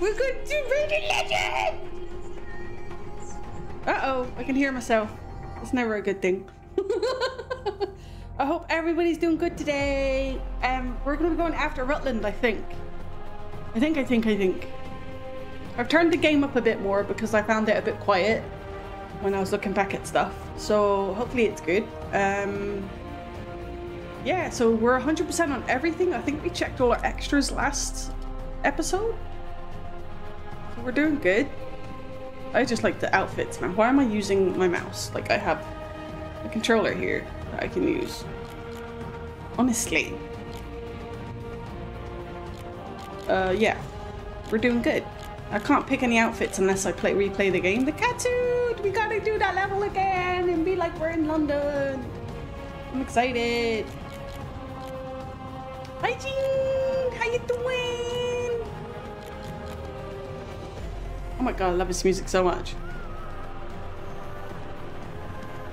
We're going to Radiant Legend! Uh-oh, I can hear myself. It's never a good thing. I hope everybody's doing good today. Um, we're gonna be going after Rutland, I think. I think, I think, I think. I've turned the game up a bit more because I found it a bit quiet when I was looking back at stuff. So hopefully it's good. Um, yeah, so we're 100% on everything. I think we checked all our extras last episode. We're doing good. I just like the outfits, man. Why am I using my mouse? Like I have a controller here that I can use. Honestly. Uh, yeah. We're doing good. I can't pick any outfits unless I play replay the game. The catsuit! We gotta do that level again and be like we're in London. I'm excited. Hi Jean! Oh my god, I love this music so much.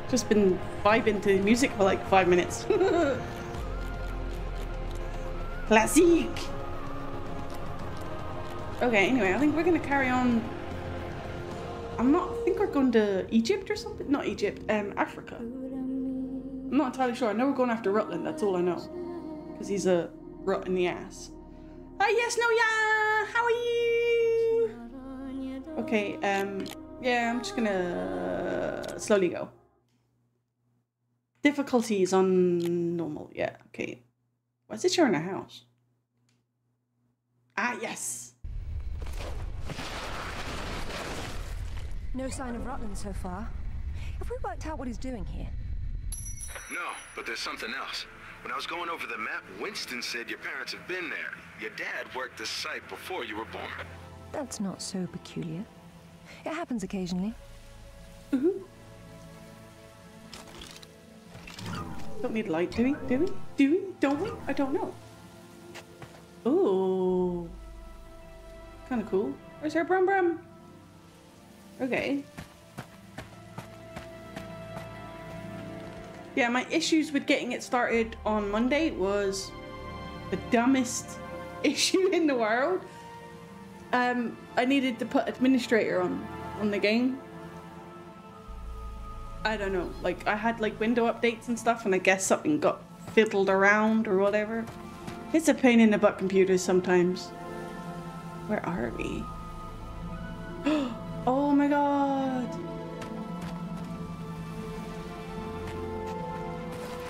Just been vibing to the music for like five minutes. Classic! Okay, anyway, I think we're gonna carry on. I'm not, I think we're going to Egypt or something? Not Egypt, um, Africa. I'm not entirely sure. I know we're going after Rutland, that's all I know. Because he's a rut in the ass. Ah, yes, no, yeah! How are you? Okay, um, yeah, I'm just gonna slowly go. Difficulties on normal, yeah, okay. Why is it showing a house? Ah, yes! No sign of Rutland so far. Have we worked out what he's doing here? No, but there's something else. When I was going over the map, Winston said your parents have been there. Your dad worked the site before you were born. That's not so peculiar. It happens occasionally. Mm-hmm. Don't need light, do we? Do we? Do we? Don't we? I don't know. Ooh. Kind of cool. Where's her brum brum? Okay. Yeah, my issues with getting it started on Monday was the dumbest issue in the world. Um, I needed to put administrator on on the game. I don't know. Like I had like window updates and stuff, and I guess something got fiddled around or whatever. It's a pain in the butt computers sometimes. Where are we? oh my god!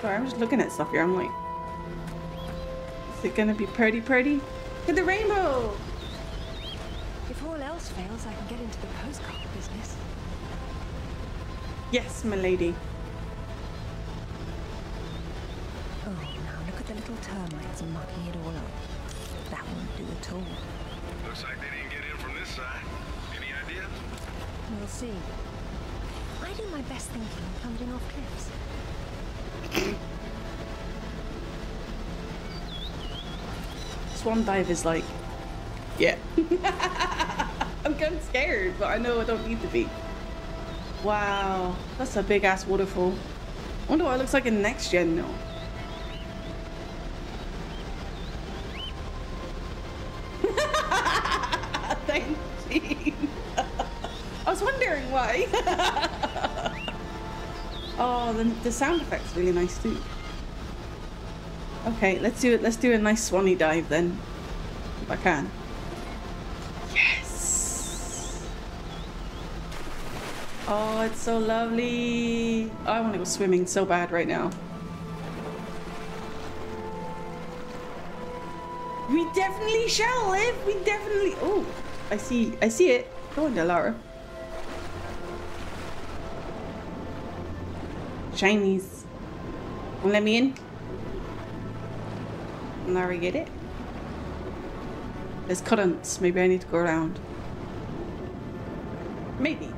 Sorry, I'm just looking at stuff here. I'm like, is it gonna be pretty pretty? To the rainbow! If fails, I can get into the postcard business. Yes, my lady. Oh, now look at the little termites mucking it all up. That won't do at all. Looks like they didn't get in from this side. Any ideas? We'll see. I do my best thinking plunging off cliffs. Swan dive is like, yeah. I'm getting scared, but I know I don't need to be. Wow, that's a big ass waterfall. I wonder what it looks like in next gen though. Thank you. I was wondering why. oh, the, the sound effect's really nice too. Okay, let's do it. Let's do a nice swanny dive then, if I can. Oh, it's so lovely. Oh, I want to go swimming so bad right now. We definitely shall live. We definitely. Oh, I see. I see it. Go on, Delara. Chinese. Let me in. We get it. There's currents. Maybe I need to go around. Maybe.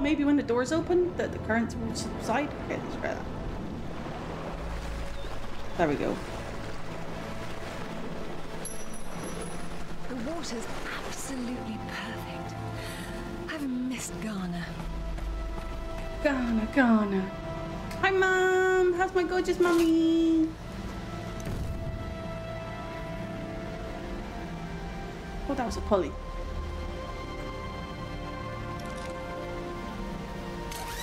Maybe when the doors open, the, the currents will subside. Okay, let's try that. There we go. The water's absolutely perfect. I've missed Ghana. Gonna, gonna. Hi, Mom. How's my gorgeous mommy? Oh, that was a pulley.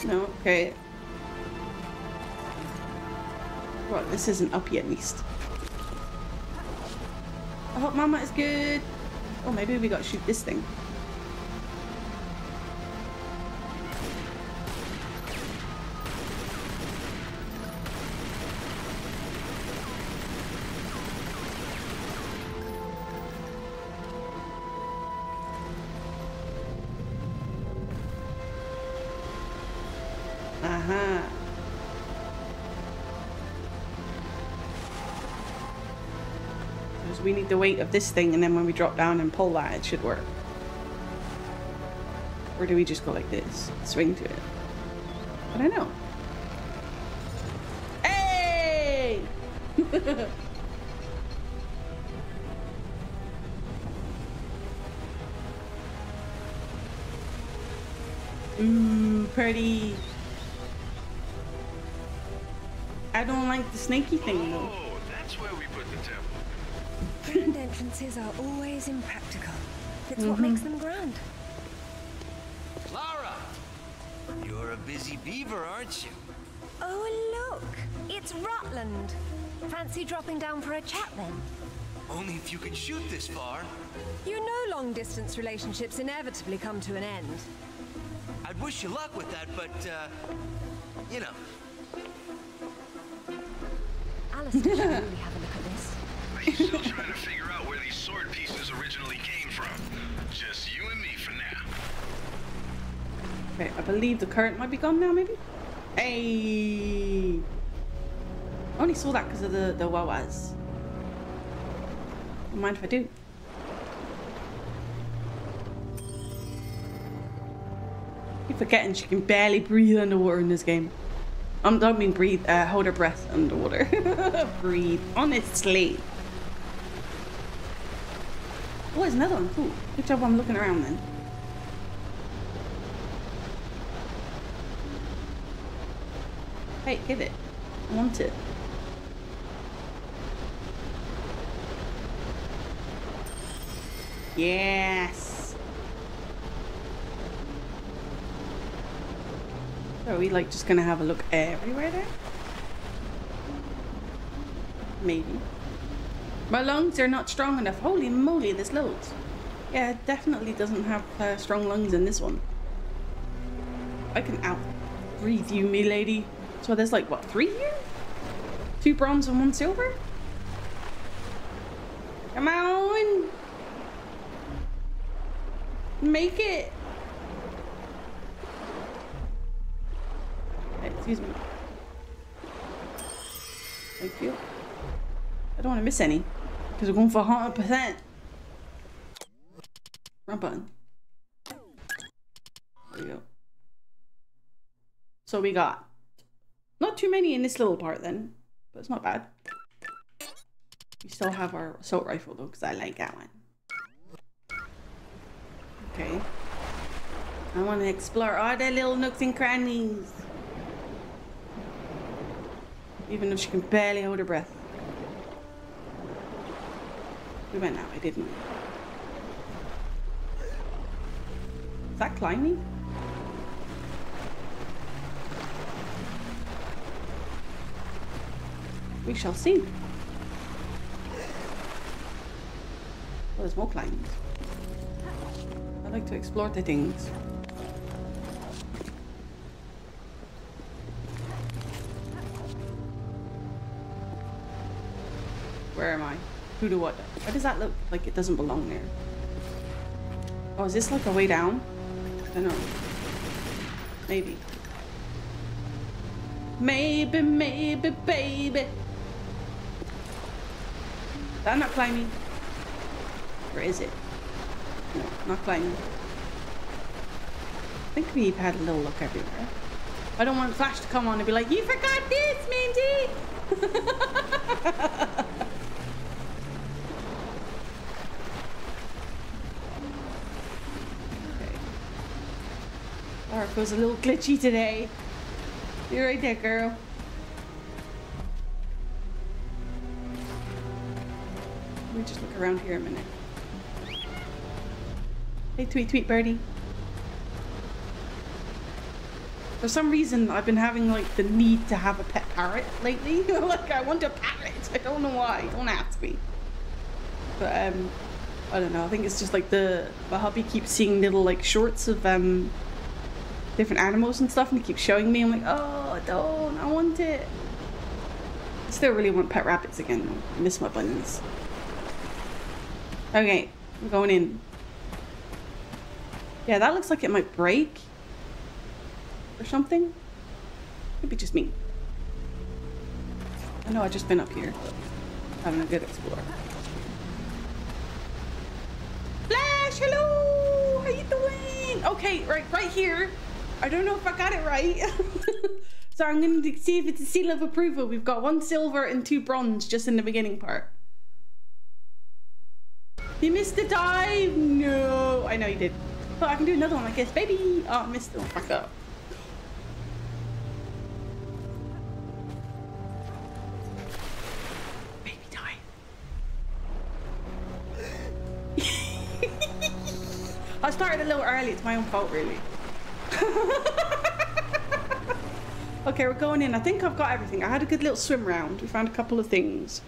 No, okay. Well, this isn't up yet, at least. I hope Mama is good. Oh, maybe we got to shoot this thing. The weight of this thing and then when we drop down and pull that, it should work. Or do we just go like this? Swing to it? I don't know. Hey! Ooh, mmm, pretty. I don't like the snaky thing though. Entrances are always impractical. It's what makes them grand. Lara! You're a busy beaver, aren't you? Oh, look! It's Rutland. Fancy dropping down for a chat then? Only if you can shoot this far. You know long distance relationships inevitably come to an end. I'd wish you luck with that, but, uh, you know. Alistair should really have still trying to figure out where these sword pieces originally came from. Just you and me for now. Okay, I believe the current might be gone now, maybe? Hey! I only saw that because of the, the Wawas. Don't mind if I do. Keep forgetting she can barely breathe underwater in this game. I um, don't mean breathe, uh, hold her breath underwater. breathe, honestly. Oh, there's another one. Cool. Good job I'm looking around then. Hey, give it. I want it. Yes. So are we like just gonna have a look everywhere there? Maybe. My lungs are not strong enough. Holy moly, there's loads. Yeah, it definitely doesn't have uh, strong lungs in this one. I can out breathe you, me lady. So there's like, what, three here? Two bronze and one silver? Come on! Make it! Excuse me. Thank you. I don't want to miss any. Because we're going for 100%. Wrong button. There we go. So we got not too many in this little part then, but it's not bad. We still have our assault rifle though, because I like that one. Okay. I want to explore all the little nooks and crannies. Even if she can barely hold her breath. We went that way, didn't we? Is that climbing? We shall see. Well, there's more climbing. I like to explore the things. Where am I? Who do what? Why does that look like it doesn't belong there? Oh, is this like a way down? I don't know. Maybe. Maybe, maybe, baby. That not climbing? Or is it? No, not climbing. I think we've had a little look everywhere. I don't want Flash to come on and be like, you forgot this, Minty! okay. Ark was a little glitchy today. You're right there, girl. Let me just look around here a minute. Hey, tweet, tweet, birdie. For some reason, I've been having like the need to have a pet parrot lately. like, I want a parrot. I don't know why. Don't ask me. But um, I don't know. I think it's just like the my hubby keeps seeing little like shorts of um different animals and stuff, and he keeps showing me. I'm like, oh, don't. I want it. I still really want pet rabbits again. I miss my bunnies. Okay, I'm going in. Yeah, that looks like it might break or something. Maybe just me. I know I've just been up here, having a good explore. Flash, hello! How you doing? Okay, right, right here. I don't know if I got it right. so I'm going to see if it's a seal of approval. We've got one silver and two bronze just in the beginning part. You missed the dive? No. I know you did. But I can do another one like this. Baby! Oh, I missed the one. Fuck up. Baby dive. I started a little early. It's my own fault, really. okay, we're going in. I think I've got everything. I had a good little swim round. We found a couple of things.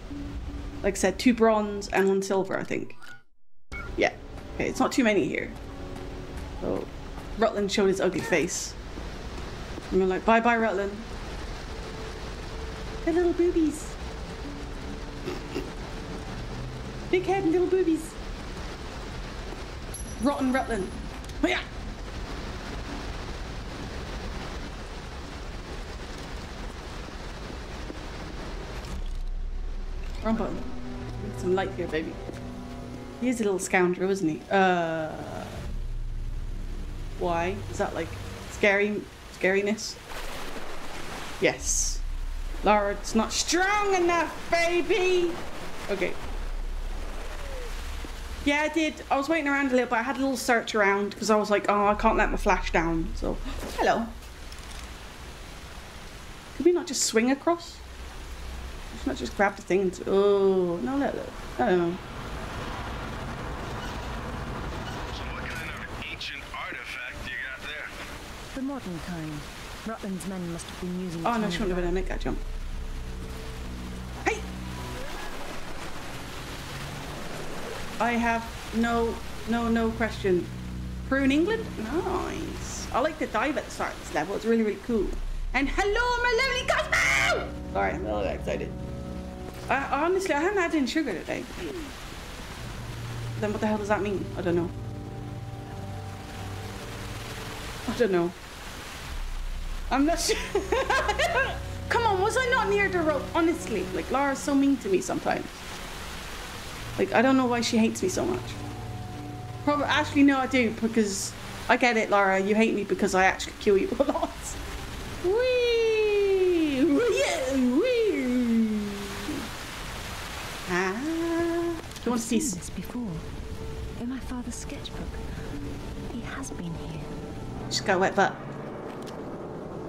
Like I said, two bronze and one silver, I think. Yeah. Okay, it's not too many here. Oh, Rutland showed his ugly face. And we're like, bye bye, Rutland. They're little boobies. Big head and little boobies. Rotten Rutland. Oh, yeah. Wrong button. Some light here, baby. He is a little scoundrel, isn't he? Uh, why? Is that like scary scariness? Yes. Lara, it's not strong enough, baby! Okay. Yeah, I did. I was waiting around a little bit. I had a little search around because I was like, oh, I can't let my flash down. So, hello. Could we not just swing across? Let's not just grab the thing and... Oh, no, look, look. Oh. So what kind of ancient artifact you got there? The modern kind. Rutland's men must have been using. Oh, no, tiny she wouldn't have been able to make that jump. Hey! I have no, no, no question. Crew in England? Nice. I like the dive at the start of this level. It's really, really cool. And hello, my lovely Cosmo! Sorry, I'm a little excited. I, honestly, I haven't any sugar today. Then what the hell does that mean? I don't know. I don't know. I'm not sure. Come on, was I not near the rope? Honestly, like Lara's so mean to me sometimes. Like I don't know why she hates me so much. Probably actually no, I do because I get it, Lara. You hate me because I actually kill you a lot. Wee, yeah, wee. Ah, you want to see? Seen this before. In my father's sketchbook. He has been here. Just got a wet butt.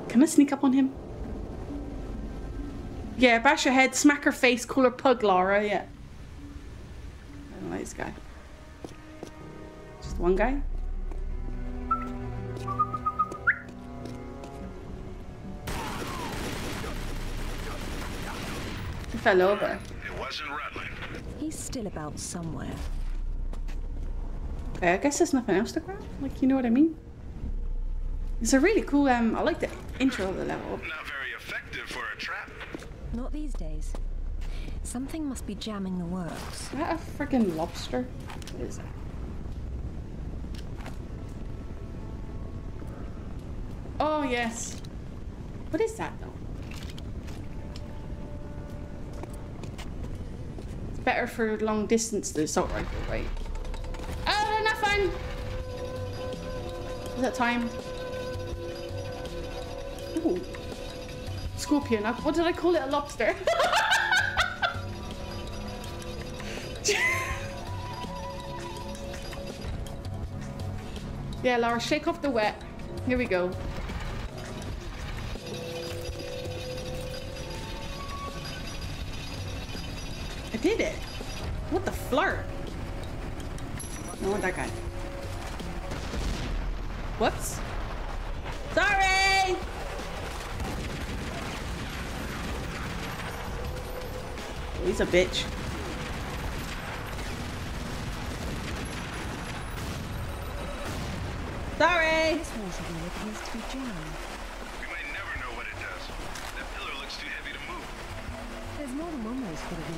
Can I sneak up on him? Yeah, bash her head, smack her face, call her pug, Laura, yeah. I don't like this guy. Just one guy? He fell over. It wasn't Rutland. He's still about somewhere. I guess there's nothing else to grab. Like, you know what I mean? It's a really cool, um, I like the intro of the level. Not very effective for a trap. Not these days. Something must be jamming the works. Is that a freaking lobster? What is that? Oh, yes. What is that, though? Better for long distance, the assault rifle, right? Oh, enough fun! Is that time? Ooh. Scorpion. What did I call it? A lobster? yeah, Laura, shake off the wet. Here we go. I did it. What the flirt? I want that guy. Whoops. Sorry! Oh, he's a bitch. Sorry! This to be jammed.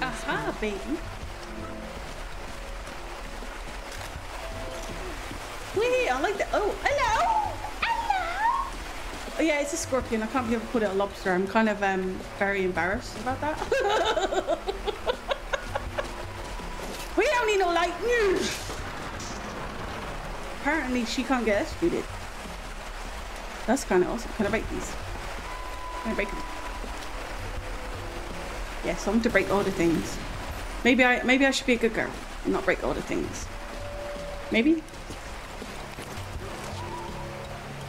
Aha, baby. Wait, I like that. Oh, hello! Hello! Oh, yeah, it's a scorpion. I can't believe I put it a lobster. I'm kind of um very embarrassed about that. we don't need no lightning! Apparently, she can't get executed. That's kind of awesome. Can I break these? Can I break them? Yes, I want to break all the things. Maybe I maybe I should be a good girl and not break all the things. Maybe?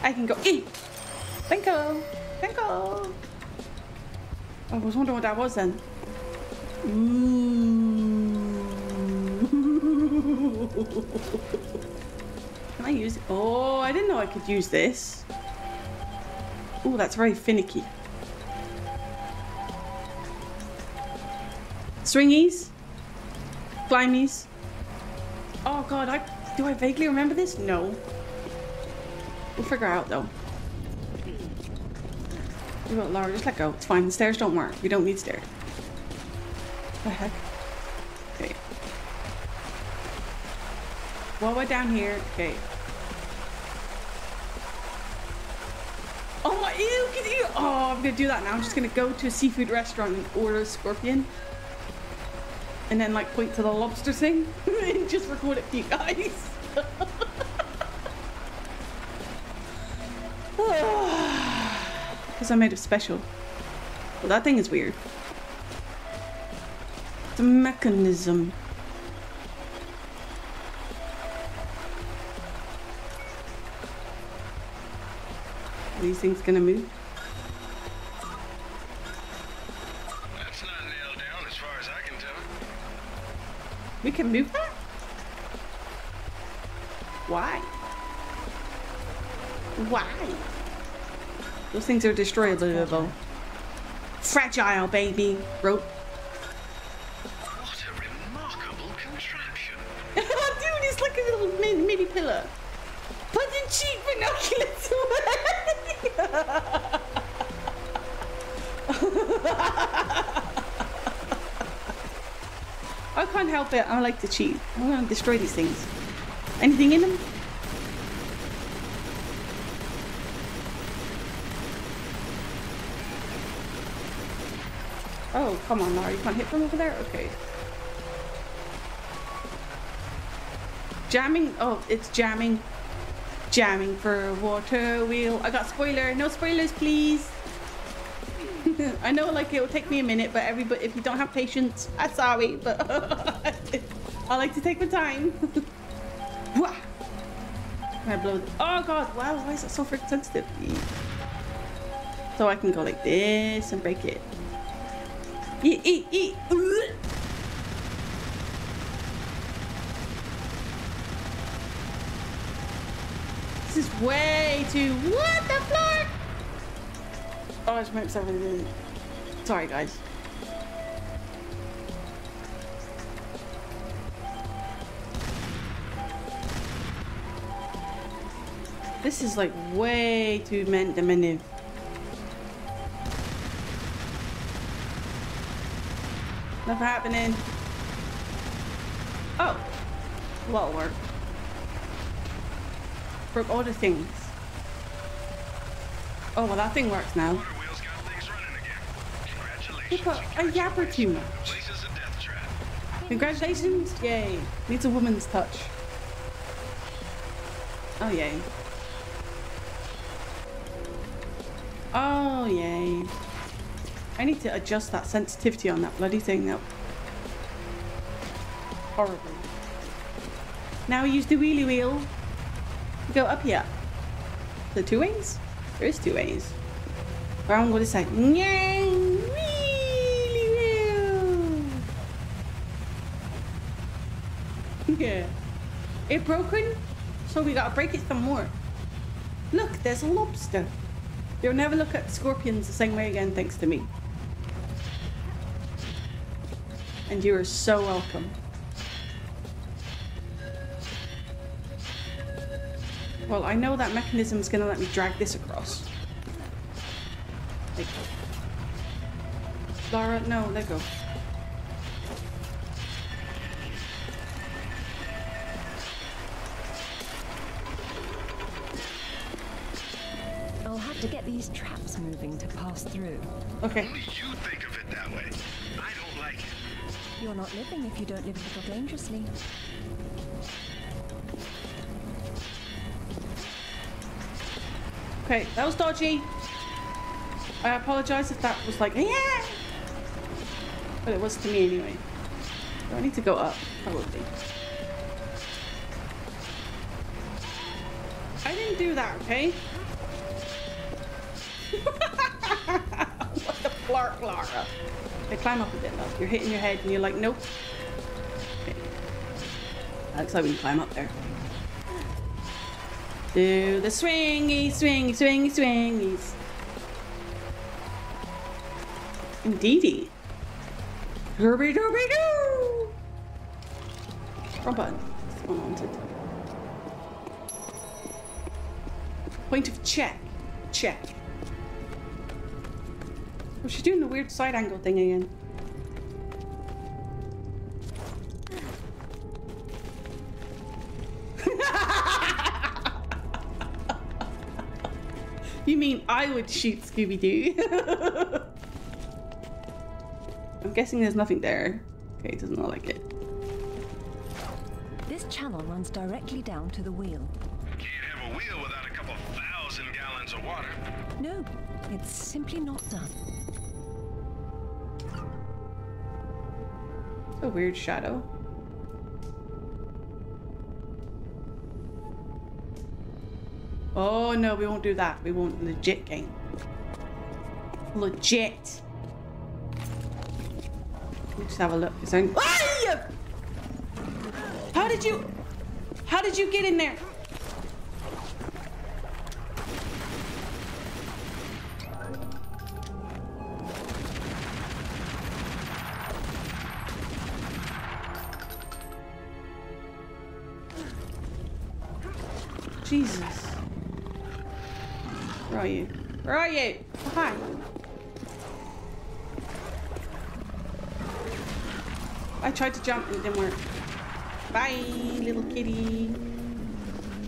I can go. Thank you. Thank you. I was wondering what that was then. Can I use it? Oh, I didn't know I could use this. Oh, that's very finicky. Swingies? Flimies? Oh god, I do I vaguely remember this? No. We'll figure out though. You know, Laura, just let go. It's fine. The stairs don't work. We don't need stairs. What the heck? Okay. Well, we're down here, okay. Oh my ew, oh I'm gonna do that now. I'm just gonna go to a seafood restaurant and order a scorpion and then like point to the lobster thing and just record it for you guys. Because I made it special. Well, that thing is weird. The mechanism. Are these things gonna move? Can move that? Why? Why? Those things are destroyable. Fragile, baby. Rope. Like to cheat. I'm gonna destroy these things. Anything in them? Oh, come on, Laura. You can't hit from over there? Okay. Jamming? Oh, it's jamming. Jamming for water wheel. I got spoiler. No spoilers, please. I know, like, it will take me a minute, but everybody, if you don't have patience, I'm sorry, but I like to take my time. I blow? Oh god! Wow, why is it so freaking sensitive? So I can go like this and break it. Eat, eat, eat. This is way too. What the fuck? Oh, I just mixed everything. Sorry, guys. This is like way too mendamentive. Nothing happening. Oh. Well, work. Broke all the things. Oh, well, that thing works now. Water wheel's got things running again. A, a is a death trap. Congratulations! Yay. Needs a woman's touch. Oh, yay. Oh, yay. I need to adjust that sensitivity on that bloody thing. Horrible. Now use the wheelie wheel. Go up here. The two ways? There is two ways. I'm going to say, yay, wheelie wheel. Yeah. It broken, so we gotta break it some more. Look, there's a lobster. You'll never look at scorpions the same way again thanks to me. And you are so welcome. Well, I know that mechanism is gonna let me drag this across. Lara, no, let go. Okay. Only you think of it that way. I don't like it. You're not living if you don't live a little dangerously. Okay, that was dodgy. I apologize if that was like, yeah! But it was to me anyway. Do I need to go up? Probably. I didn't do that, okay? what the flark, Lara? Okay, climb up a bit, love. You're hitting your head and you're like, nope. Okay. That looks like we can climb up there. Do the swingy, swingy, swingy, swingies. Indeedy. Derby, derby, doo! Wrong button. It's unwanted. Point of check. Check. Oh, she's doing the weird side angle thing again. You mean I would shoot Scooby Doo? I'm guessing there's nothing there. Okay, it doesn't look like it. This channel runs directly down to the wheel. Can't have a wheel without a couple thousand gallons of water. No, it's simply not done. A weird shadow. Oh no, we won't do that. We won't legit game. Legit. Let me just have a look. Ah! How did you... How did you get in there? Jesus. Where are you? Where are you? Oh, hi. I tried to jump and it didn't work. Bye, little kitty.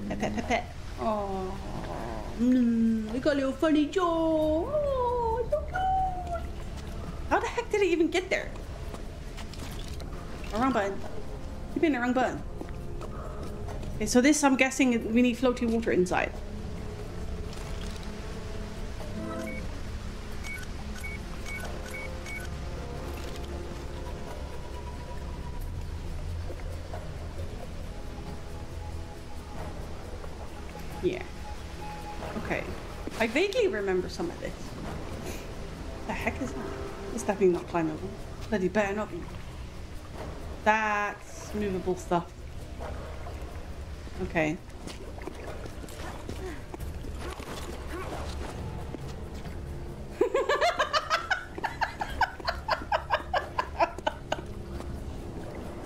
Pet, pet, pet, pet. Oh, mm, I got a little funny jaw. Oh, so. How the heck did it even get there? Oh, wrong button. Keep in the wrong button. Okay, so this, I'm guessing, we need floating water inside. Yeah. Okay. I vaguely remember some of this. The heck is that? It's definitely not climbable. Bloody better not be. That's movable stuff. Okay.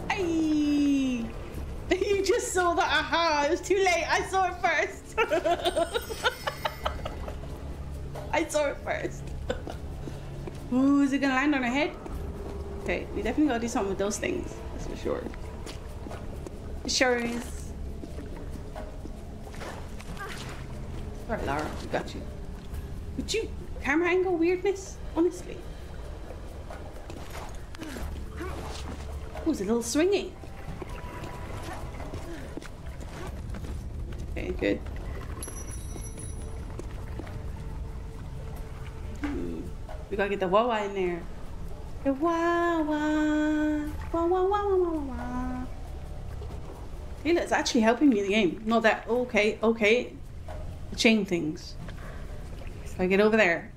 Ay! You just saw that. Aha! It was too late. I saw it first. I saw it first. Ooh, is it gonna land on her head? Okay, we definitely gotta do something with those things. That's for sure. Sure is. Alright, Lara, we got you. Would you camera angle weirdness? Honestly. Oh, it's a little swingy. Okay, good. Hmm. We gotta get the Wawa in there. The Wawa. Wah, wah, wah, wah. Hey, it's actually helping me in the game. Not that, okay, okay. Chain things. So I get over there.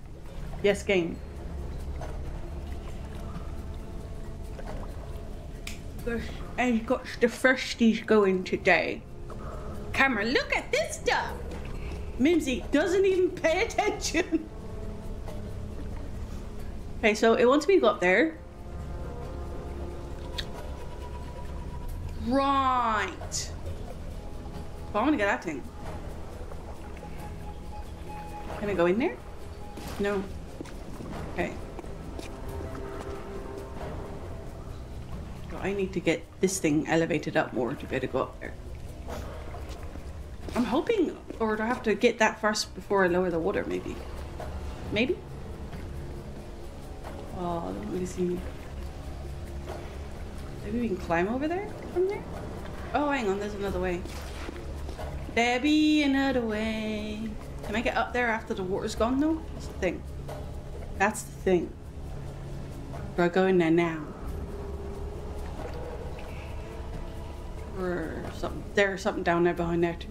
Yes, game. and got the firsties going today. Camera, look at this stuff. Mimzie doesn't even pay attention. okay, so it wants me to go up there. Right. Well, I want to get that thing. Can I go in there? No. Okay. So I need to get this thing elevated up more to be able to go up there. I'm hoping, or do I have to get that first before I lower the water, maybe? Maybe? Oh, I don't really see. Maybe we can climb over there from there? Oh, hang on, there's another way. There be another way. Can I get up there after the water's gone though? That's the thing. That's the thing. Do I go in there now? Or something. There's something down there behind there too.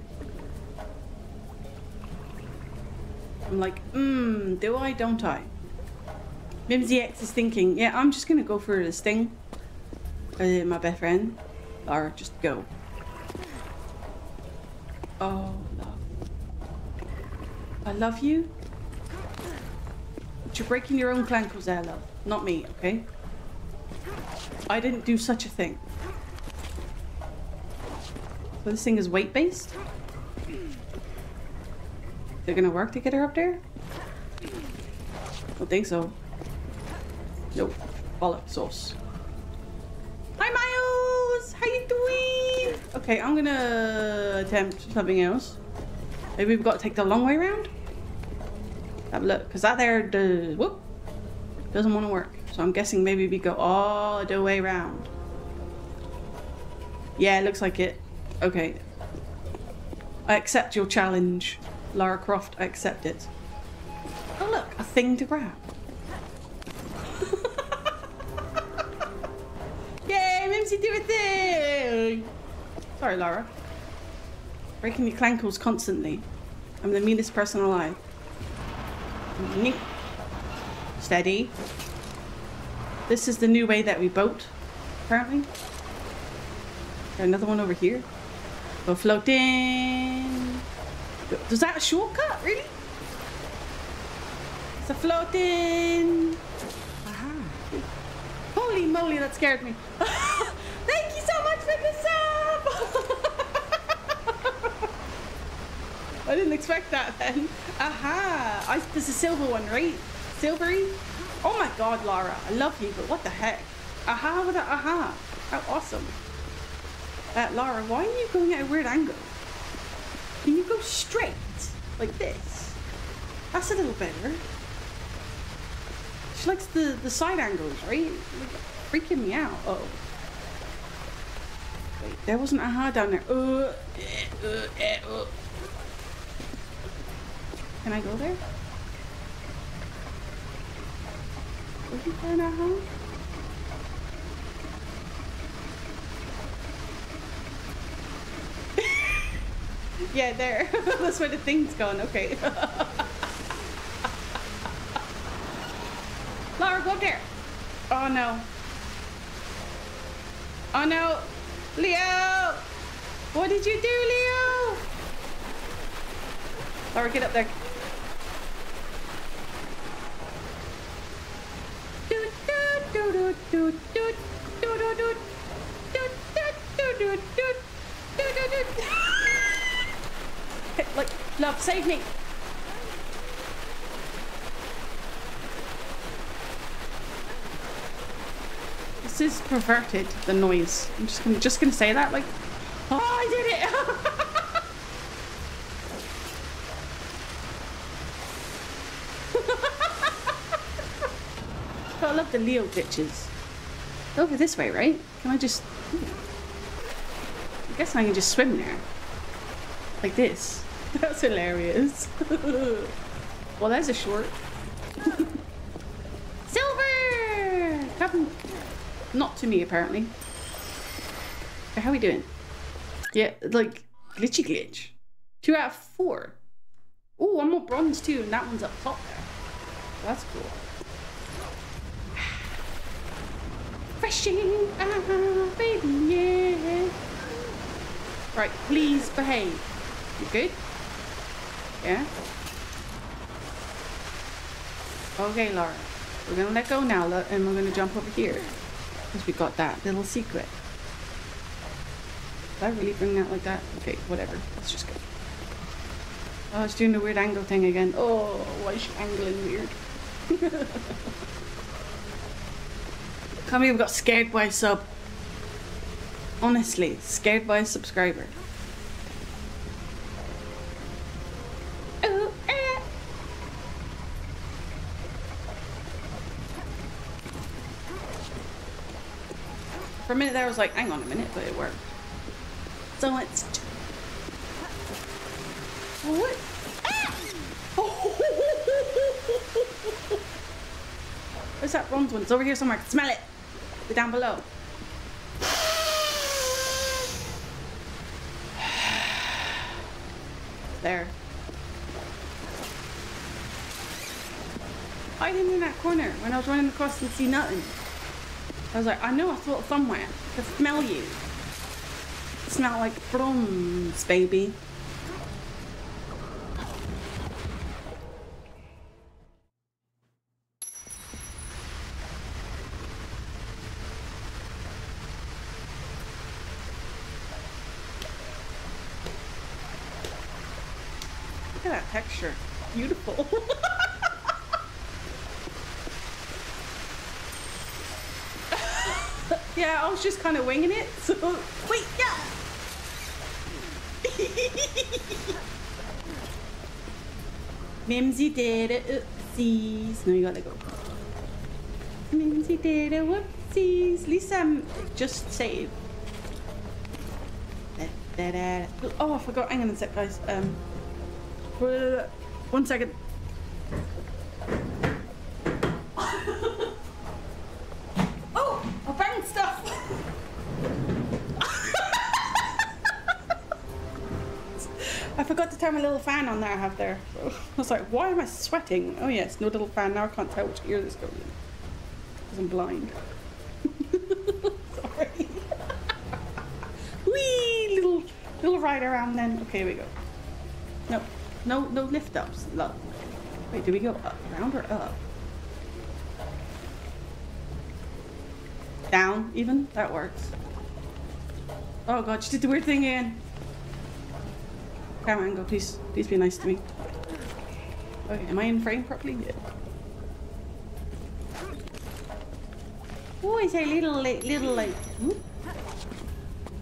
I'm like, hmm, do I, don't I? Mimzie X is thinking, yeah, I'm just gonna go for this thing. Uh, my best friend. Or just go. Oh. I love you. But you're breaking your own clankles there, love. Not me, okay? I didn't do such a thing. So this thing is weight-based? They're gonna work to get her up there? Don't think so. Nope. Bollock sauce. Hi Miles! How you doing? Okay, I'm gonna attempt something else. Maybe we've got to take the long way around? Have a look, because that there does whoop doesn't want to work. So I'm guessing maybe we go all the way around. Yeah, it looks like it. Okay. I accept your challenge. Lara Croft, I accept it. Oh look, a thing to grab. Yay, Mimzie do a thing! Sorry, Lara. Breaking your clankles constantly. I'm the meanest person alive. Steady. This is the new way that we boat, apparently. Another one over here. Go floating. Was that a shortcut? Really? It's a floating. Aha. Holy moly, that scared me. Thank you so much for the sub. I didn't expect that then. Aha. I, there's a silver one, right? Silvery? Oh my god, Lara. I love you, but what the heck? Aha with a aha. How awesome. Uh, Lara, why are you going at a weird angle? Can you go straight? Like this? That's a little better. She likes the, the side angles, right? Like, freaking me out. Uh oh. Wait, there wasn't a aha down there. Uh, eh, uh, eh, uh. Can I go there? Looking for an home? yeah, there. That's where the thing's going. Okay. Laura, go up there. Oh no. Oh no. Leo! What did you do, Leo? Laura, get up there. Like, love, save me. This is perverted, the noise. I'm just gonna, just gonna say that, like, oh, I did it! I love the Leo glitches. Over this way, right? Can I just... I guess I can just swim there. Like this. That's hilarious. well, there's a short. Silver! Come. Not to me, apparently. How are we doing? Yeah, like, glitchy glitch. Two out of four. Oh, I'm more bronze too, and that one's up top there. That's cool. Refreshing. Ah, baby, yeah. Right, please behave. You good? Yeah? Okay, Laura. We're gonna let go now, and we're gonna jump over here. Because we got that little secret. Did I really bring that like that? Okay, whatever. Let's just go. Oh, it's doing the weird angle thing again. Oh, why is she angling weird? Can't believe we got scared by a sub. Honestly, scared by a subscriber. Oh, eh. For a minute there, I was like, hang on a minute, but it worked. So it's. What? Ah! Where's that bronze one? It's over here somewhere. I can smell it. Go down below. There. Hiding in that corner when I was running across and see nothing. I was like, I know I saw it somewhere. I smell you. Smell like bronze, baby. Look at that texture. Beautiful. yeah, I was just kind of winging it. So, wait, yeah. Mimzie did it. Oopsies. No, you gotta go. Mimzie did it. Whoopsies. At least just saved. Da, da, da. Oh, I forgot. Hang on a sec, guys. Um, one second. oh, I found stuff. I forgot to turn my little fan on that I have there. I was like, why am I sweating? Oh yes, no little fan. Now I can't tell which ear this goes in. Because I'm blind. Sorry. Wee little little ride around then. Okay, here we go. No, no, no lift ups. Look. Wait, do we go up, round or up? Down, even? That works. Oh god, she did the weird thing again. Camera angle, please. Please be nice to me. Okay, am I in frame properly? Yeah. Oh, it's a little, little, like, whoop.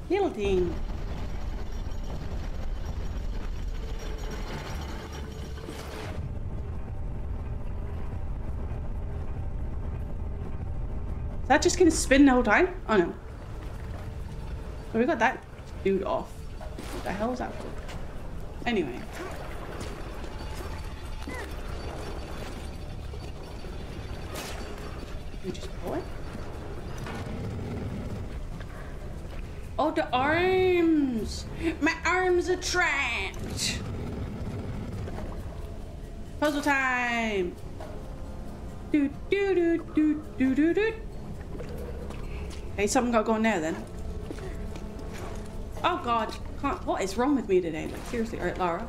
little thing. That just gonna spin the whole time? Oh no. So we got that dude off. What the hell is that for? Anyway. We just pull it? Oh, the arms! My arms are trapped! Puzzle time! Do do do do do do do. Hey, something got going there then. Oh god, can't. What is wrong with me today? Like seriously, all right, Laura.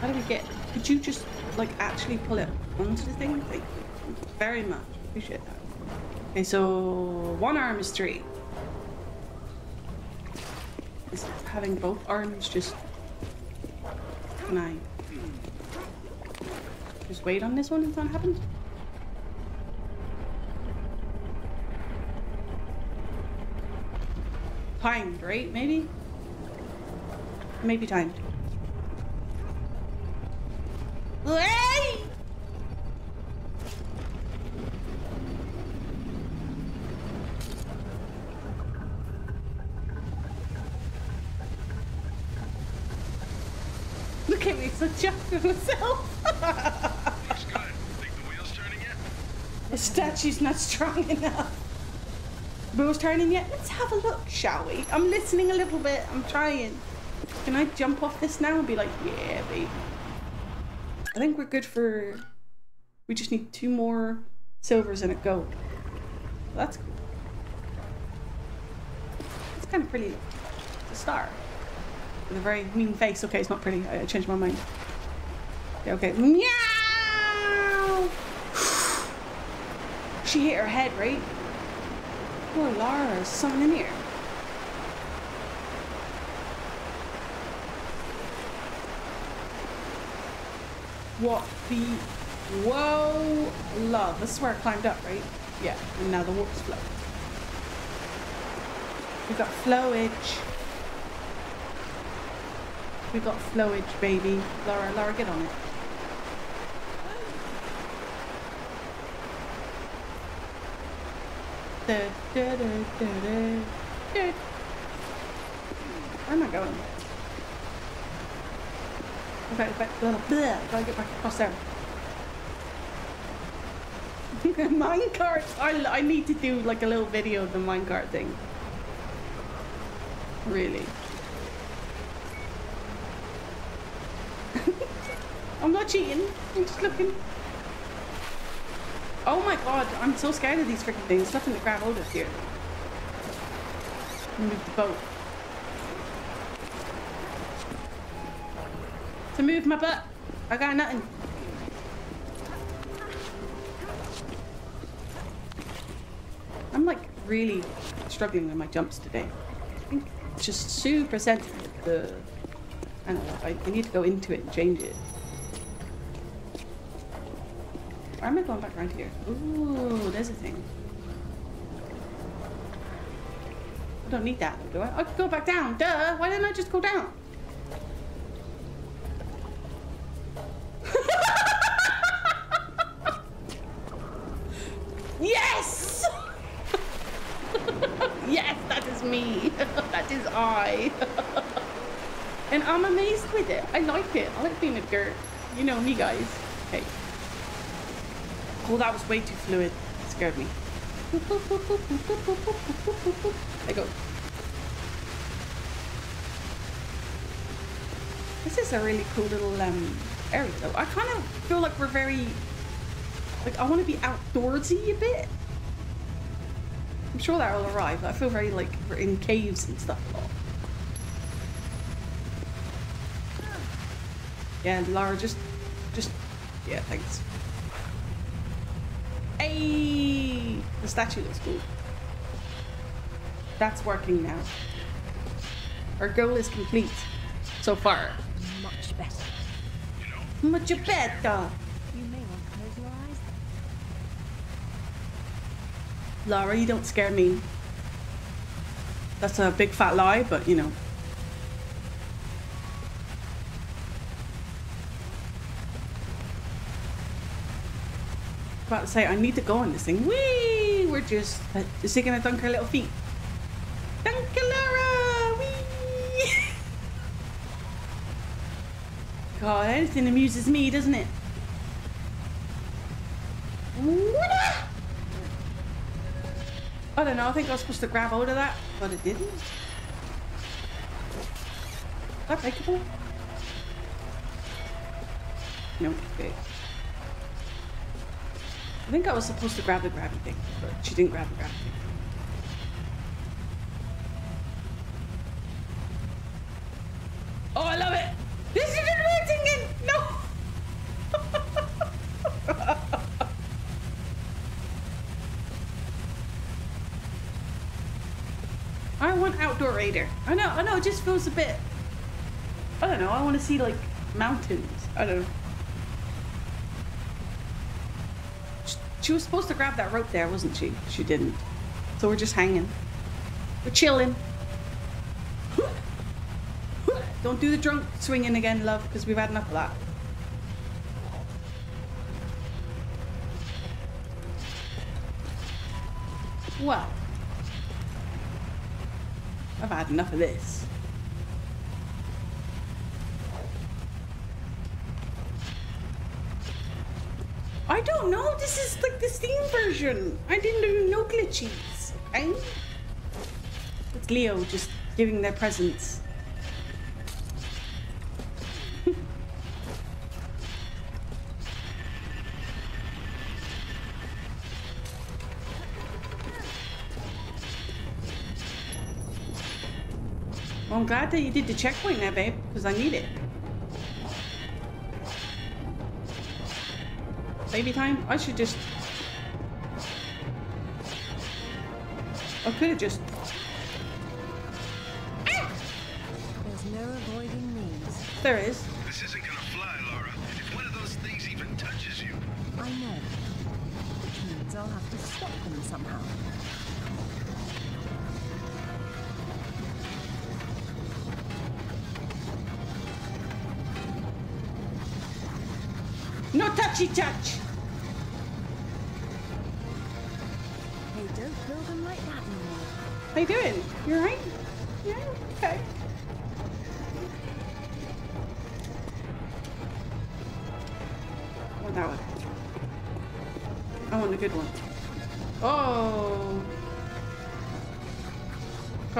How do we get? Could you just like actually pull it onto the thing? Thank you very much. Appreciate that. Okay, so one arm is three. Is having both arms just? I just wait on this one until it happens? Timed, right? Maybe? Maybe timed. Hey! Look at me, so chuffed with myself. Looks good. Think the wheel's turning yet? The statue's not strong enough. Wheels turning yet? Let's have a look, shall we? I'm listening a little bit. I'm trying. Can I jump off this now and be like, yeah, babe? I think we're good for. We just need two more silvers and a gold. That's cool. It's kind of pretty. It's a star. With a very mean face. Okay, it's not pretty. I, changed my mind. Okay. Meow! She hit her head, right? Poor Lara. Is someone in here? What the... Whoa! Love. This is where I climbed up, right? Yeah. And now the water's flow. We got flowage. We got flowage, baby. Laura, Laura, get on it. Da, da, da, da, da, da. Where am I going? Okay, back, blah, gotta get back across there. minecart! I, I need to do like a little video of the minecart thing. Really. I'm not cheating. I'm just looking. Oh my god, I'm so scared of these freaking things. Nothing to grab hold of here. Move the boat. To move my butt. I got nothing. I'm like really struggling with my jumps today. I think it's just super sensitive. The I don't know. I, I need to go into it and change it. Why am I going back around here? Ooh, there's a thing. I don't need that, do I? I could go back down. Duh! Why didn't I just go down? yes! yes, that is me. that is I. and I'm amazed with it. I like it. I like being a girl. You know me, guys. Okay. Oh, that was way too fluid. It scared me. I go. This is a really cool little um, area though. I kind of feel like we're very, like I want to be outdoorsy a bit. I'm sure that will arrive. I feel very like we're in caves and stuff. Yeah, Lara, just, just, yeah, thanks. The statue looks cool. That's working now. Our goal is complete so far. Much better. Much better. You may want to close your eyes. Laura, you don't scare me. That's a big fat lie, but you know. About to say, I need to go on this thing. Whee! We're just. Uh, is he gonna dunk her little feet? Dunk her, Laura! Whee! God, anything amuses me, doesn't it? I don't know. I think I was supposed to grab hold of that, but it didn't. Is that breakable? No. Okay. I think I was supposed to grab the grabby thing, but she didn't grab the grabby thing. Oh, I love it! This is amazing! No! I want outdoor raider. I know, I know, it just feels a bit. I don't know, I want to see like mountains. I don't know. She was supposed to grab that rope there, wasn't she? She didn't. So we're just hanging. We're chilling. Don't do the drunk swinging again, love, because we've had enough of that. Well, I've had enough of this. Oh, no, this is like the Steam version. I didn't do no glitches. Eh? It's Leo just giving their presents. well, I'm glad that you did the checkpoint there, babe, because I need it. Baby time? I should just... I could have just... There's no avoiding these. There is. This isn't gonna fly, Laura. If one of those things even touches you. I know. Which means I'll have to stop them somehow. No touchy touch!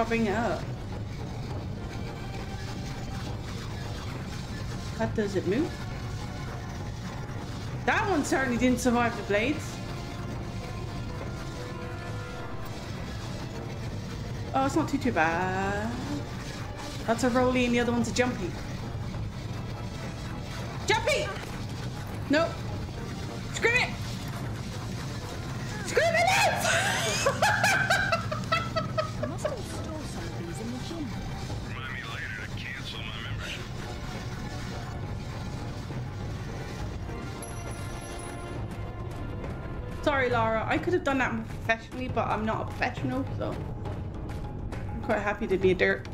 Propping up. How does it move? That one certainly didn't survive the blades. Oh, it's not too too bad. That's a rolly and the other one's a jumpy. Jumpy! Nope. I could have done that professionally, but I'm not a professional, so I'm quite happy to be a dirt.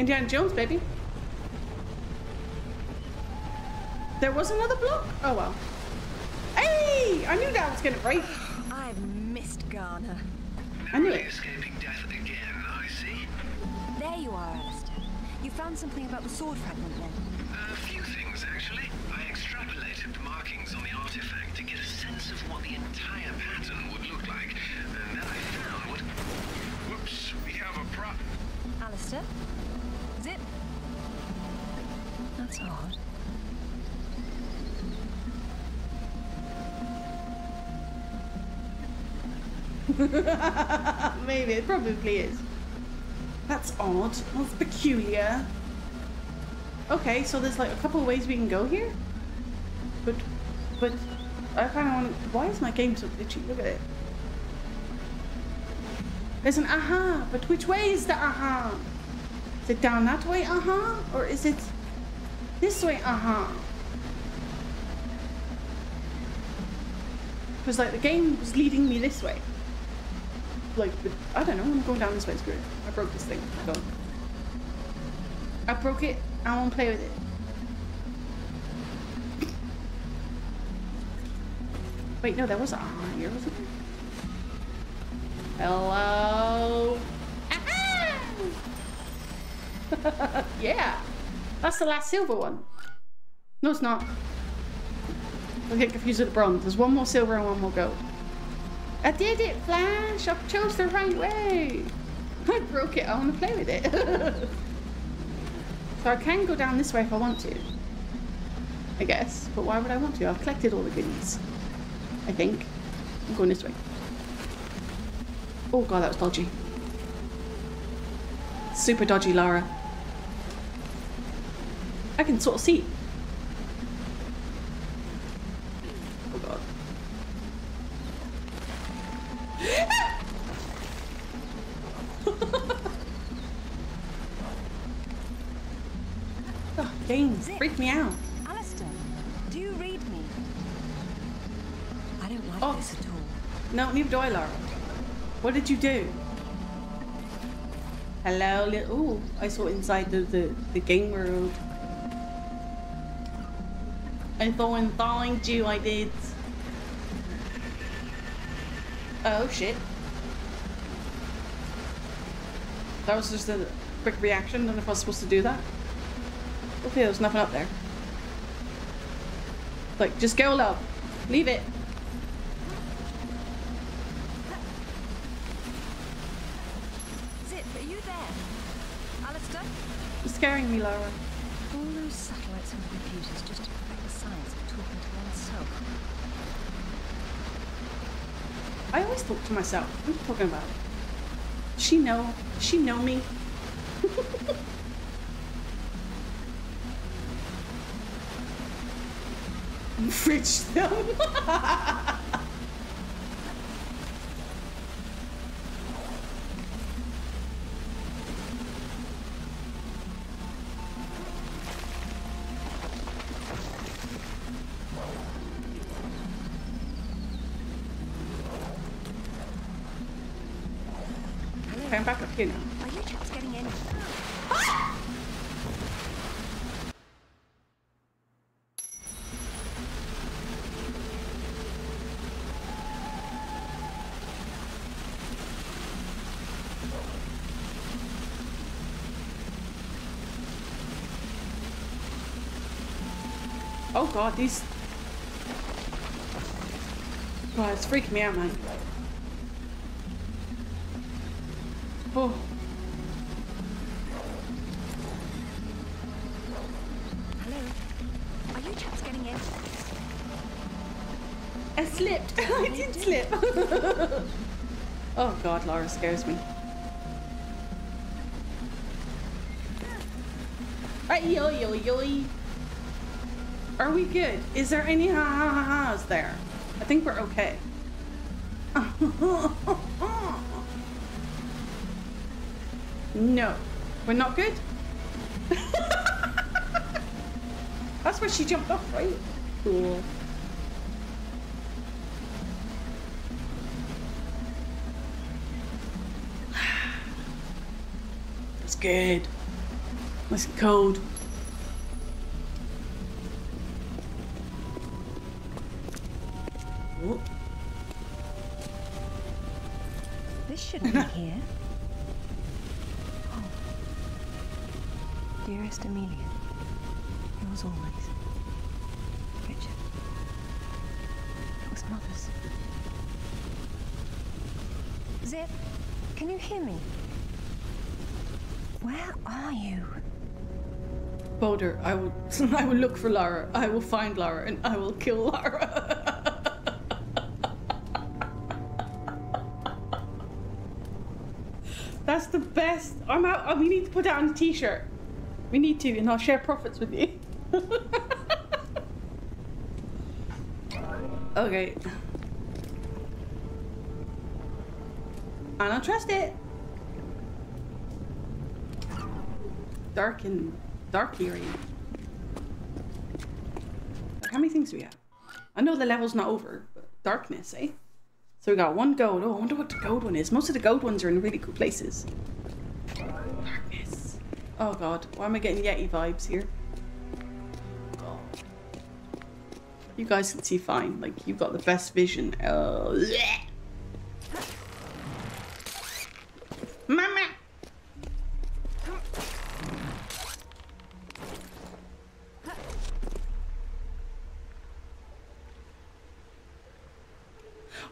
Indiana Jones, baby. There was another block? Oh well. Hey! I knew that was gonna break. I've missed Garner. I knew Narrowly it. escaping death again, I see. There you are, Alister. You found something about the sword fragment then? A few things, actually. I extrapolated the markings on the artifact to get a sense of what the entire pattern would look like. And then I found what... Whoops, we have a prop. Alister? That's odd. Maybe, it probably is. That's odd. That's peculiar. Okay, so there's like a couple ways we can go here. But, but, I kind of want to. Why is my game so glitchy? Look at it. There's an aha, but which way is the aha? Is it down that way, aha? Or is it this way, aha? Because like the game was leading me this way. Like, I don't know, I'm going down this way, screw it. I broke this thing. Go. I broke it, I won't play with it. Wait, no, that was a aha here, wasn't there? Hello? Aha! yeah, that's the last silver one. No, it's not. I get confused with the bronze. There's one more silver and one more gold. I did it, Flash! I chose the right way! I broke it, I want to play with it. so I can go down this way if I want to. I guess. But why would I want to? I've collected all the goodies. I think. I'm going this way. Oh god, that was dodgy. Super dodgy, Lara. I can sort of see. Oh god. oh, game, freak me out. Alister, do you read me? I don't like Oh. this at all. No, neither do I, Laura. What did you do? Hello, little. Ooh, I saw inside the, the, the game world. I saw inside you, I did. Oh, shit. That was just a quick reaction, and if I was supposed to do that. Okay, there's nothing up there. Like, just go, love. Leave it. Zip, are you there? Alister? You're scaring me, Laura. I always talk to myself. What are you talking about? She know. She know me. Fridge them. Oh god, these. God, it's freaking me out, man. Oh. Hello? Are you chaps getting in? I slipped. I oh, did slip. oh god, Laura scares me. Ay, yo, yo, yo. Are we good? Is there any ha ha ha ha's there? I think we're okay. no. We're not good? That's where she jumped off, right? Cool. It's good. It's cold. Hear me? Where are you? Boulder, I will I will look for Lara. I will find Lara and I will kill Lara. That's the best. I'm out. oh, We need to put on a t-shirt. We need to, and I'll share profits with you. okay. I don't trust it. Dark and dark area. How many things do we have? I know the level's not over, but darkness, eh? So we got one gold. Oh, I wonder what the gold one is. Most of the gold ones are in really cool places. Darkness. Oh god, why am I getting Yeti vibes here? Oh. You guys can see fine. Like, you've got the best vision. Oh, bleh. Mama!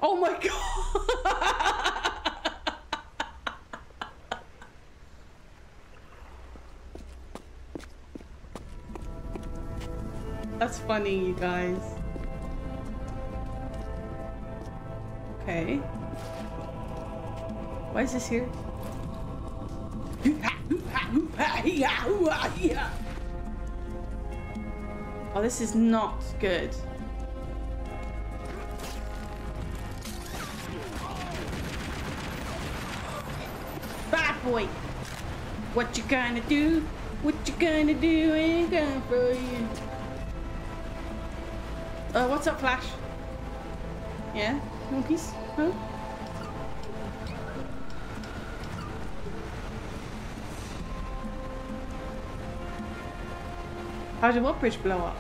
Oh my god! That's funny, you guys. Okay. Why is this here? Oh, this is not good. Bad boy. What you gonna do? What you gonna do? Ain't gonna for you. Uh, what's up, Flash? Yeah? One piece? Huh? How did what bridge blow up?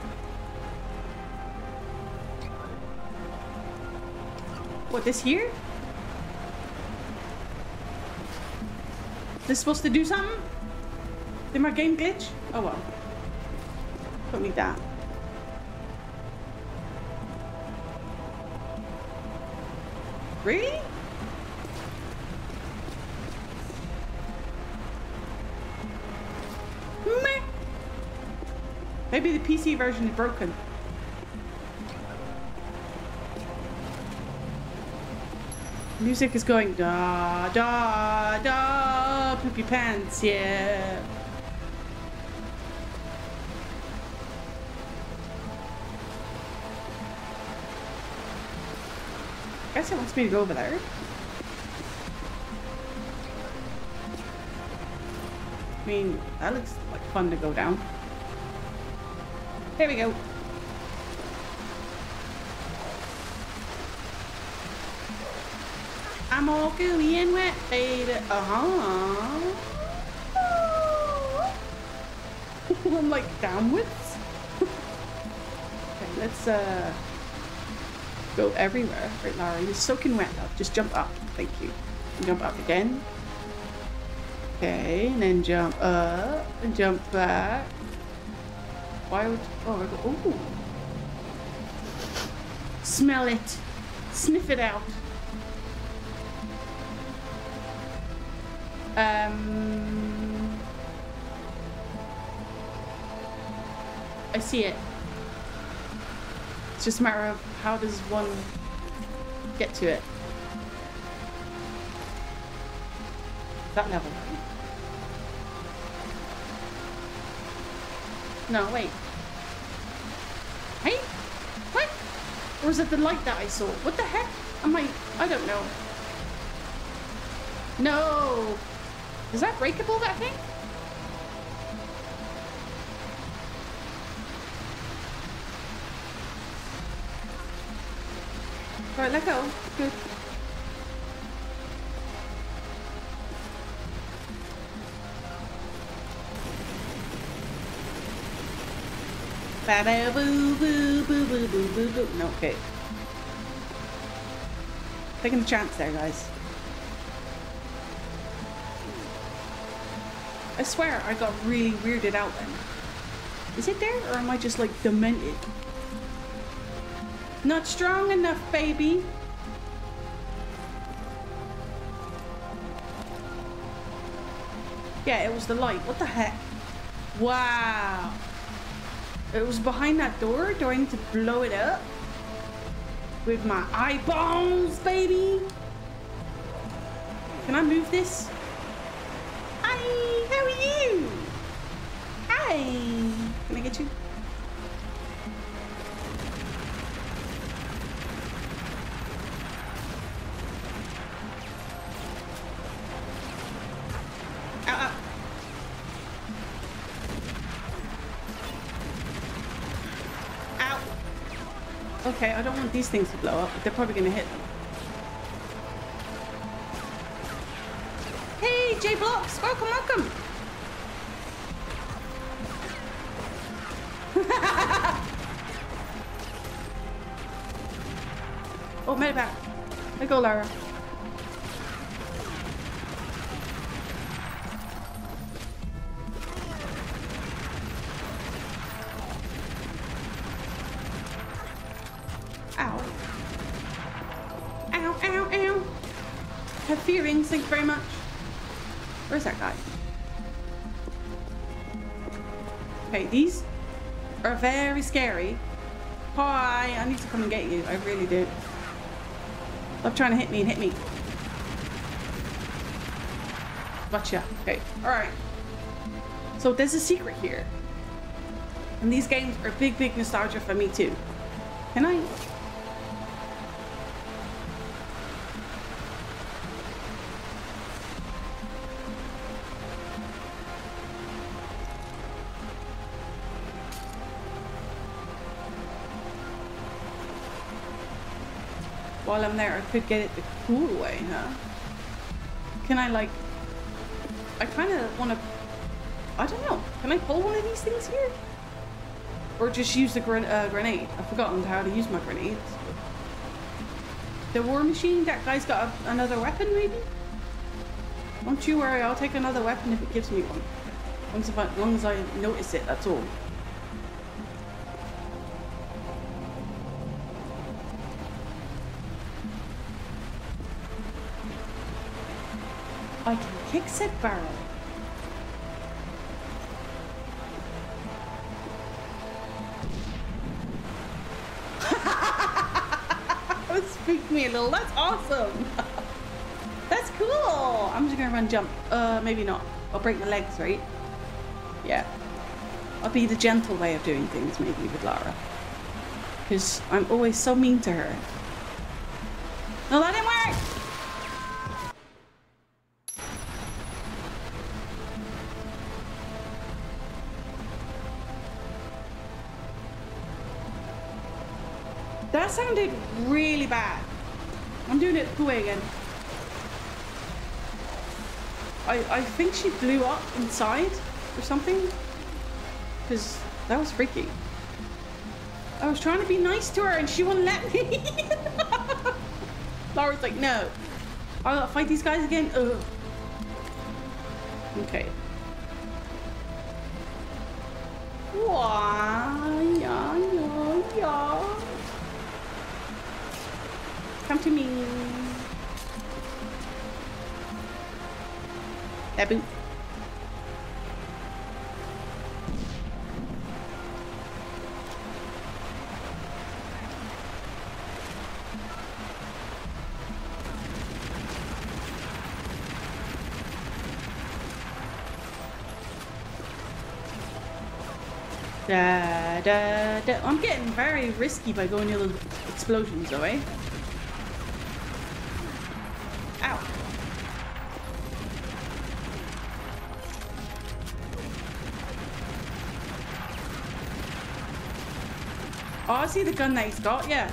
What, this here? This supposed to do something? Did my game glitch? Oh well. Don't need that. Maybe the PC version is broken. Music is going da da da poopy pants, yeah. Guess it wants me to go over there. I mean, that looks like fun to go down. Here we go. I'm all gooey and wet, baby. Uh-huh. I'm like downwards. okay, let's uh go everywhere. Right, Lara, you're soaking wet now. Just jump up. Thank you. Jump up again. Okay, and then jump up and jump back. Why would oh I go ooh. Smell it. Sniff it out. Um, I see it. It's just a matter of how does one get to it. That level. No, wait. Hey? What? Or is it the light that I saw? What the heck? Am I... I don't know. No! Is that breakable, that thing? Alright, let go. Good. Ba-da boo boo boo boo boo boo boo. No, okay. Taking a chance there, guys. I swear I got really weirded out then. Is it there or am I just like demented? Not strong enough, baby. Yeah, it was the light. What the heck? Wow. It was behind that door. Do I need to blow it up? With my eyeballs, baby. Can I move this? Okay, I don't want these things to blow up, they're probably gonna hit them. Hey, J Blocks, welcome, welcome. oh, medipack. Let go, Lara. Trying to hit me and hit me. Gotcha. Okay, alright. So there's a secret here. And these games are big, big nostalgia for me too. Can I? There, I could get it the cool way, huh? Can I like... I kind of want to... I don't know. Can I pull one of these things here? Or just use the uh, grenade? I've forgotten how to use my grenades. The war machine? That guy's got a, another weapon, maybe? Don't you worry, I'll take another weapon if it gives me one. Once I, as I notice it, that's all. I can kick said barrel. that spooked me a little. That's awesome. That's cool. I'm just gonna run jump. Uh, maybe not. I'll break my legs, right? Yeah. I'll be the gentle way of doing things, maybe, with Lara. Because I'm always so mean to her. No, that didn't work! Sounded really bad. I'm doing it the way again. I, I think she blew up inside or something. Because that was freaky. I was trying to be nice to her and she wouldn't let me. Laura's like, no. I gotta fight these guys again? Ugh. Okay. Why? Babu. Da, da, da. I'm getting very risky by going near those explosions though, eh? See the gun that he's got, yeah.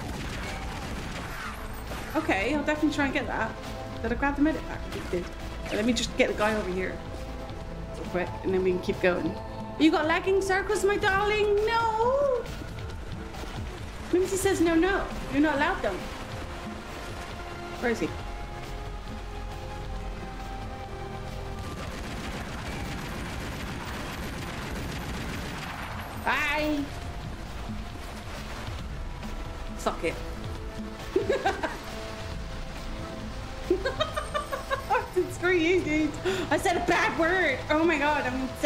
Okay, I'll definitely try and get that. Did I grab the medic did. Let me just get the guy over here. Real quick, and then we can keep going. You got lagging circles, my darling? No! He says no, no. You're not allowed them. Where is he?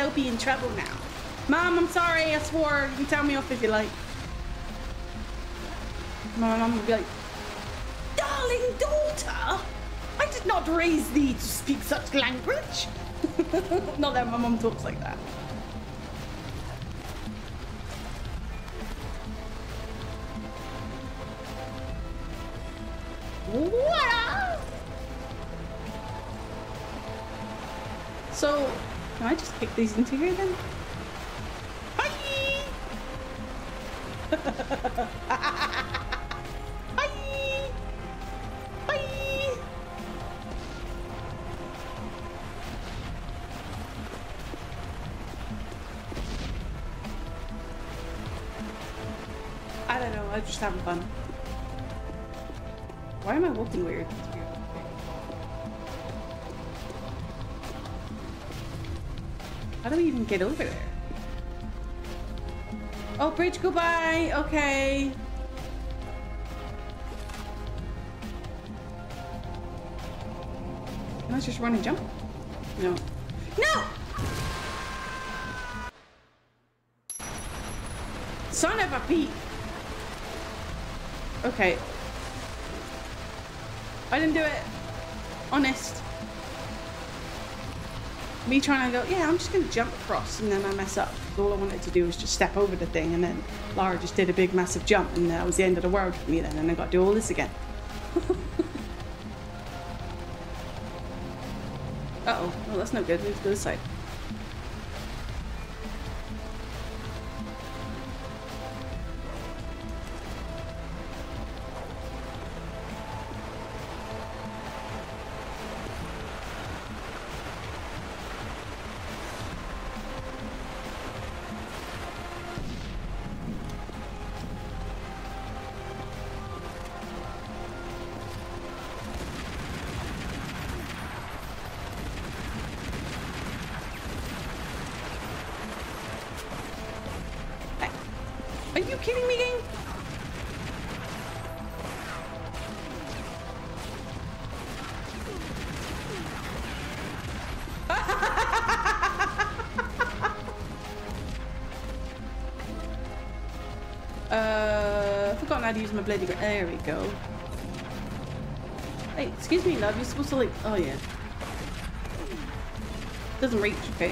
Be in trouble now. Mom, I'm sorry, I swore. You can tell me off if you like. My mom will be like, Darling daughter, I did not raise thee to speak such language. not that my mom talks like that. These into here? Get over there? Oh, bridge goodbye. Okay. Can I just run and jump? Just going to jump across and then I mess up. All I wanted to do was just step over the thing and then Lara just did a big massive jump and that was the end of the world for me then and I got to do all this again. Uh-oh. Well, that's no good. Let's go this side. To use. There we go. Hey, excuse me, love. You're supposed to like... Oh, yeah. Doesn't reach, okay.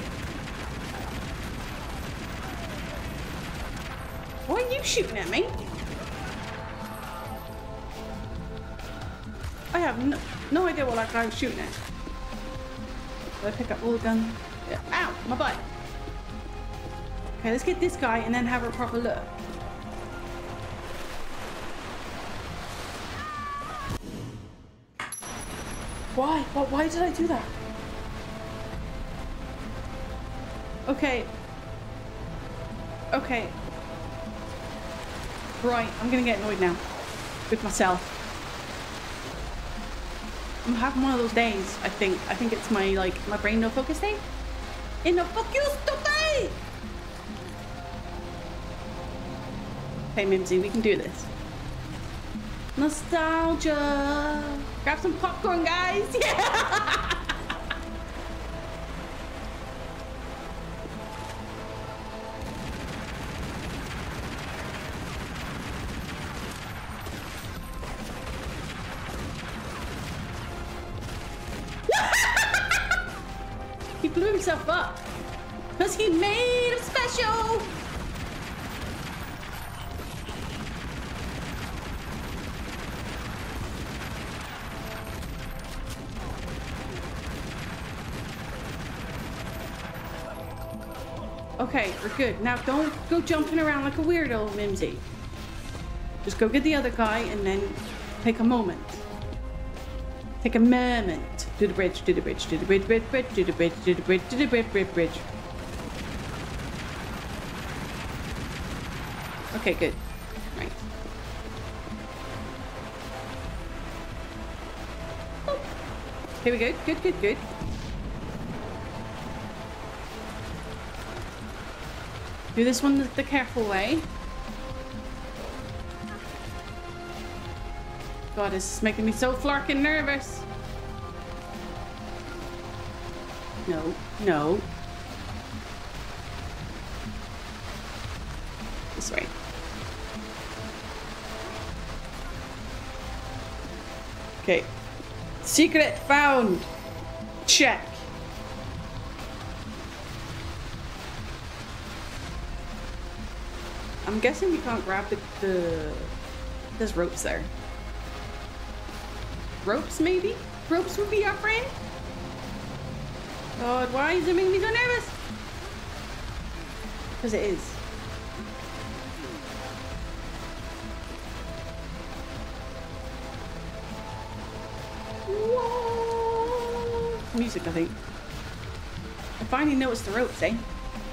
Why are you shooting at me? I have no, no idea what guy was shooting at. Did I pick up all the guns? Yeah. Ow! My butt! Okay, let's get this guy and then have a proper look. Why? Did I do that? Okay. Okay. Right, I'm gonna get annoyed now. With myself. I'm having one of those days, I think. I think it's my, like, my brain no focus day. In the fuck you stupid! Okay, Mimzie, we can do this. Nostalgia! Grab some popcorn, guys! Yeah! Good. Now don't go jumping around like a weirdo, Mimzie. Just go get the other guy and then take a moment. Take a moment. Do the bridge, do the bridge, do the bridge, bridge, bridge, do the bridge, do the bridge, do the bridge, bridge, bridge. Okay, good. Right. Here we go. Good, good, good. Do this one the, careful way. God, this is making me so flarkin' nervous. No, no. This way. Okay. Secret found. Check. I'm guessing we can't grab the, the... There's ropes there. Ropes, maybe? Ropes would be our friend? God, why is it making me so nervous? Because it is. Whoa. Music, I think. I finally noticed the ropes, eh?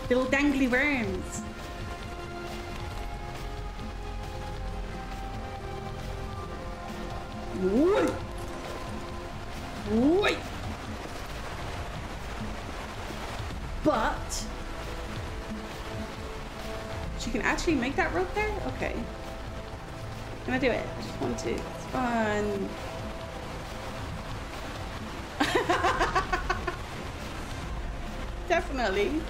Little dangly worms. Wait! Wait! But she can actually make that rope there? Okay. Can I do it? I just want to. It's fun. Definitely.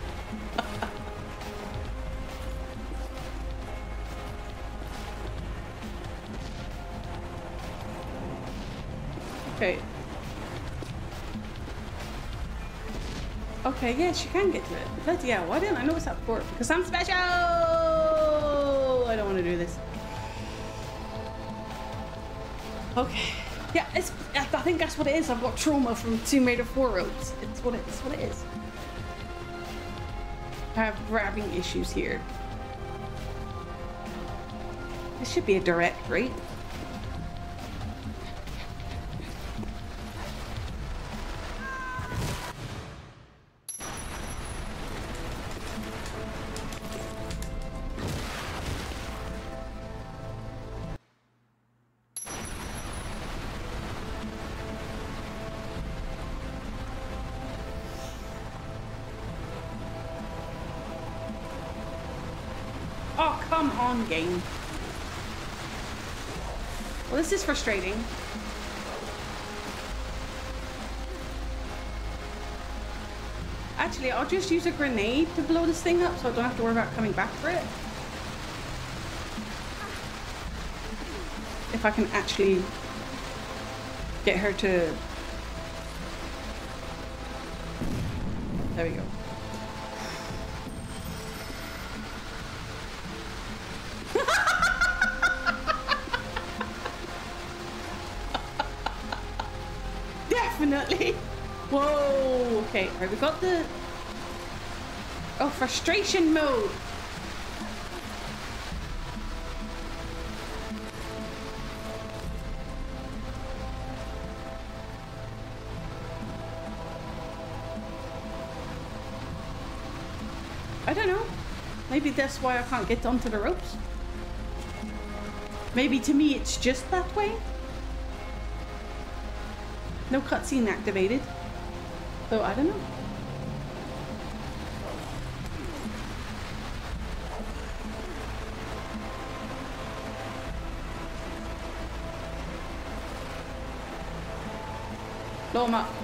Okay, yeah, she can get to it. Bloody hell, why didn't I notice that before? Because I'm special! I don't want to do this. Okay. Yeah, it's, I think that's what it is. I've got trauma from Tomb Raider 4 roads. It's what it, it's what it is. I have grabbing issues here. This should be a direct, right? Frustrating. Actually, I'll just use a grenade to blow this thing up so I don't have to worry about coming back for it. if I can actually get her to... Right, we got the... Oh, frustration mode. I don't know. Maybe that's why I can't get onto the ropes. Maybe to me it's just that way. No cutscene activated. So I don't know. Blow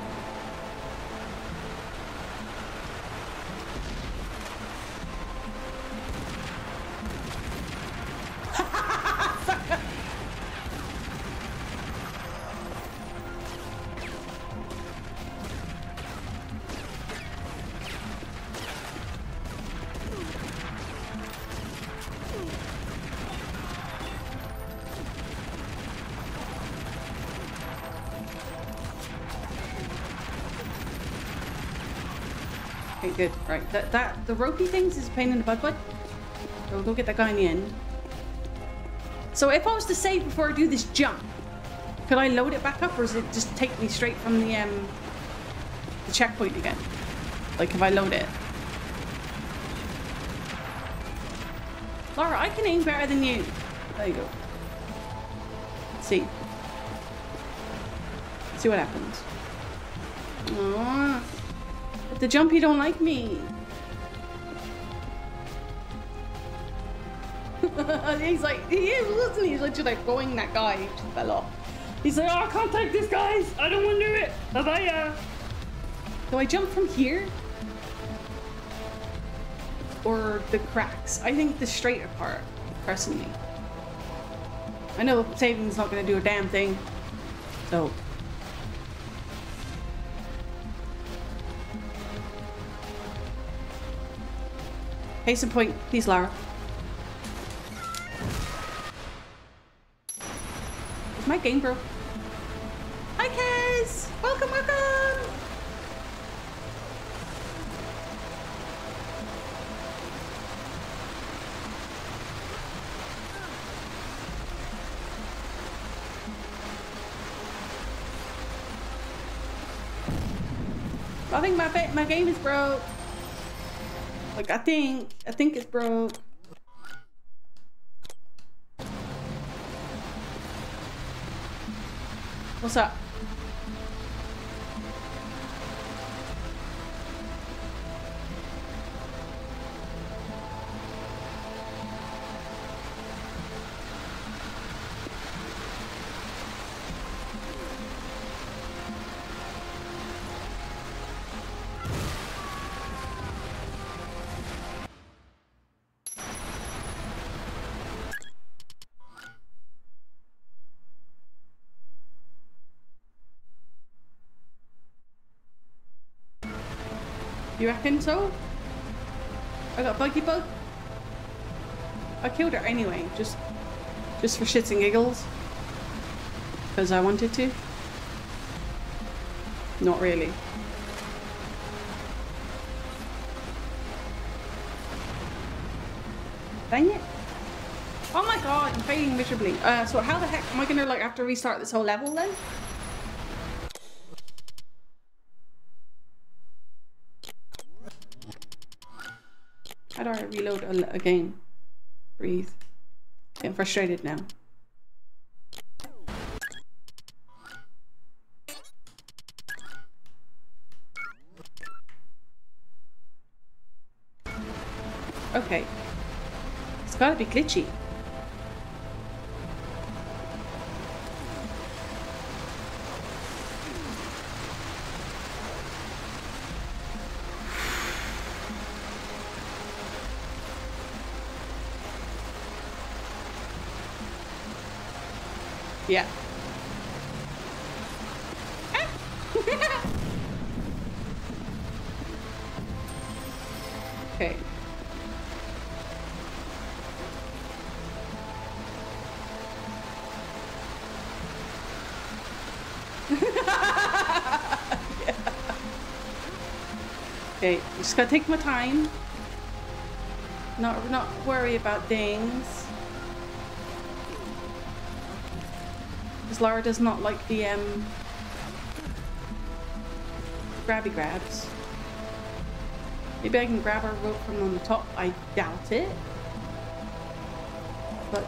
Right, that that the ropey things is a pain in the butt, but we'll go get that guy in the end. So if I was to save before I do this jump, could I load it back up, or does it just take me straight from the um the checkpoint again? Like if I load it. Lara, I can aim better than you. There you go. Let's see. See what happens. Aww. The jumpy don't like me. he's like, he is, wasn't? He's literally like going that guy who just fell off. He's like, oh, I can't take this, guys. I don't want to do it. Bye-bye. uh. Do I jump from here? Or the cracks? I think the straighter part, personally. I know saving's not going to do a damn thing. So, Case in point, please, Lara. Is my game broke? Hi, Kez! Welcome, welcome! I think my my game is broke. Like I think I think it's broke. What's up? You reckon so? I got buggy bug. I killed her anyway, just just for shits and giggles. Because I wanted to. Not really. Dang it. Oh my god, I'm failing miserably. Uh, so how the heck am I gonna like have to restart this whole level then? How do I reload again. Breathe. Getting frustrated now. Okay. It's gotta be glitchy. Yeah. okay. Okay, just gotta take my time. Not not worry about things. Does not like the um grabby grabs. Maybe I can grab her rope from on the top. I doubt it. But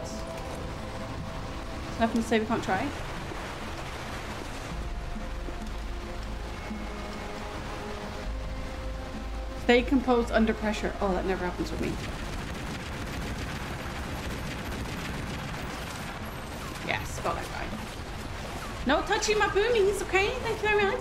nothing to say we can't try. Stay composed under pressure. Oh, that never happens with me. Yes, got that guy. No touching my boomies, okay? Thank you very much.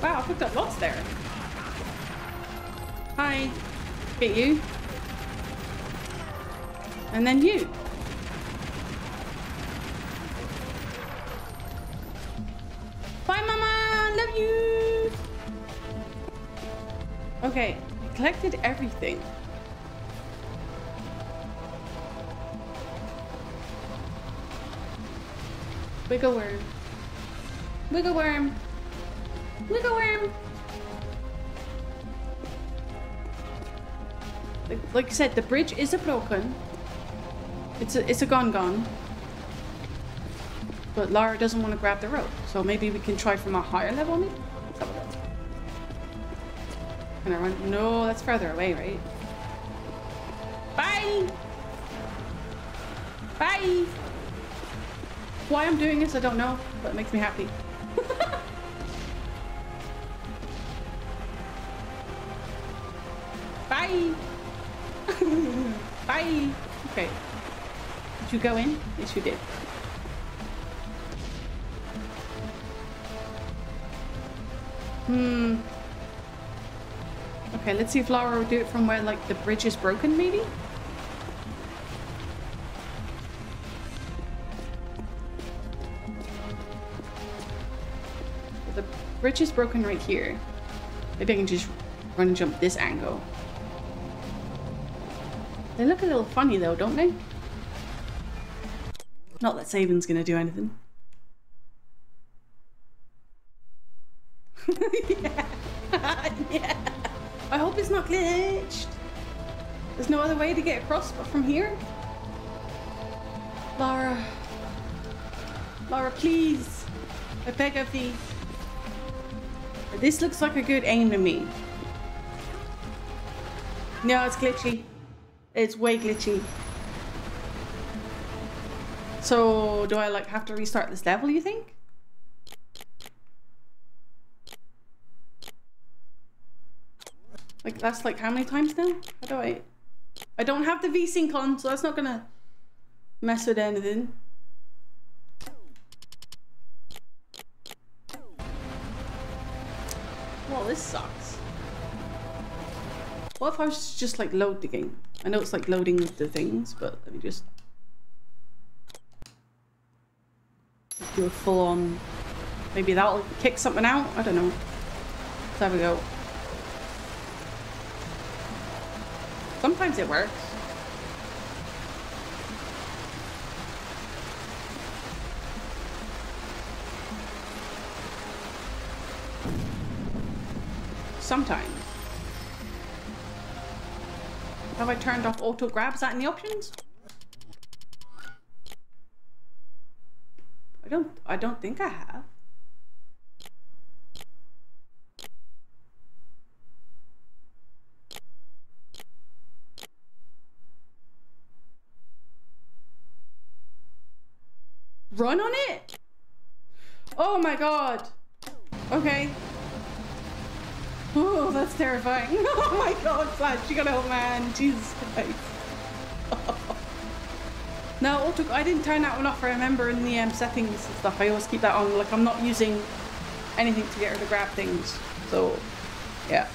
Wow, I picked up lots there. Hi. Get you. Said, the bridge is a broken. It's a it's a gone gone. But Lara doesn't want to grab the rope, so maybe we can try from a higher level. Maybe. Can I run? No, that's further away, right? Bye. Bye. Why I'm doing this, I don't know, but it makes me happy. Did you go in? Yes, you did. Hmm. Okay, let's see if Lara will do it from where, like, the bridge is broken, maybe? The bridge is broken right here. Maybe I can just run and jump this angle. They look a little funny though, don't they? Not that saving's gonna do anything. yeah. yeah. I hope it's not glitched. There's no other way to get across but from here. Lara. Lara, please. I beg of thee. This looks like a good aim to me. No, it's glitchy. It's way glitchy. So, do I like have to restart this level, you think? Like, that's like how many times now? How do I... I don't have the V-Sync on, so that's not gonna mess with anything. Well, this sucks. What if I was just like load the game? I know it's like loading the things, but let me just do a full on. Maybe that'll kick something out. I don't know. Let's have a go. Sometimes it works. Sometimes. Have I turned off auto grabs that in the options? I don't I don't think I have. Run on it? Oh my god. Okay. Oh, that's terrifying. Oh my god, Flash, you gotta hold my hand. Jesus Christ. no, auto I didn't turn that one off. I remember in the um, settings and stuff, I always keep that on. Like, I'm not using anything to get her to grab things. So, yeah.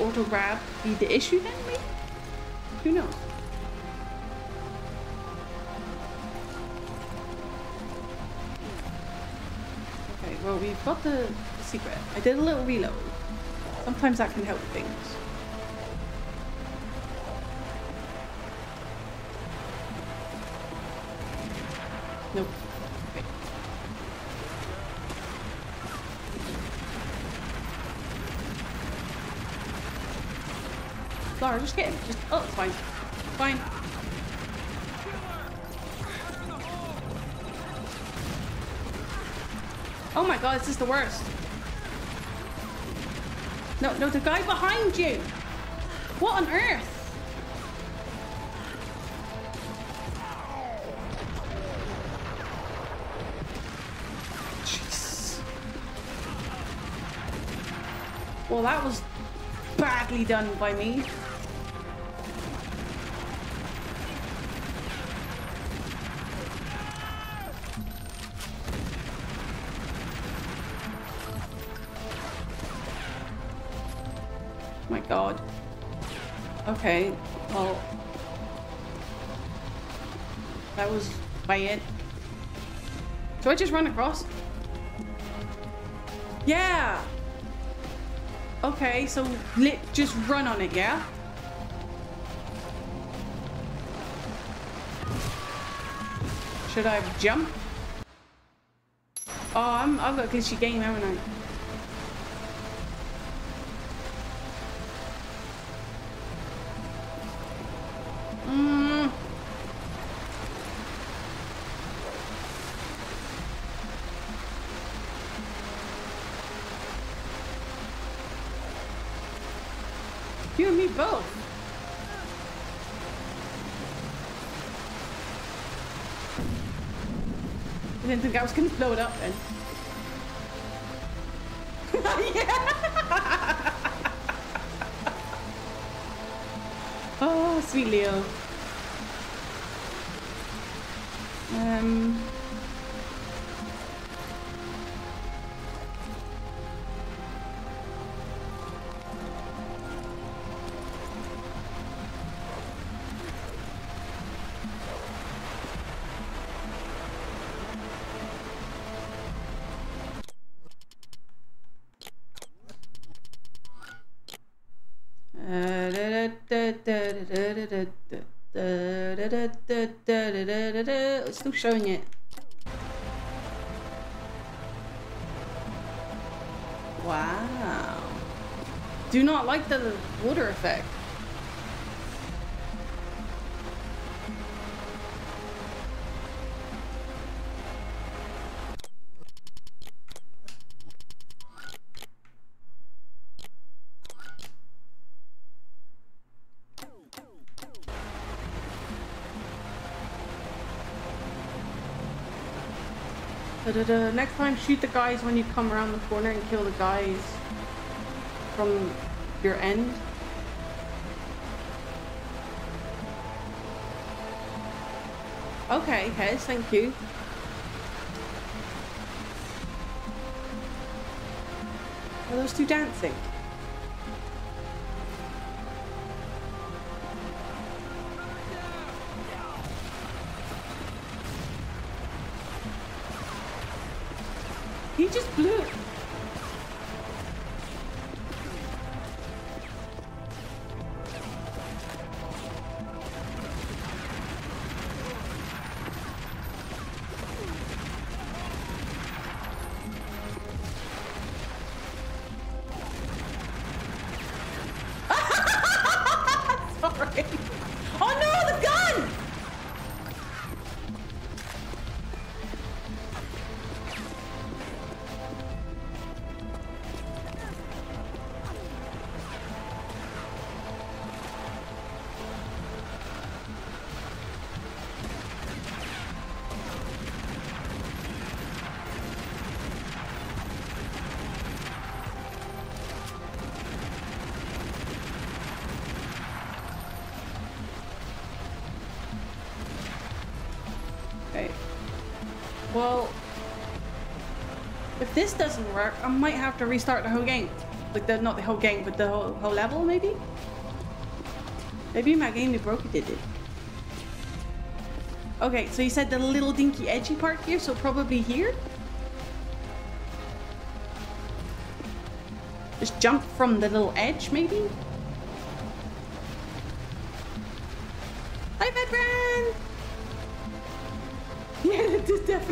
Would auto grab be the issue then, maybe? Who knows? Okay, well, we've got the, the secret. I did a little reload. Sometimes that can help things. Nope. Lara, just get him. Just oh, it's fine. Fine. Oh my god, this is the worst. No, no, the guy behind you. What on earth? Well, that was badly done by me. My god. Okay, well... That was by it. Do I just run across? Yeah! Okay, so just run on it, yeah? Should I jump? Oh, I'm, I've got a glitchy game, haven't I? Think I was gonna blow it up then. yeah. Oh, sweet Leo. Showing it. Wow. Do not like the water effect. Da-da-da. Next time, shoot the guys when you come around the corner and kill the guys from your end. Okay, Hez, thank you. Are those two dancing? Well, if this doesn't work, I might have to restart the whole game. Like the not the whole game, but the whole whole level maybe. Maybe my game broke it did it. Okay, so you said the little dinky edgy part here, so probably here? Just jump from the little edge, maybe?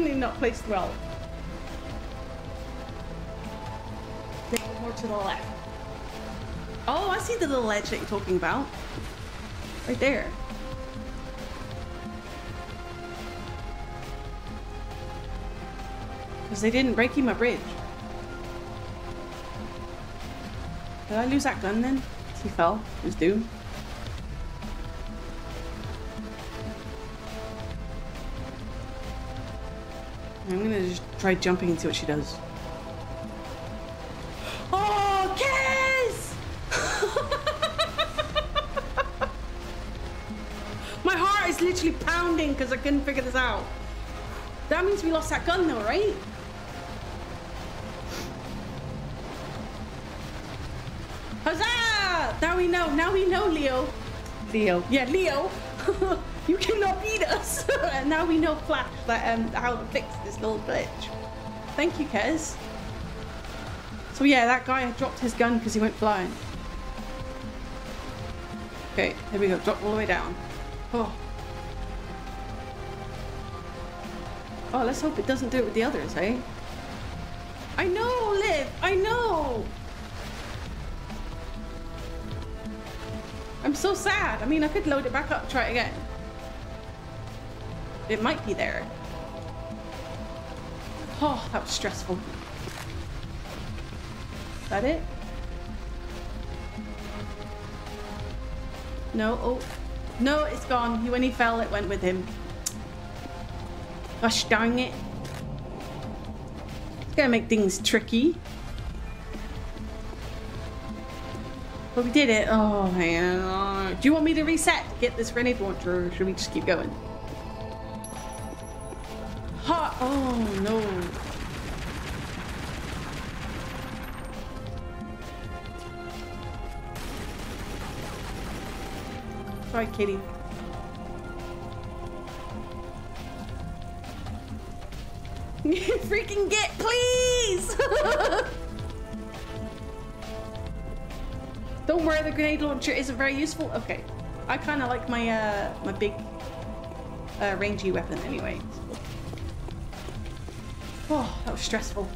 Definitely not placed well. More to the left. Oh, I see the little edge that you're talking about. Right there. Because they didn't break you my bridge. Did I lose that gun then? He fell. His doom. I'm try jumping and see what she does. Oh, Kez! My heart is literally pounding because I couldn't figure this out. That means we lost that gun though, right? Huzzah! Now we know. Now we know, Leo. Leo. Yeah, Leo. you cannot beat us. and now we know, Flash, that, um, how to fix little glitch. Thank you, Kez. So yeah, that guy had dropped his gun because he went flying. Okay, here we go. Drop all the way down. Oh. Oh, let's hope it doesn't do it with the others, eh? I know, Liv! I know! I'm so sad. I mean, I could load it back up, try it again. It might be there. Oh, that was stressful. Is that it? No, oh. No, it's gone. When he fell, it went with him. Gosh dang it. It's gonna make things tricky. But we did it. Oh man. Do you want me to reset to get this grenade launcher or should we just keep going? Ha! Oh no. Sorry, kitty. Freaking get, please! Don't worry, the grenade launcher isn't very useful. Okay, I kind of like my uh my big uh, rangy weapon anyway. Oh, that was stressful.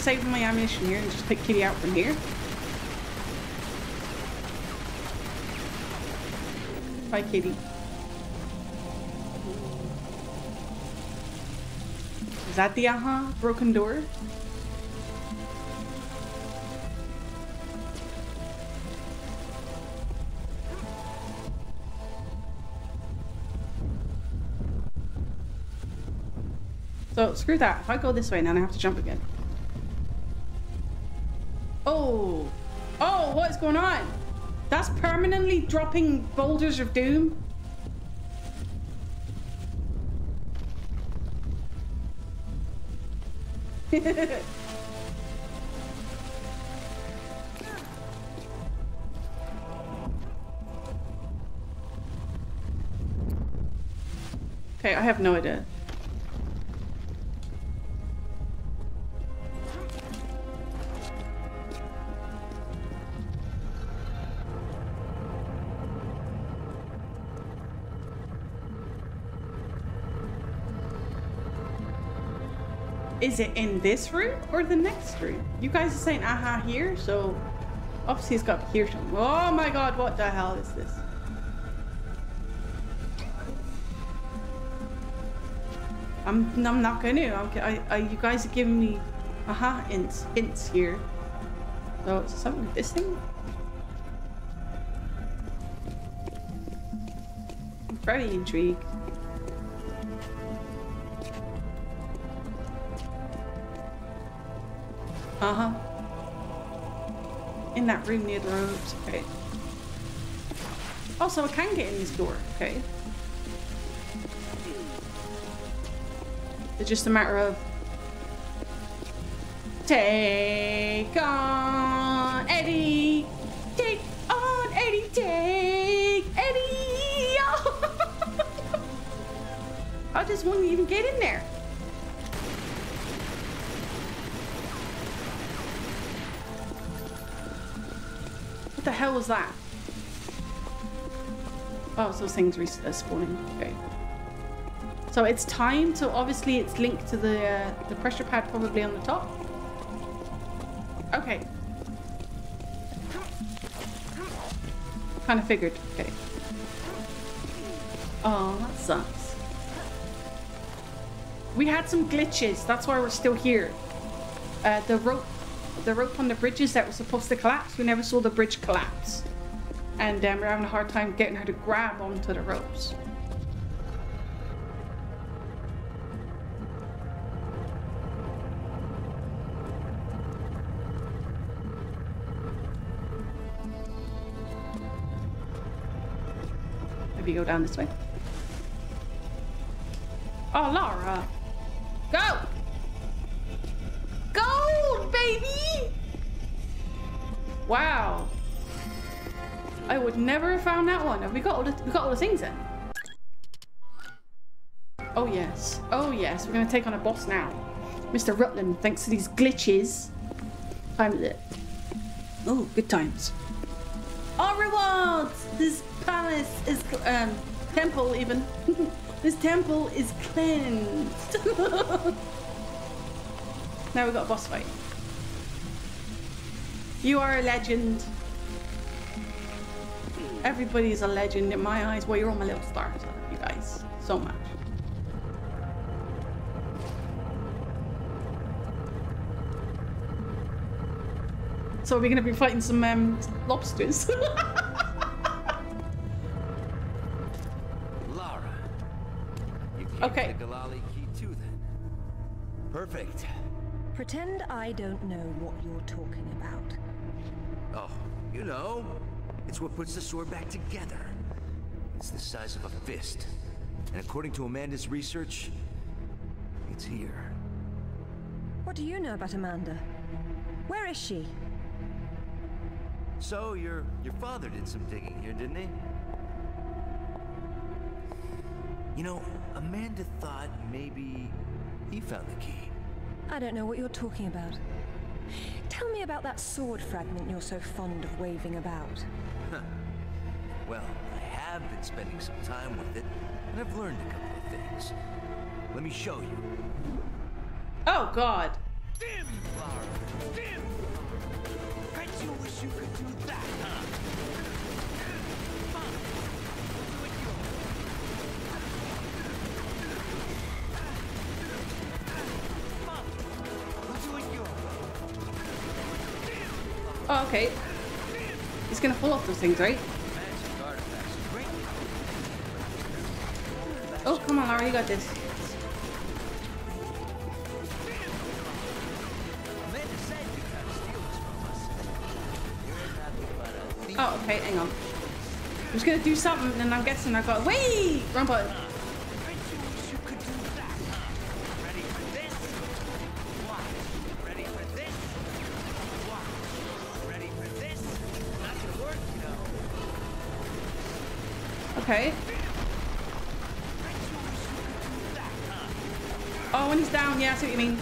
Save my ammunition here and just pick kitty out from here. Bye, kitty. Is that the uh-huh broken door? So screw that. If I go this way, then I have to jump again. Permanently dropping boulders of doom? okay, I have no idea. Is it in this room or the next room? You guys are saying aha here, so obviously it's got here somewhere. Oh my god, what the hell is this? I'm, I'm not gonna. I, I, you guys are giving me. aha hints, hints here. So, is something with this thing? I'm very intrigued. Uh-huh. In that room near the robes, okay. Also, I can get in this door, okay. It's just a matter of take on Eddie, take on Eddie, take Eddie. I just wouldn't even get in there. Hell was that? Oh, it's those things respawning. Okay. So it's time. So obviously it's linked to the uh, the pressure pad probably on the top. Okay. Kind of figured. Okay. Oh, that sucks. We had some glitches. That's why we're still here. Uh, the rope, the rope on the bridges that was supposed to collapse. We never saw the bridge collapse, and um, we're having a hard time getting her to grab onto the ropes. Maybe go down this way. Oh, Lara. Go! Gold, baby! Wow. I would never have found that one. Have we got all the, we got all the things in? Oh yes. Oh yes. We're gonna take on a boss now. Mr. Rutland, thanks to these glitches. Time is it? Oh, good times. All rewards! This palace is, um, temple even. this temple is cleansed. now we've got a boss fight. You are a legend. Everybody's a legend in my eyes. Well, you're all my little stars. I love you guys so much. So we're gonna be fighting some um, lobsters. Lara. You came Okay. to Ghalali Key too then. Perfect. Pretend I don't know what you're talking about. Oh, you know, it's what puts the sword back together. It's the size of a fist. And according to Amanda's research, it's here. What do you know about Amanda? Where is she? So your your father did some digging here, didn't he? You know, Amanda thought maybe he found the key. I don't know what you're talking about. Tell me about that sword fragment you're so fond of waving about. Well, I have been spending some time with it, and I've learned a couple of things. Let me show you. oh God. Damn you, Clara! Damn! Bet you wish you could do that, huh? Okay. He's gonna pull off those things, right? Oh, come on, Lara, you got this. Oh, okay, hang on. I'm just gonna do something, and I'm guessing I got. Wait, wrong button. Huh? Oh, when he's down, yeah, I see what you mean.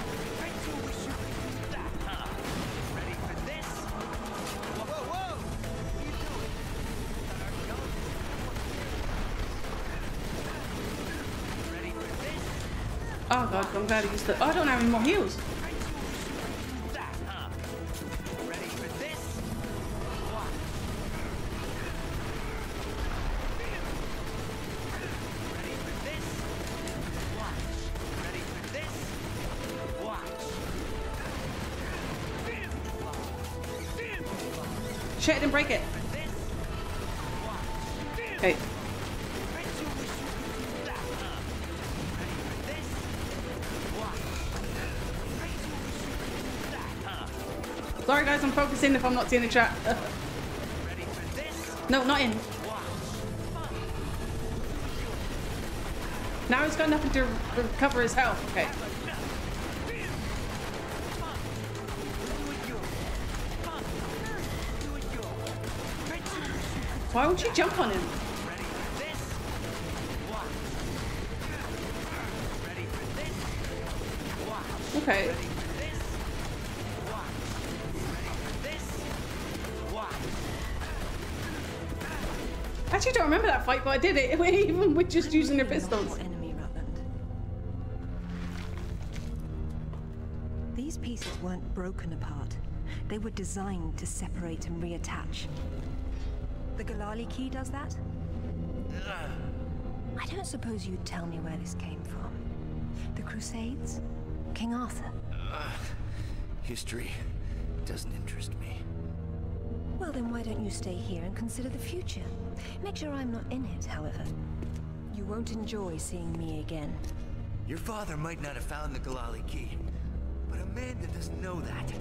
Oh God, I'm glad I used the. Oh, I don't have any more heals. I'm if I'm not seeing the chat. no, not in. Now he's got nothing to recover his health. Okay. Why would you jump on him? Remember but I did it even with just using their pistols. Enemy, Rutland. These pieces weren't broken apart. They were designed to separate and reattach. The Ghalali key does that? I don't suppose you'd tell me where this came from. The Crusades? King Arthur? History doesn't interest me. Well, then why don't you stay here and consider the future? Make sure I'm not in it, however. You won't enjoy seeing me again. Your father might not have found the Ghalali key, but Amanda doesn't know that.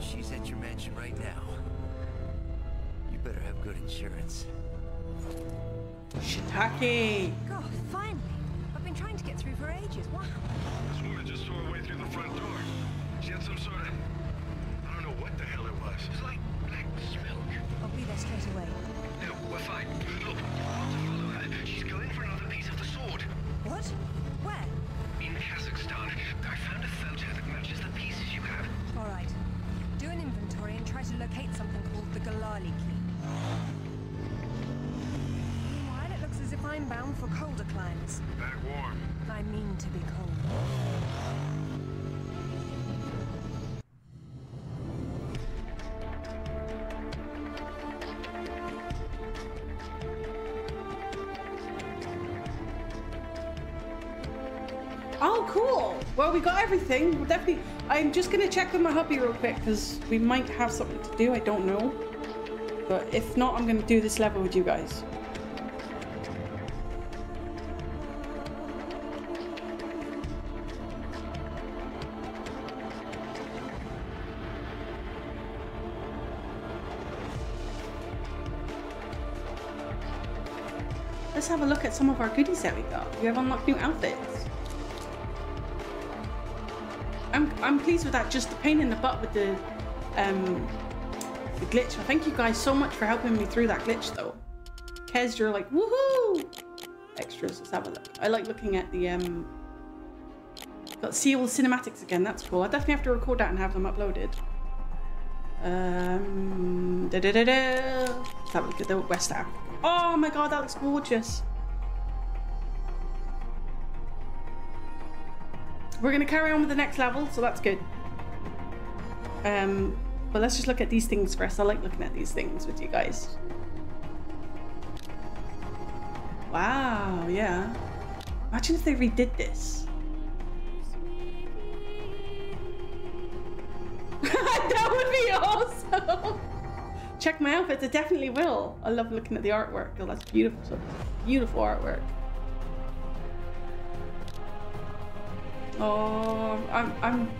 She's at your mansion right now. You better have good insurance. Shiitake. God, finally! I've been trying to get through for ages. Wow. This woman just saw her way through the front door. She had some sort of... I don't know what the hell it was. It was like black smoke. I'll be there straight away. We're fine. Look, to follow her. She's going for another piece of the sword. What? Where? In Kazakhstan, I found a photo that matches the pieces you have. All right. Do an inventory and try to locate something called the Ghalali key. Meanwhile, it looks as if I'm bound for colder climes. Back warm. I mean to be cold. Cool. Well, we got everything. We're definitely. I'm just gonna check with my hubby real quick because we might have something to do. I don't know. But if not, I'm gonna do this level with you guys. Let's have a look at some of our goodies that we got. We have unlocked new outfits. I'm I'm pleased with that. Just the pain in the butt with the um the glitch. Thank you guys so much for helping me through that glitch though. Kez, you're like woohoo! Extras. Let's have a look. I like looking at the um. Got see all the cinematics again. That's cool. I definitely have to record that and have them uploaded. Um. Da da da da. Let's have a look at the West Africa. Oh my god, that looks gorgeous. We're gonna carry on with the next level, so that's good. Um, but let's just look at these things first. I like looking at these things with you guys. Wow, yeah. Imagine if they redid this. that would be awesome. Check my outfits. I definitely will. I love looking at the artwork. Oh, that's beautiful. Beautiful artwork. Oh, I'm I'm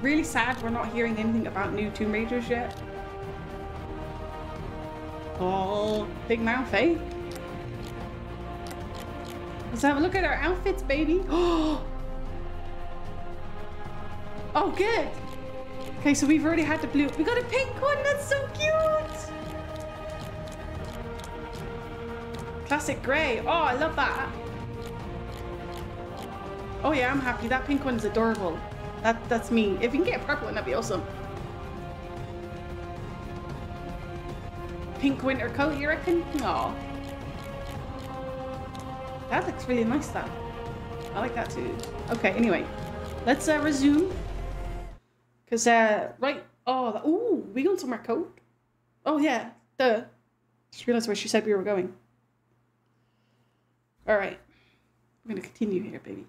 really sad we're not hearing anything about new Tomb Raiders yet. Oh, big mouth, eh? Let's have a look at our outfits, baby. Oh, Oh, good. Okay, so we've already had the blue. We got a pink one. That's so cute. Classic grey. Oh, I love that. Oh yeah, I'm happy. That pink one's adorable. That that's me. If you can get a purple one, that'd be awesome. Pink winter coat, you reckon? Aw. That looks really nice, that. I like that too. Okay, anyway. Let's uh, resume. Because, uh, right. Oh, that, ooh, we going somewhere cold? Oh, yeah. Duh. Just realized where she said we were going. All right. Going to continue here, baby.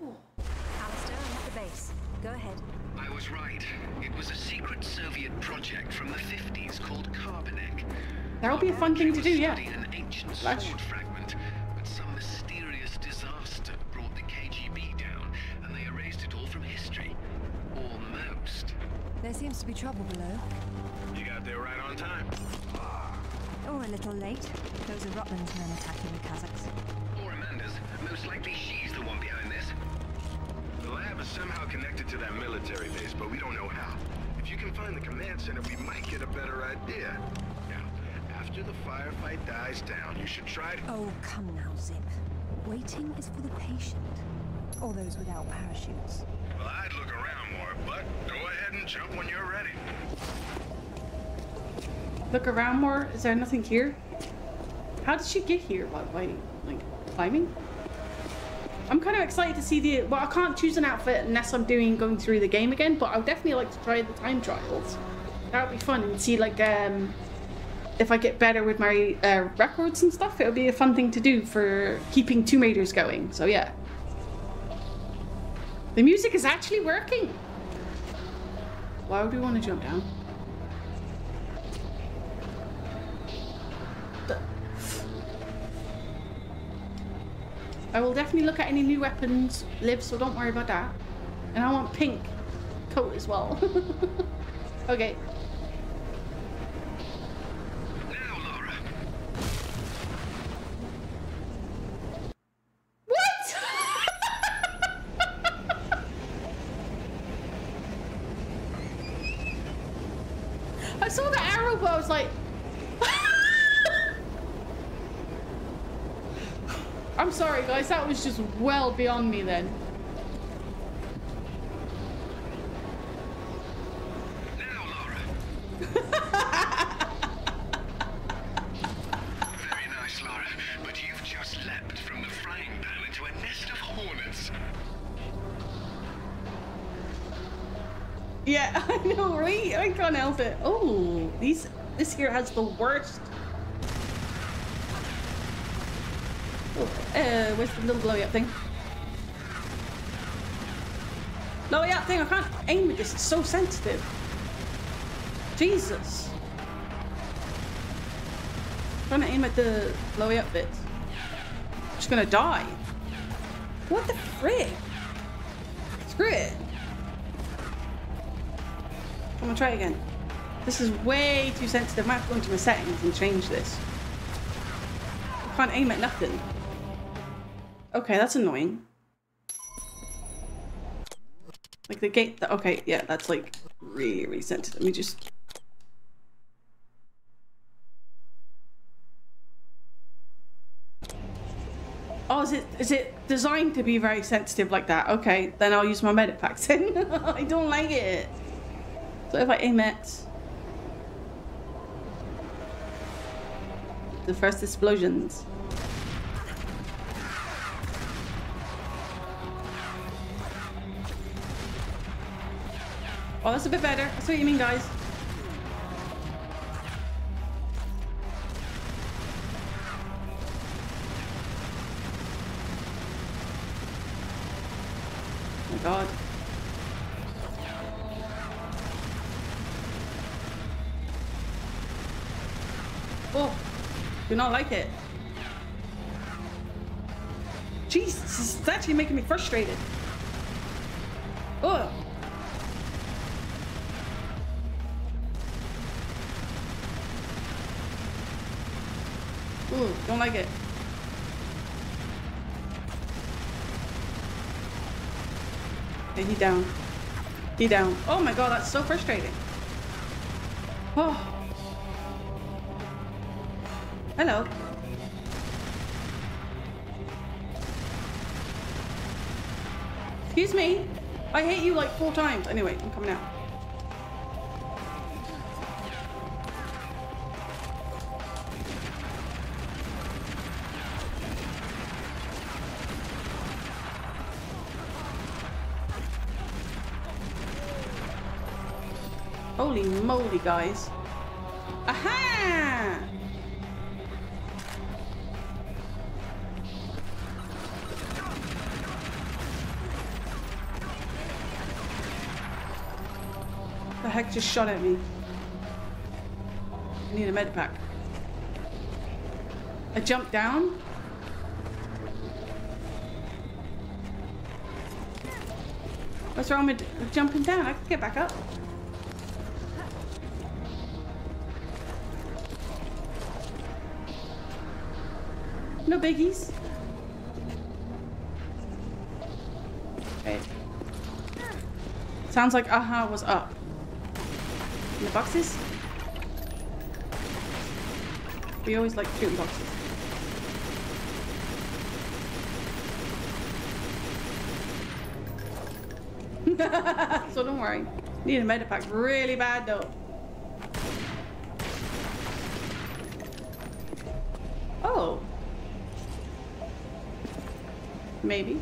Alister, I'm at the base. Go ahead. I was was right. It was a secret Soviet project from the 50s called Carbonek. That'll be a fun thing to do, yeah. An ancient That's- sword fragment, but some mysterious disaster brought the KGB down, and they erased it all from history. Almost. There seems to be trouble below. You got there right on time. Or a little late. Those are Rutland's men attacking the Kazakhs. Or Amanda's. Most likely she's the one behind this. The lab is somehow connected to that military base, but we don't know how. If you can find the command center, we might get a better idea. Now, after the firefight dies down, you should try to... Oh, come now, Zip. Waiting is for the patient. Or those without parachutes. Well, I'd look around more, but go ahead and jump when you're ready. Look around more. Is there nothing here? How did she get here? By, by like climbing? I'm kind of excited to see the. Well, I can't choose an outfit unless I'm doing going through the game again. But I would definitely like to try the time trials. That would be fun and see like um if I get better with my uh, records and stuff. It would be a fun thing to do for keeping Tomb Raiders going. So yeah. The music is actually working. Why would we want to jump down? I will definitely look at any new weapons, Liv, so don't worry about that. And I want pink coat as well. okay. Now, Lara. What? I saw the arrow, but I was like... I'm sorry, guys. That was just well beyond me then. Very nice, Lara. But you've just leapt from the frying pan into a nest of hornets. Yeah, I know, right? I can't help it. Oh, these this here has the worst. Oh, uh, where's the little blowy up thing? Blowy up thing, I can't aim with this, it's so sensitive. Jesus. I'm trying to aim at the blowy up bit. I'm just gonna die. What the frick? Screw it. I'm gonna try again. This is way too sensitive. I might have to go into my settings and change this. I can't aim at nothing. Okay, that's annoying. Like the gate, the, okay, yeah, that's like really, sensitive. Let me just... Oh, is it is it designed to be very sensitive like that? Okay, then I'll use my medic packs then. I don't like it. So if I aim at the first explosions. Oh, that's a bit better. That's what you mean, guys. Oh my god. Oh, do not like it. Jeez, this is actually making me frustrated. Oh. Don't like it. Okay, he down. He down. Oh my god, that's so frustrating. Oh. Hello. Excuse me. I hate you like four times. Anyway, I'm coming out. Moly, guys. Aha! The heck just shot at me? I need a med pack. I jumped down? What's wrong with jumping down? I can get back up. No biggies. Okay. Sounds like Aha was up. In the boxes? We always like shooting boxes. so don't worry. Need a medipack really bad though. Maybe.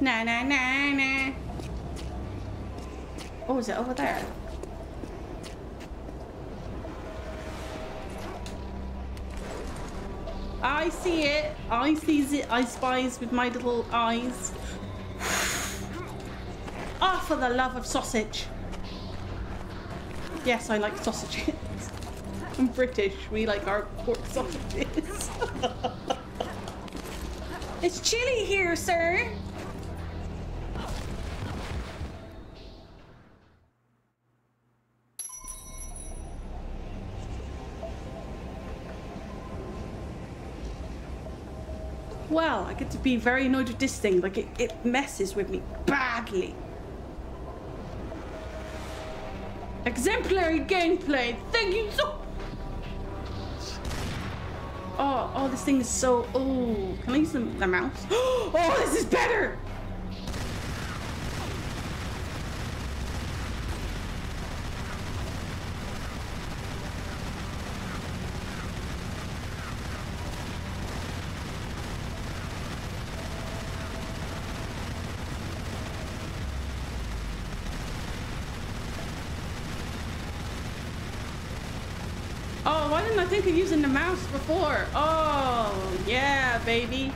Nah, nah, nah, nah. Oh, is it over there? I see it. I sees it. I spies with my little eyes. Ah, oh, for the love of sausage. Yes, I like sausages. I'm British. We like our pork sausages. it's chilly here, sir. well. I get to be very annoyed with this thing. Like, it, it messes with me badly. Exemplary gameplay. Thank you so Oh, oh, this thing is so... Oh, can I use the, the mouse? Oh, this is better! Oh, why didn't I think of using the mouse before. Oh, yeah, baby.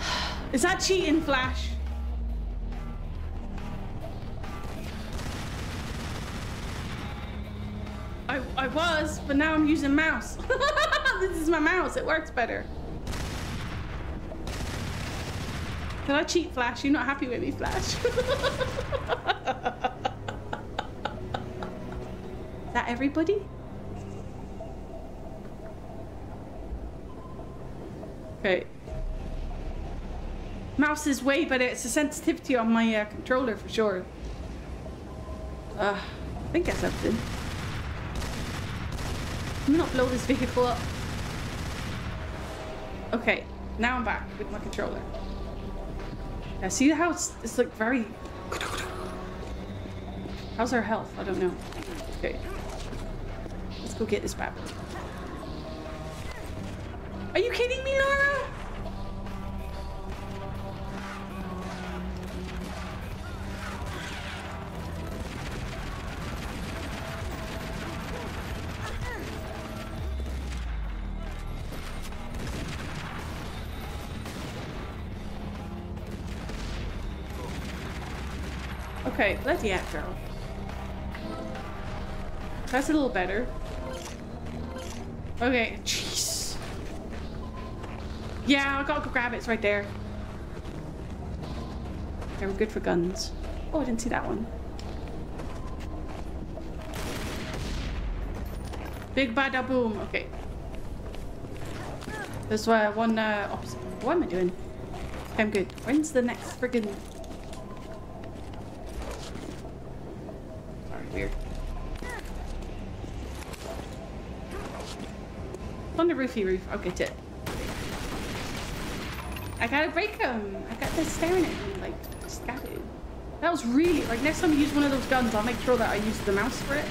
Is that cheating, Flash? I, I was, but now I'm using mouse. this is my mouse. It works better. Can I cheat, Flash? You're not happy with me, Flash. is that everybody? Okay. Mouse is way but It's a sensitivity on my uh, controller for sure. Uh, I think everything. Let me not blow this vehicle up. Okay, now I'm back with my controller. Yeah, see how it's, it's like very... How's our health? I don't know. Okay. Let's go get this bad boy. Are you kidding me, Lara? Yeah, girl. That's a little better. Okay, jeez. Yeah, I gotta go grab it. It's right there. They were good for guns. Oh, I didn't see that one. Big bada boom. Okay. There's uh, one uh, opposite. What am I doing? I'm good. When's the next friggin' Sorry, weird. On the roof. I'll get it. I gotta break them. I got this staring at me like scattered. That was really like next time you use one of those guns, I'll make sure that I use the mouse for it.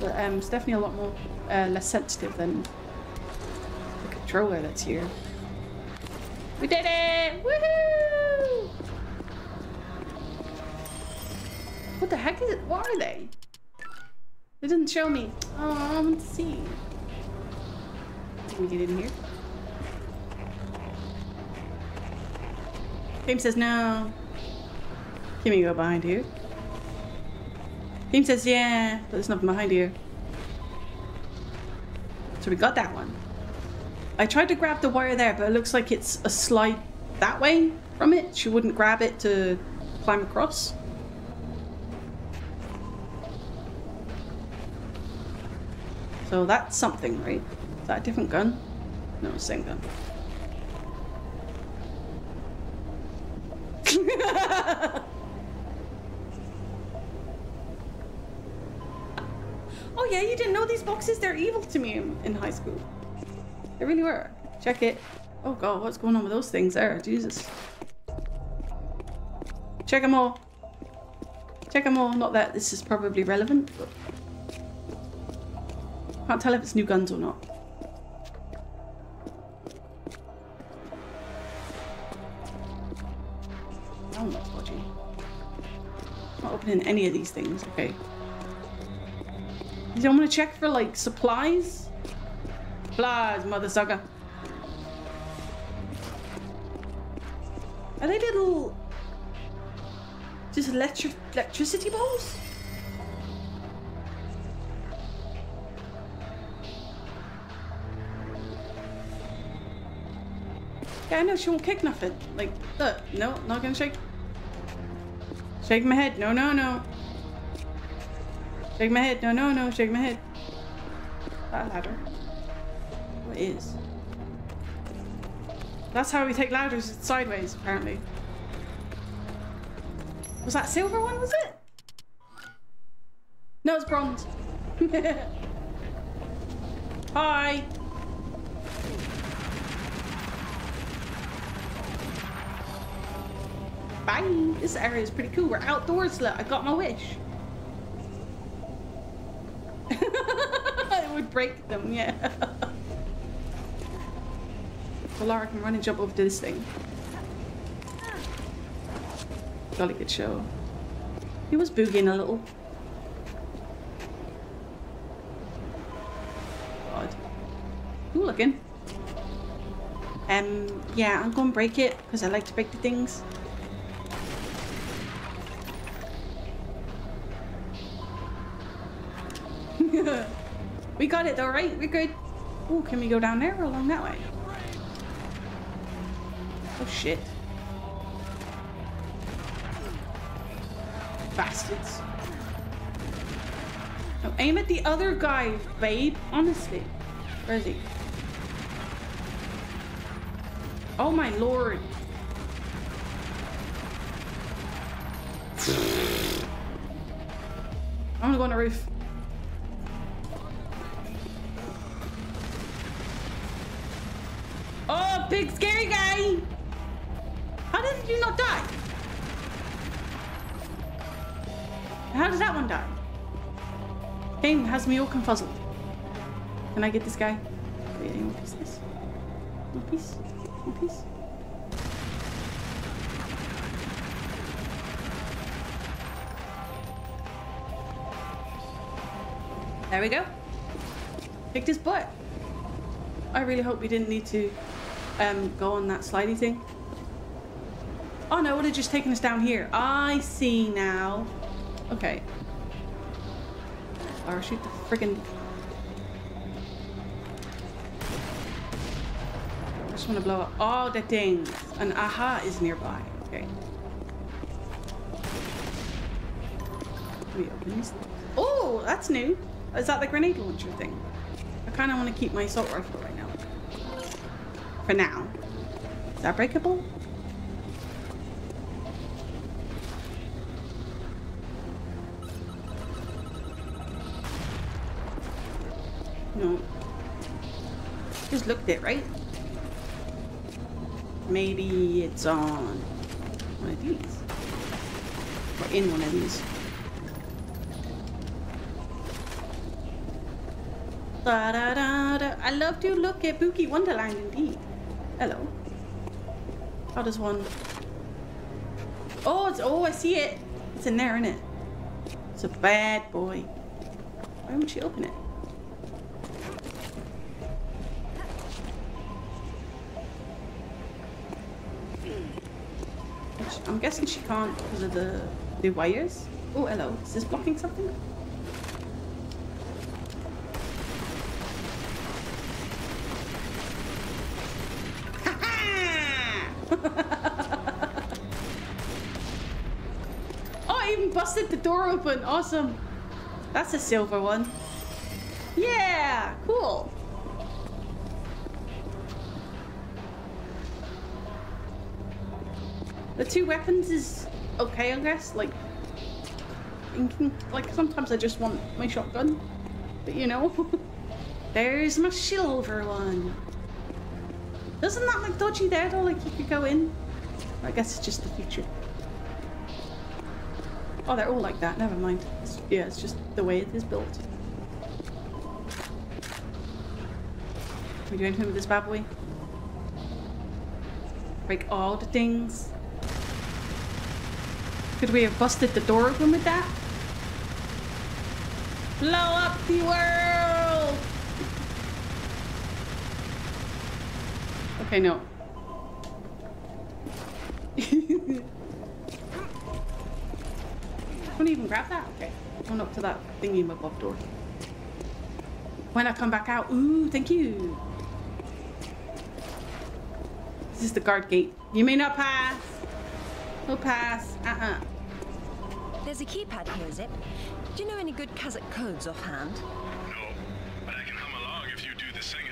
But um, it's definitely a lot more uh, less sensitive than the controller that's here. We did it! Woohoo! What the heck is it? What are they? They didn't show me. Oh, I want to see. Can we get in here? Game says no. Can we go behind you. Game says, yeah, but there's nothing behind here. So we got that one. I tried to grab the wire there, but it looks like it's a slide that way from it. She wouldn't grab it to climb across. So that's something, right? That a different gun? No, same gun. oh yeah, you didn't know these boxes? They're evil to me in, in high school. They really were. Check it. Oh god, what's going on with those things there? Jesus. Check them all. Check them all. Not that this is probably relevant, but... Can't tell if it's new guns or not. Opening any of these things. Okay. I'm gonna check for like supplies. Supplies, mother sucker. Are they little just electric electricity balls? Yeah, I know she won't kick nothing. Like, look, no, not gonna shake. Shake my head. No, no, no. Shake my head. No, no, no. Shake my head. That ladder. What is? That's how we take ladders sideways, apparently. Was that silver one, was it? No, it's bronze. Hi. Bye. This area is pretty cool. We're outdoors, look. I got my wish. it would break them, yeah. so Lara can run and jump over to this thing. Jolly good show. He was boogieing a little. God. Cool looking. Um, yeah, I'm gonna break it because I like to break the things. Got it though, right? We're good. Oh, can we go down there or along that way? Oh shit. Bastards. Oh, aim at the other guy, babe. Honestly. Where is he? Oh my lord. I'm gonna go on the roof. Big scary guy! How did you not die? How did that one die? Game has me all confuzzled. Can I get this guy? Wait, any more pieces? One piece? One piece? There we go. Kicked his butt. I really hope we didn't need to um, go on that slidey thing. Oh no, it would have just taken us down here. I see now. Okay. Or shoot the friggin' I just want to blow up all the things. An aha is nearby. Okay. Oh, that's new. Is that the grenade launcher thing? I kind of want to keep my assault rifle. For now. Is that breakable? No. Just looked it, right? Maybe it's on one of these. Or in one of these. Da, da, da. I love to look at Bookie Wonderland indeed. Hello. How does one... Oh, it's, oh, I see it. It's in there, isn't it? It's a bad boy. Why would she open it? I'm guessing she can't because of the, the wires. Oh, hello. Is this blocking something? oh, I even busted the open. Awesome. That's a silver one. Yeah, cool. The two weapons is okay, I guess. Like, like sometimes I just want my shotgun, but you know, there's my silver one. Doesn't that look dodgy there though? Like you could go in. I guess it's just the future. Oh, they're all like that. Never mind. It's, yeah, it's just the way it is built. Can we do anything with this bad boy? Break all the things. Could we have busted the door open with that? Blow up the world! Okay, no. Couldn't even grab that? Okay. Going up to that thingy above door. When I come back out. Ooh, thank you. This is the guard gate. You may not pass. No pass. Uh-uh. There's a keypad here, is it? Do you know any good Kazakh codes offhand? No, but I can hum along if you do the singing.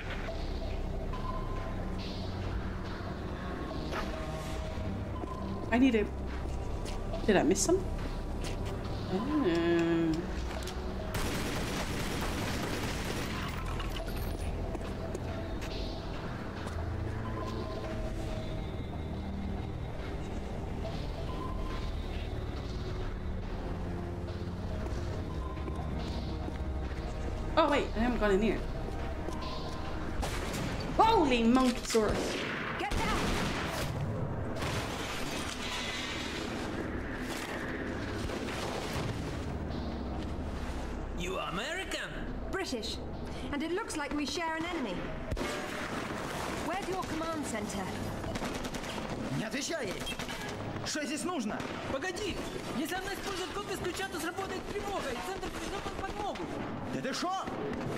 I need to... Did I miss some? Oh. Oh wait, I haven't gone in here. Holy monkeysaurus! Get like we share an enemy. Where's your command center? Не отвечай ей! Что здесь нужно? Погоди! Если она использует ключа, то сработает тревога, и центр пришлет нам подмогу. Да ты шо?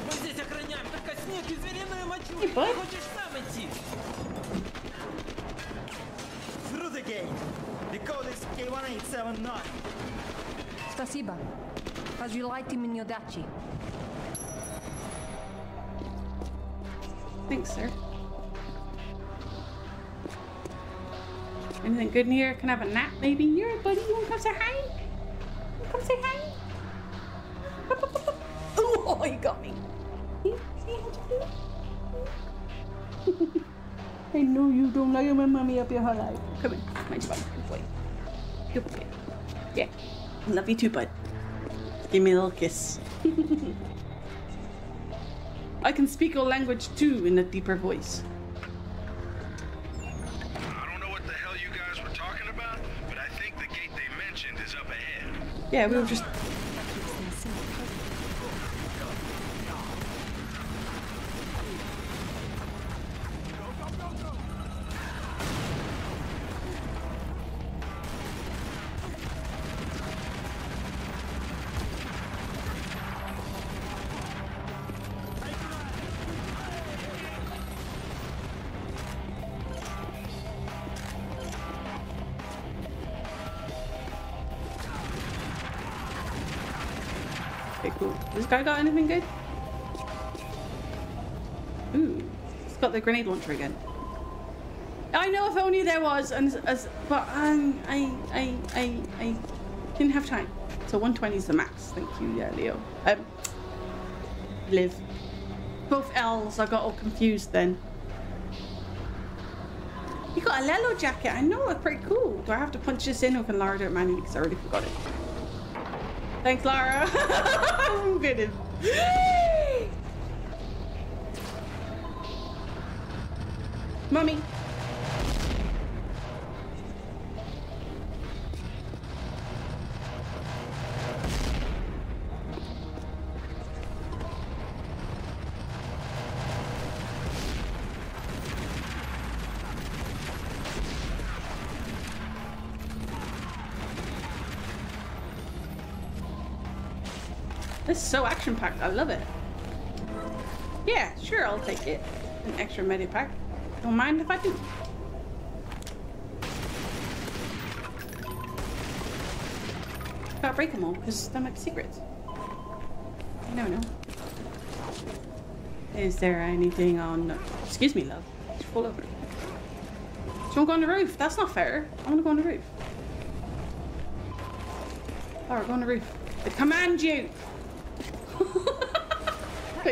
Мы здесь охраняем только снег и звериную мочу. Бать. Хочешь сам идти? Through the gate! The code is K1879. Spasiba. Разжилайте мне дачи. Thanks, sir. Anything good in here? Can I have a nap, maybe? You're a buddy. You want to come say hi? You Come say hi. Oh, you got me. I know you don't like my mommy up your whole life. Come in. My spot. Good boy. Good boy. Yeah. Love you too, bud. Give me a little kiss. I can speak a language too in a deeper voice. I don't know what the hell you guys were talking about, but I think the gate they mentioned is up ahead. Yeah, we were just. Guy got anything good? Ooh, he's got the grenade launcher again. I know if only there was, and as but um, I I I I didn't have time. So 120 is the max. Thank you, yeah, Leo. Um, live. Both L's. I got all confused then. You got a Lelo jacket. I know it's pretty cool. Do I have to punch this in or can Lara do it manually? Because I already forgot it. Thanks, Lara. Good. Mummy. Packed. I love it. Yeah, sure, I'll take it. An extra medi pack. Don't mind if I do. Gotta break them all because that might be secrets. You never know. Is there anything on? Excuse me, love. It's full over. Do you want to go on the roof? That's not fair. I want to go on the roof. Alright, go on the roof. I command you!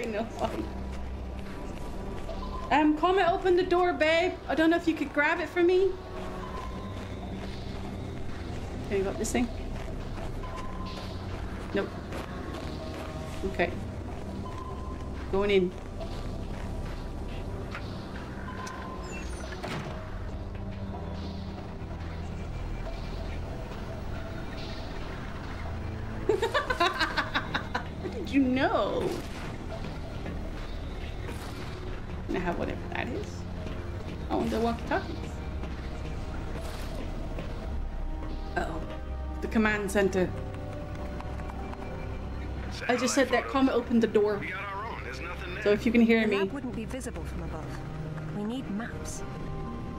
No, fine. Um, Comet, open the door, babe. I don't know if you could grab it for me. Okay, you got this thing? Nope. Okay. Going in. Center. I just said that Satellite Comet opened the door. We got our own. There's nothing there. So if you can hear The me. wouldn't be visible from above. We need maps.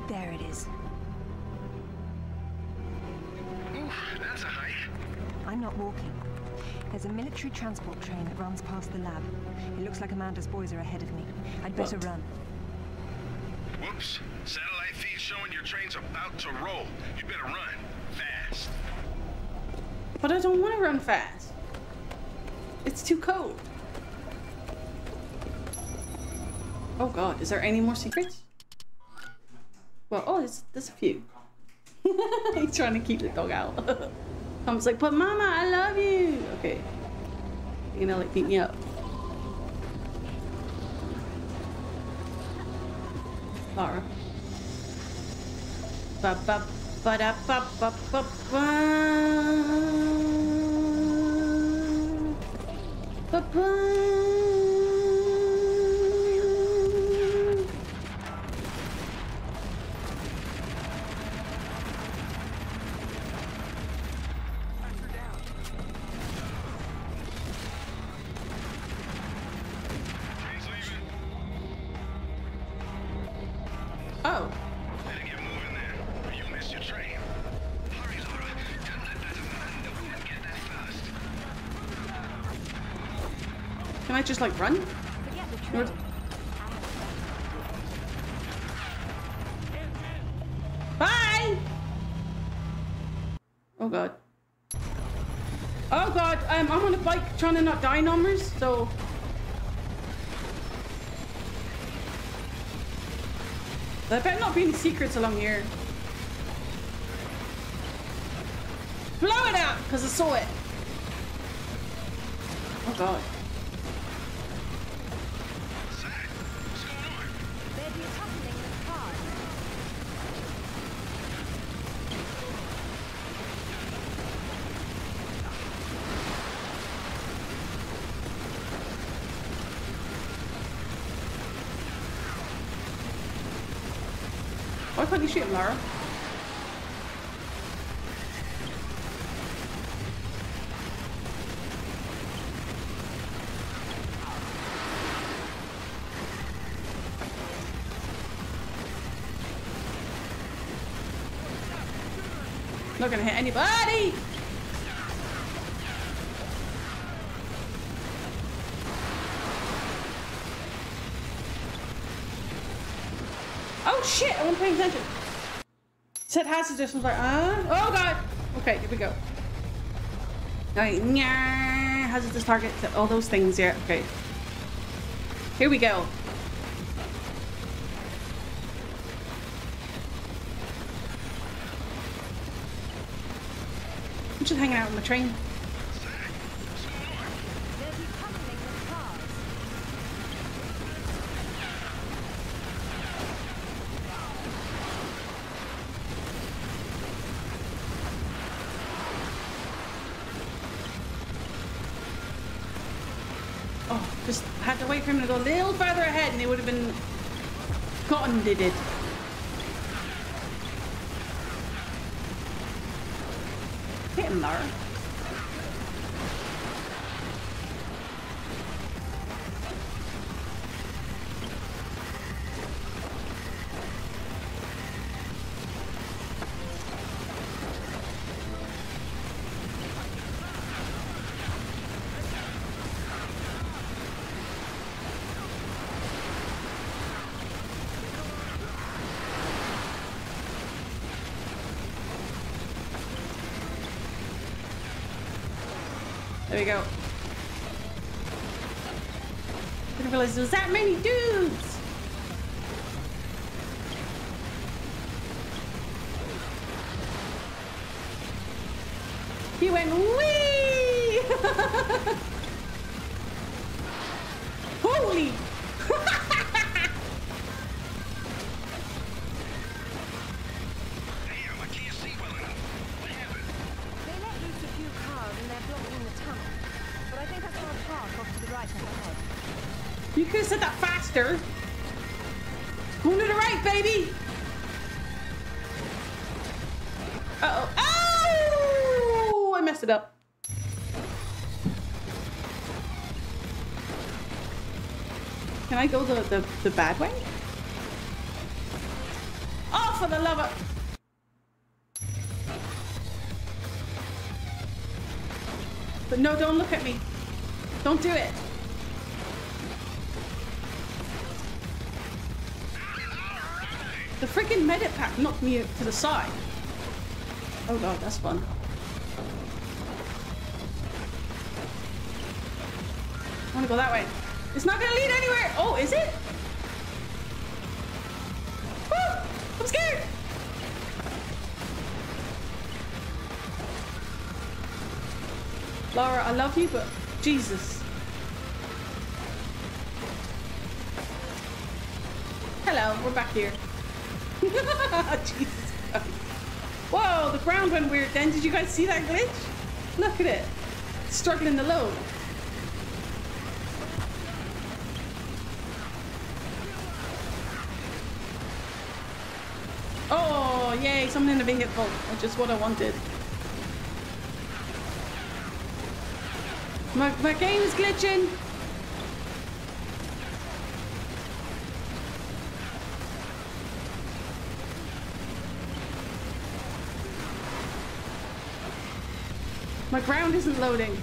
There it is. Oof, that's a hike. I'm not walking. There's a military transport train that runs past the lab. It looks like Amanda's boys are ahead of me. I'd better What? run. Whoops. Satellite feed showing your train's about to roll. You better run. But I don't want to run fast. It's too cold. Oh god, is there any more secrets? Well, oh, there's, there's a few. He's trying to keep the dog out. Tom's like, but mama, I love you. Okay. You're gonna like beat me up. Lara. Ba ba ba da ba ba ba ba. Ba just like run? Bye! Oh god. Oh god, um, I'm on a bike trying to not die numbers, so... There better not be any secrets along here. Blow it out, because I saw it. Oh god. You shoot Lara? Not gonna hit anybody! Oh shit, I wasn't paying attention. Said hazardous, I like, uh, oh god. Okay, here we go. Alright, yeah, hazardous target, all those things, yeah, okay. Here we go. I'm just hanging out on the train. Did it. Realize was that many dudes. Can I go the, the, the bad way? Oh, for the love of... But no, don't look at me. Don't do it. The freaking medipack knocked me to the side. Oh god, that's fun. I wanna go that way. It's not gonna lead anywhere! Oh, is it? Woo! I'm scared! Lara, I love you, but Jesus. Hello, we're back here. Jesus. Whoa, the ground went weird then. Did you guys see that glitch? Look at it. Struggling to load. Oh, yay, vehicle. That's just what I wanted. My, my game is glitching. My ground isn't loading.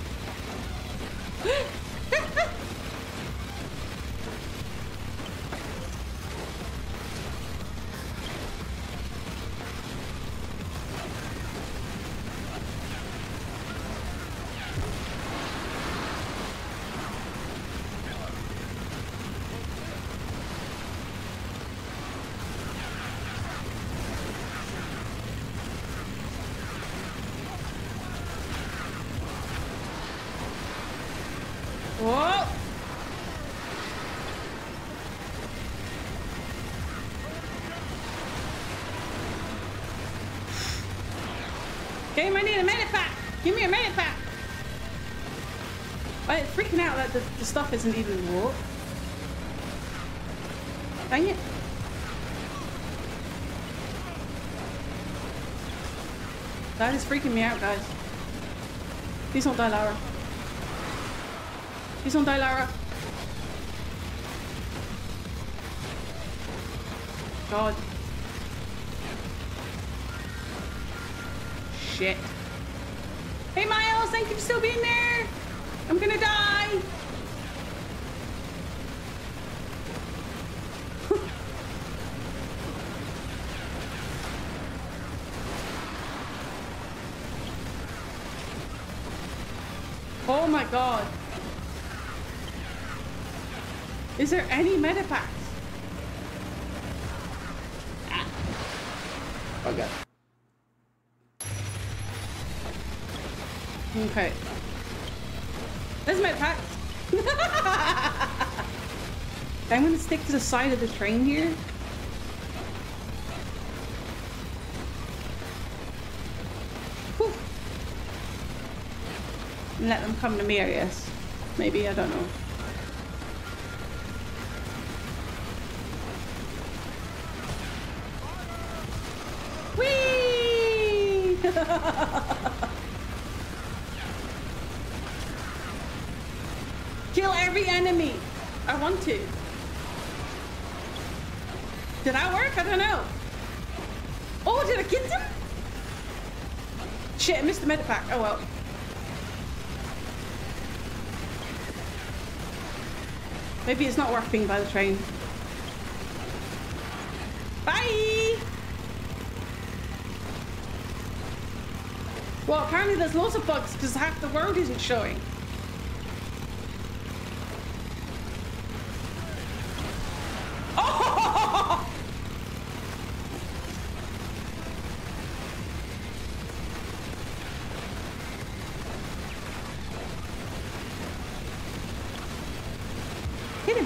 Whoa! Game, I need a medipack! Give me a medipack! I'm freaking out that the, the stuff isn't even warped. Dang it. That is freaking me out, guys. Please don't die, Lara. Please don't die, Lara. God. Shit. Hey, Miles, thank you for still being there. I'm gonna die. oh my god. Is there any medipacks? Ah. Okay. Okay. There's pack. I'm gonna stick to the side of the train here. Whew. Let them come to me, I guess. Maybe, I don't know. Whee! Kill every enemy. I want to. Did that work? I don't know. Oh, did I get them? Shit, I missed the medipack. Oh well. Maybe it's not worth being by the train. Bye! Well, apparently there's lots of bugs because half the world isn't showing.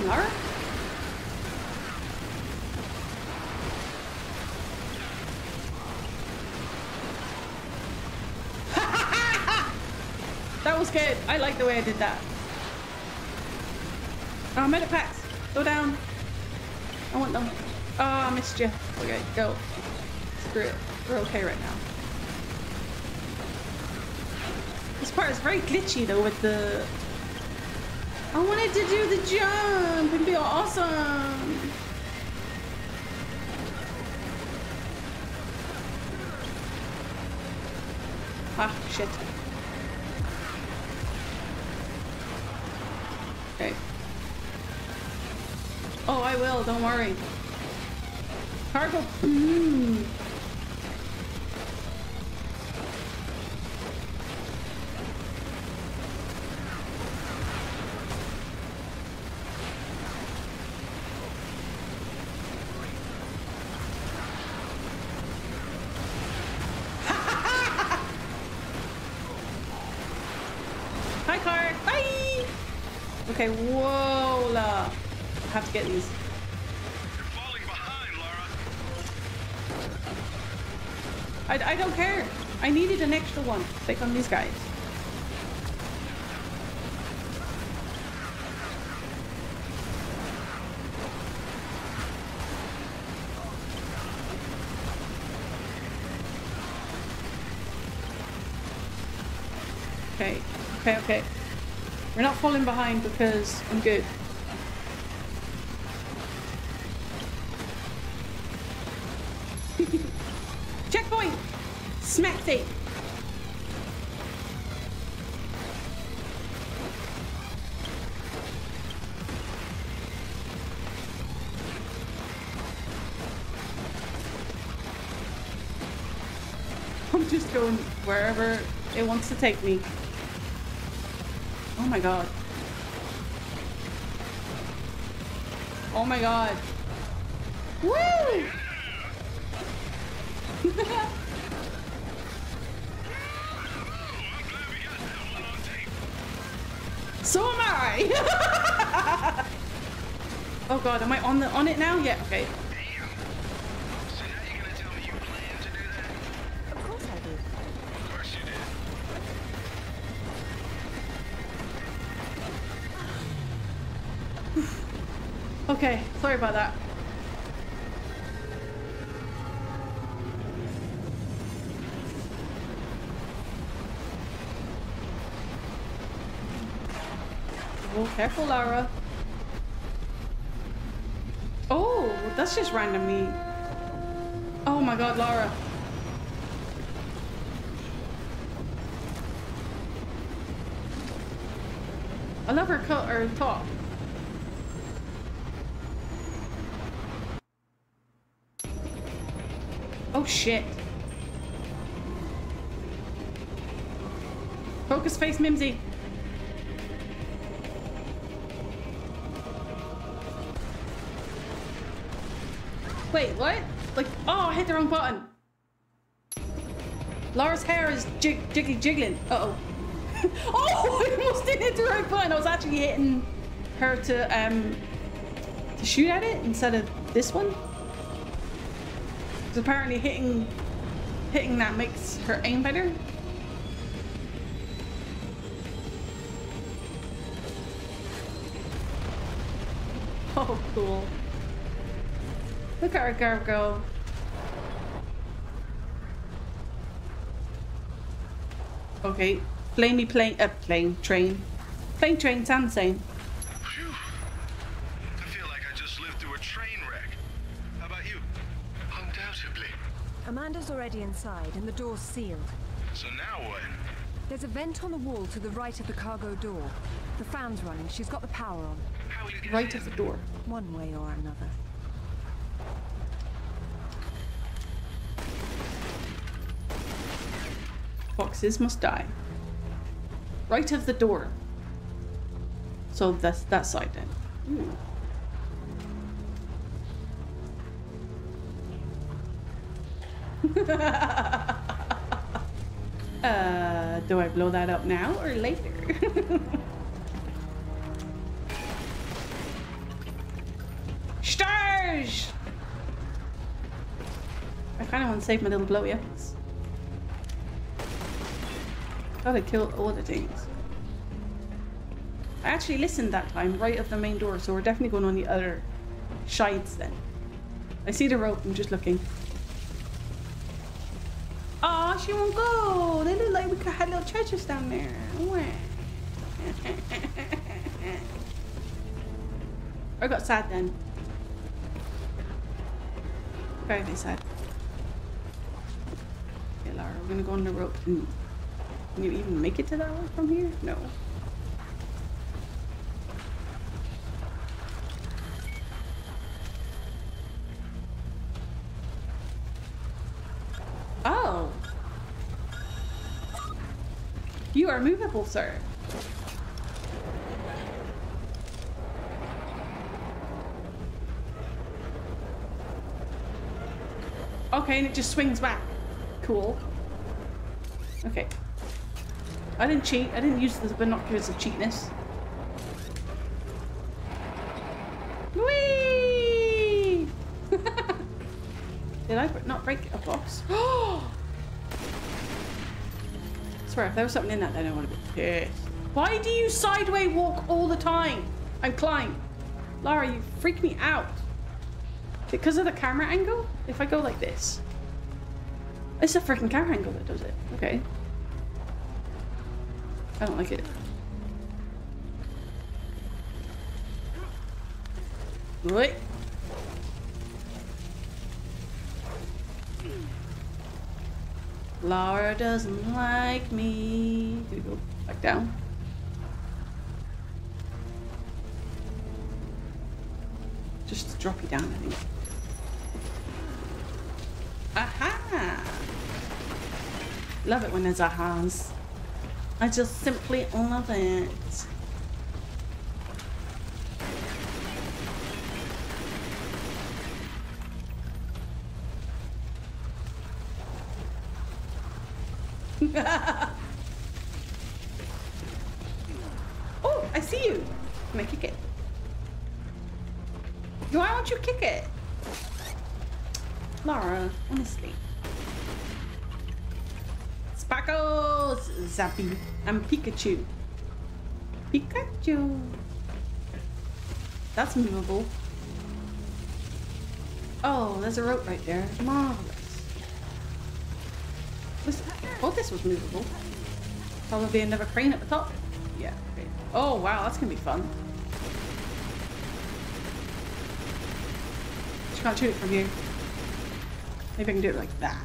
Lara? that was good. I like the way I did that. Ah, oh, medipacks. Go down. I want them. Oh, I missed you. Okay, go. Screw it. We're okay right now. This part is very glitchy though with the... I wanted to do the jump and be awesome. Don't worry. Cargo. Mm-hmm. These guys. Okay, okay, okay. We're not falling behind because I'm good. Wants to take me. Oh my god. Oh my god. Woo! so am I! oh god, am I on the on it now? Yeah, okay. Sorry about that. Oh, careful, Lara. Oh, that's just randomly. Oh my god, Lara. I love her cut her top. Shit. Focus face Mimzie. Wait, what? Like, oh, I hit the wrong button. Lara's hair is jig jiggly jiggling. Uh oh. oh, I almost didn't hit the right button. I was actually hitting her to um to shoot at it instead of this one. Because apparently hitting hitting that makes her aim better. Oh, cool. Look at our girl go. Okay, flamey plane, uh, plane, train. Plane, train, sound the same. Phew. I feel like I just lived through a train wreck. How about you? Undoubtedly. Amanda's already inside, and the door's sealed. So now what? There's a vent on the wall to the right of the cargo door. The fan's running. She's got the power on. How will you get Right in? of the door. One way or another. Foxes must die. Right of the door. So that's that side then. Ooh. uh, do I blow that up now or later? Stars! I kind of want to save my little blowy ups. Gotta kill all the things. I actually listened that time right at the main door, so we're definitely going on the other sides then. I see the rope, I'm just looking. She won't go! They look like we could have little treasures down there. Wah. I got sad then. Very sad. Okay, Lara, we're gonna go on the rope. Can you even make it to that one from here? No. Oh. Sir. Okay, and it just swings back. Cool. Okay. I didn't cheat. I didn't use the binoculars of cheatness. Swear, if there was something in that, then I would have been pissed. Why do you sideway walk all the time? And climb. Lara, you freak me out. Because of the camera angle? If I go like this. It's a freaking camera angle that does it. Okay. I don't like it. Wait. Lara doesn't like me. Do we go back down? Just drop you down, I think. Aha! Love it when there's a ahas. I just simply love it. oh, I see you. Can I kick it? Why won't you kick it? Lara, honestly. And Pikachu. Pikachu. That's movable. Oh, there's a rope right there. Marvelous. This, oh, this was movable. Probably another crane at the top. Yeah. Oh, wow, that's gonna be fun. Just can't shoot it from here. Maybe I can do it like that.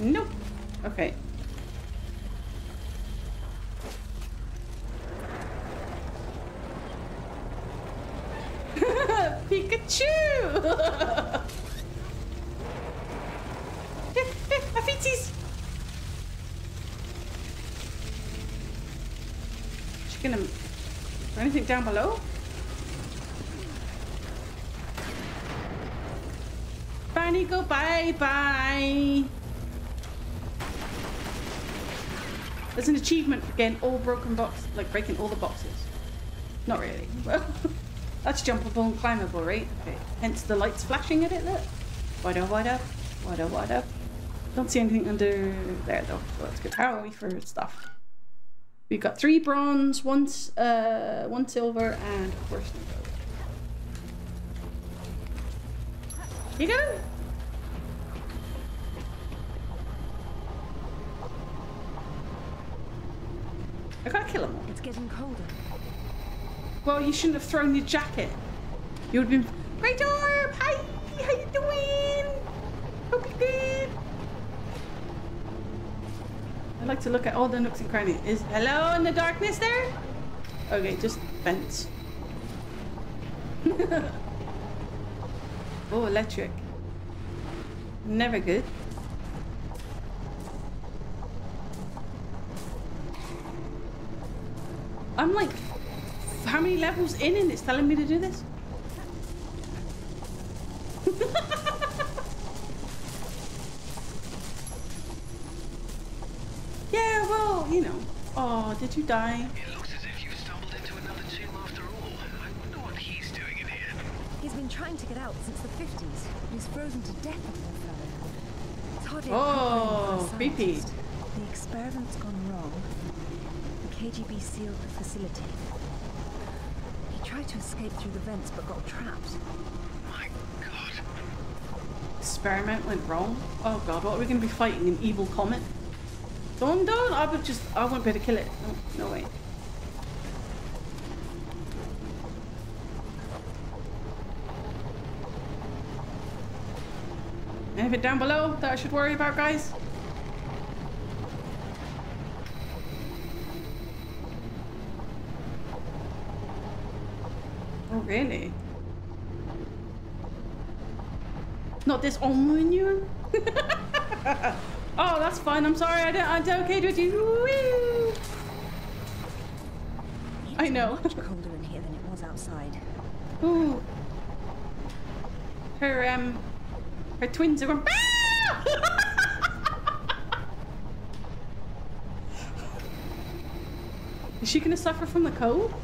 Nope. Okay. Pikachu! My feetsies! She's gonna... Anything down below? Bunny, go bye-bye! There's an achievement for getting all broken box, like breaking all the boxes. Not really. Well, that's jumpable and climbable, right? Okay. Hence the lights flashing at it, look. Wide up, wide up, wide up, wide up. Don't see anything under there though, so that's good. How are we for stuff? We've got three bronze, one, uh, one silver, and of course. You go gotta kill them all. It's getting colder. Well, you shouldn't have thrown your jacket. You would have been. Great Orb! Hi! How you doing? Hope you're good. I like to look at all the nooks and crannies. Is hello in the darkness there? Okay, just vents. oh, electric. Never good. I'm like, how many levels in and it's telling me to do this? yeah, well, you know. Oh, did you die? It looks as if you stumbled into another tomb after all. I wonder what he's doing in here. He's been trying to get out since the 50s. He's frozen to death, the poor fellow. It's hardly a Oh, compliment creepy. The experiment's gone wrong. The KGB sealed the facility. To escape through the vents but got trapped. My god. Experiment went wrong. Oh god, what are we going to be fighting? An evil comet? Don't, don't. I would just, I wouldn't be able to kill it. No, no way. Anything down below that I should worry about, guys? Really? Not this menu. oh, that's fine. I'm sorry. I don't. I don't okay with you. I know. Much colder in here than it was outside. Ooh. Her um, her twins are going. Is she gonna suffer from the cold?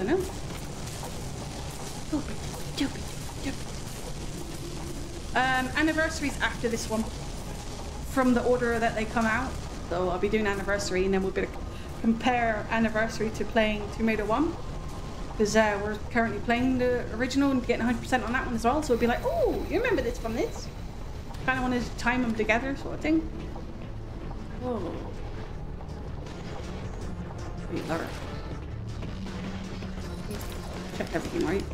I stupid. Um, anniversaries after this one, from the order that they come out. So I'll be doing anniversary, and then we'll be compare anniversary to playing Raider One, because uh, we're currently playing the original and getting 100% on that one as well. So it'll be like, oh, you remember this from this? Kind of want to time them together, sort of thing. Whoa. Wait, Lara. Check everything, right?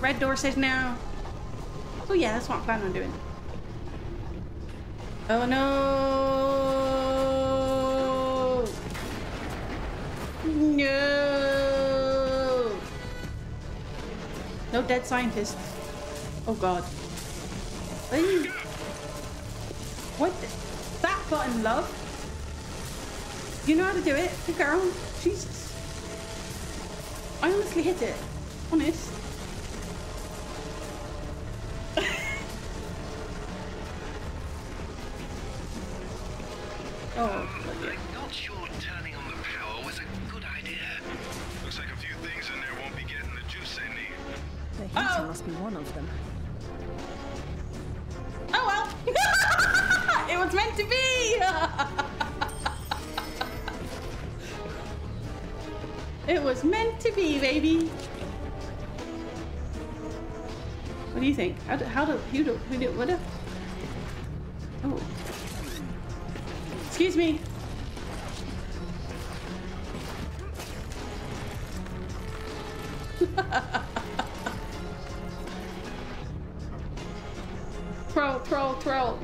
Red door says no. Oh yeah, that's what I'm planning on doing. Oh no! No! No dead scientists. Oh god. Ay. What? The? That button, love? You know how to do it? Good girl. Jesus. I honestly hit it. Honest.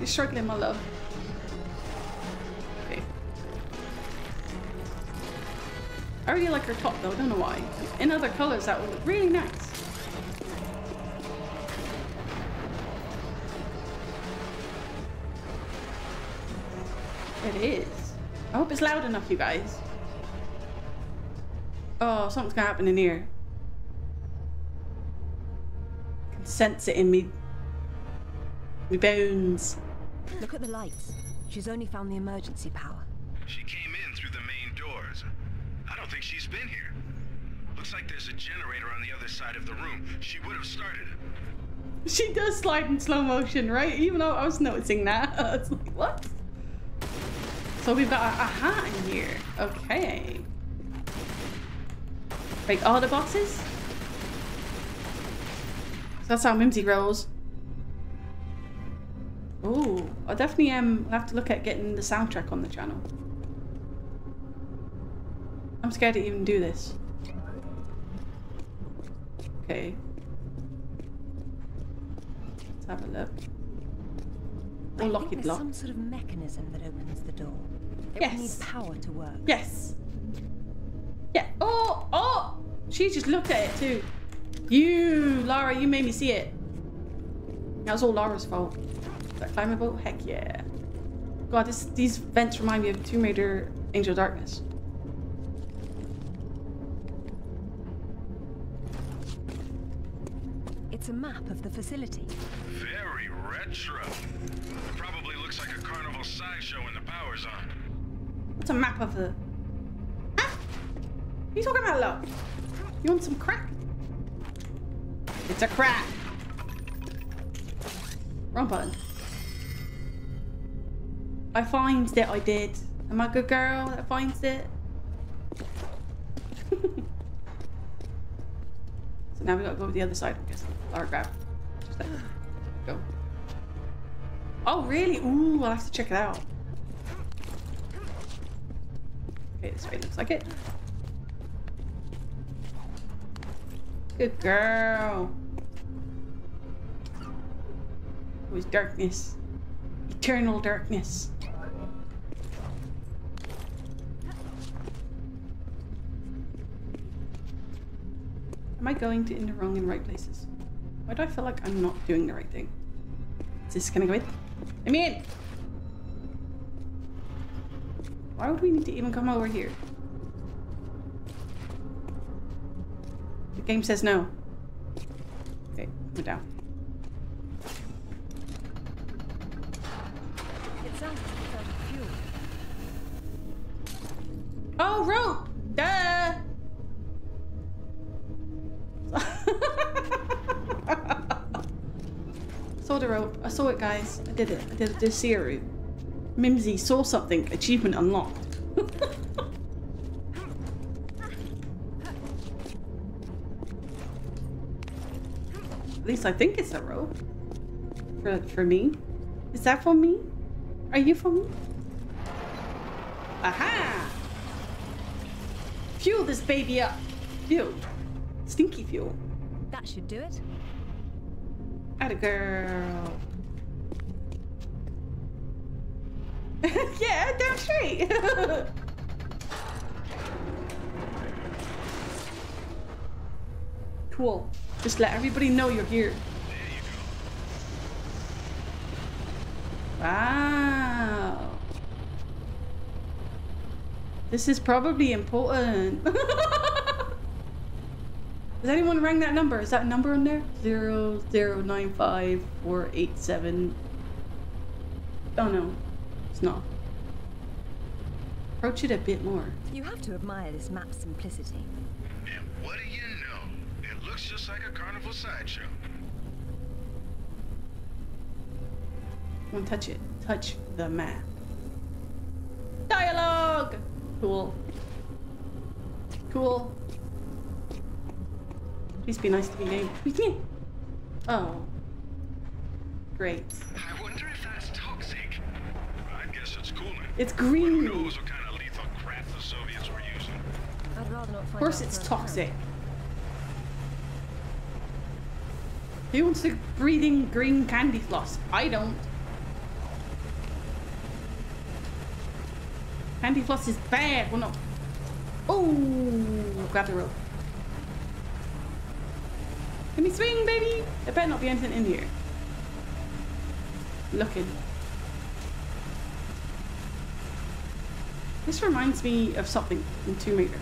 You're struggling, my love. Okay. I really like her top though, I don't know why. In other colors that would look really nice. It is. I hope it's loud enough, you guys. Oh, something's gonna happen in here. I can sense it in me. My bones. Look at the lights. She's only found the emergency power. She came in through the main doors. I don't think she's been here. Looks like there's a generator on the other side of the room. She would have started it. She does slide in slow motion, right? Even though I was noticing that. it's like, what? So we've got a, a hat in here. Okay. Like all the boxes? That's how Mimzie rolls. Oh, I definitely um have to look at getting the soundtrack on the channel. I'm scared to even do this. Okay. Let's have a look. Or lock it there's lock. some sort of mechanism that opens the door. It Yes. would power to work. Yes. Yeah. Oh, oh! She just looked at it too. You, Lara, you made me see it. That was all Lara's fault. That climber boat? Heck yeah. God, this, these vents remind me of Tomb Raider Angel Darkness. It's a map of the facility. Very retro. Probably looks like a carnival sideshow when the power's on. What's a map of the... Ah! are you talking about, love? You want some crack? It's a crack. Wrong button. I finds it, I did. Am I a good girl that finds it? so now we gotta go to the other side, I guess. Grab. Just. Go. Oh, really? Ooh, I'll have to check it out. Okay, this way looks like it. Good girl. It was darkness. Eternal darkness. Am I going to in the wrong and right places? Why do I feel like I'm not doing the right thing? Is this gonna go in? I'm in! Why would we need to even come over here? The game says no. Okay, we're down. It sounds like it's out fuel. Oh, rope! Duh! Saw the rope. I saw it, guys. I did it. I did it this series. Mimzie saw something. Achievement unlocked. At least I think it's a rope. For, for me. Is that for me? Are you for me? Aha! Fuel this baby up. Fuel. Stinky fuel. That should do it. Atta girl. yeah, damn straight. cool. Just let everybody know you're here. Wow. This is probably important. Has anyone rang that number? Is that number on there? Zero zero nine five four eight seven. Oh no, it's not. Approach it a bit more. You have to admire this map's simplicity. And what do you know? It looks just like a carnival sideshow. Don't touch it. Touch the map. Dialogue. Cool. Cool. Please be nice to be me, game. Oh. Great. I wonder if that's toxic. I guess it's cooling. It's green. Who green. knows what kind of lethal crap the Soviets were using? I'd rather not find Of course it's toxic. Who wants to breathing green candy floss? I don't. Candy floss is bad. Well, no. Oh, grab the rope. Let me swing, baby. There better not be anything in here. Looking. This reminds me of something in Tomb Raider.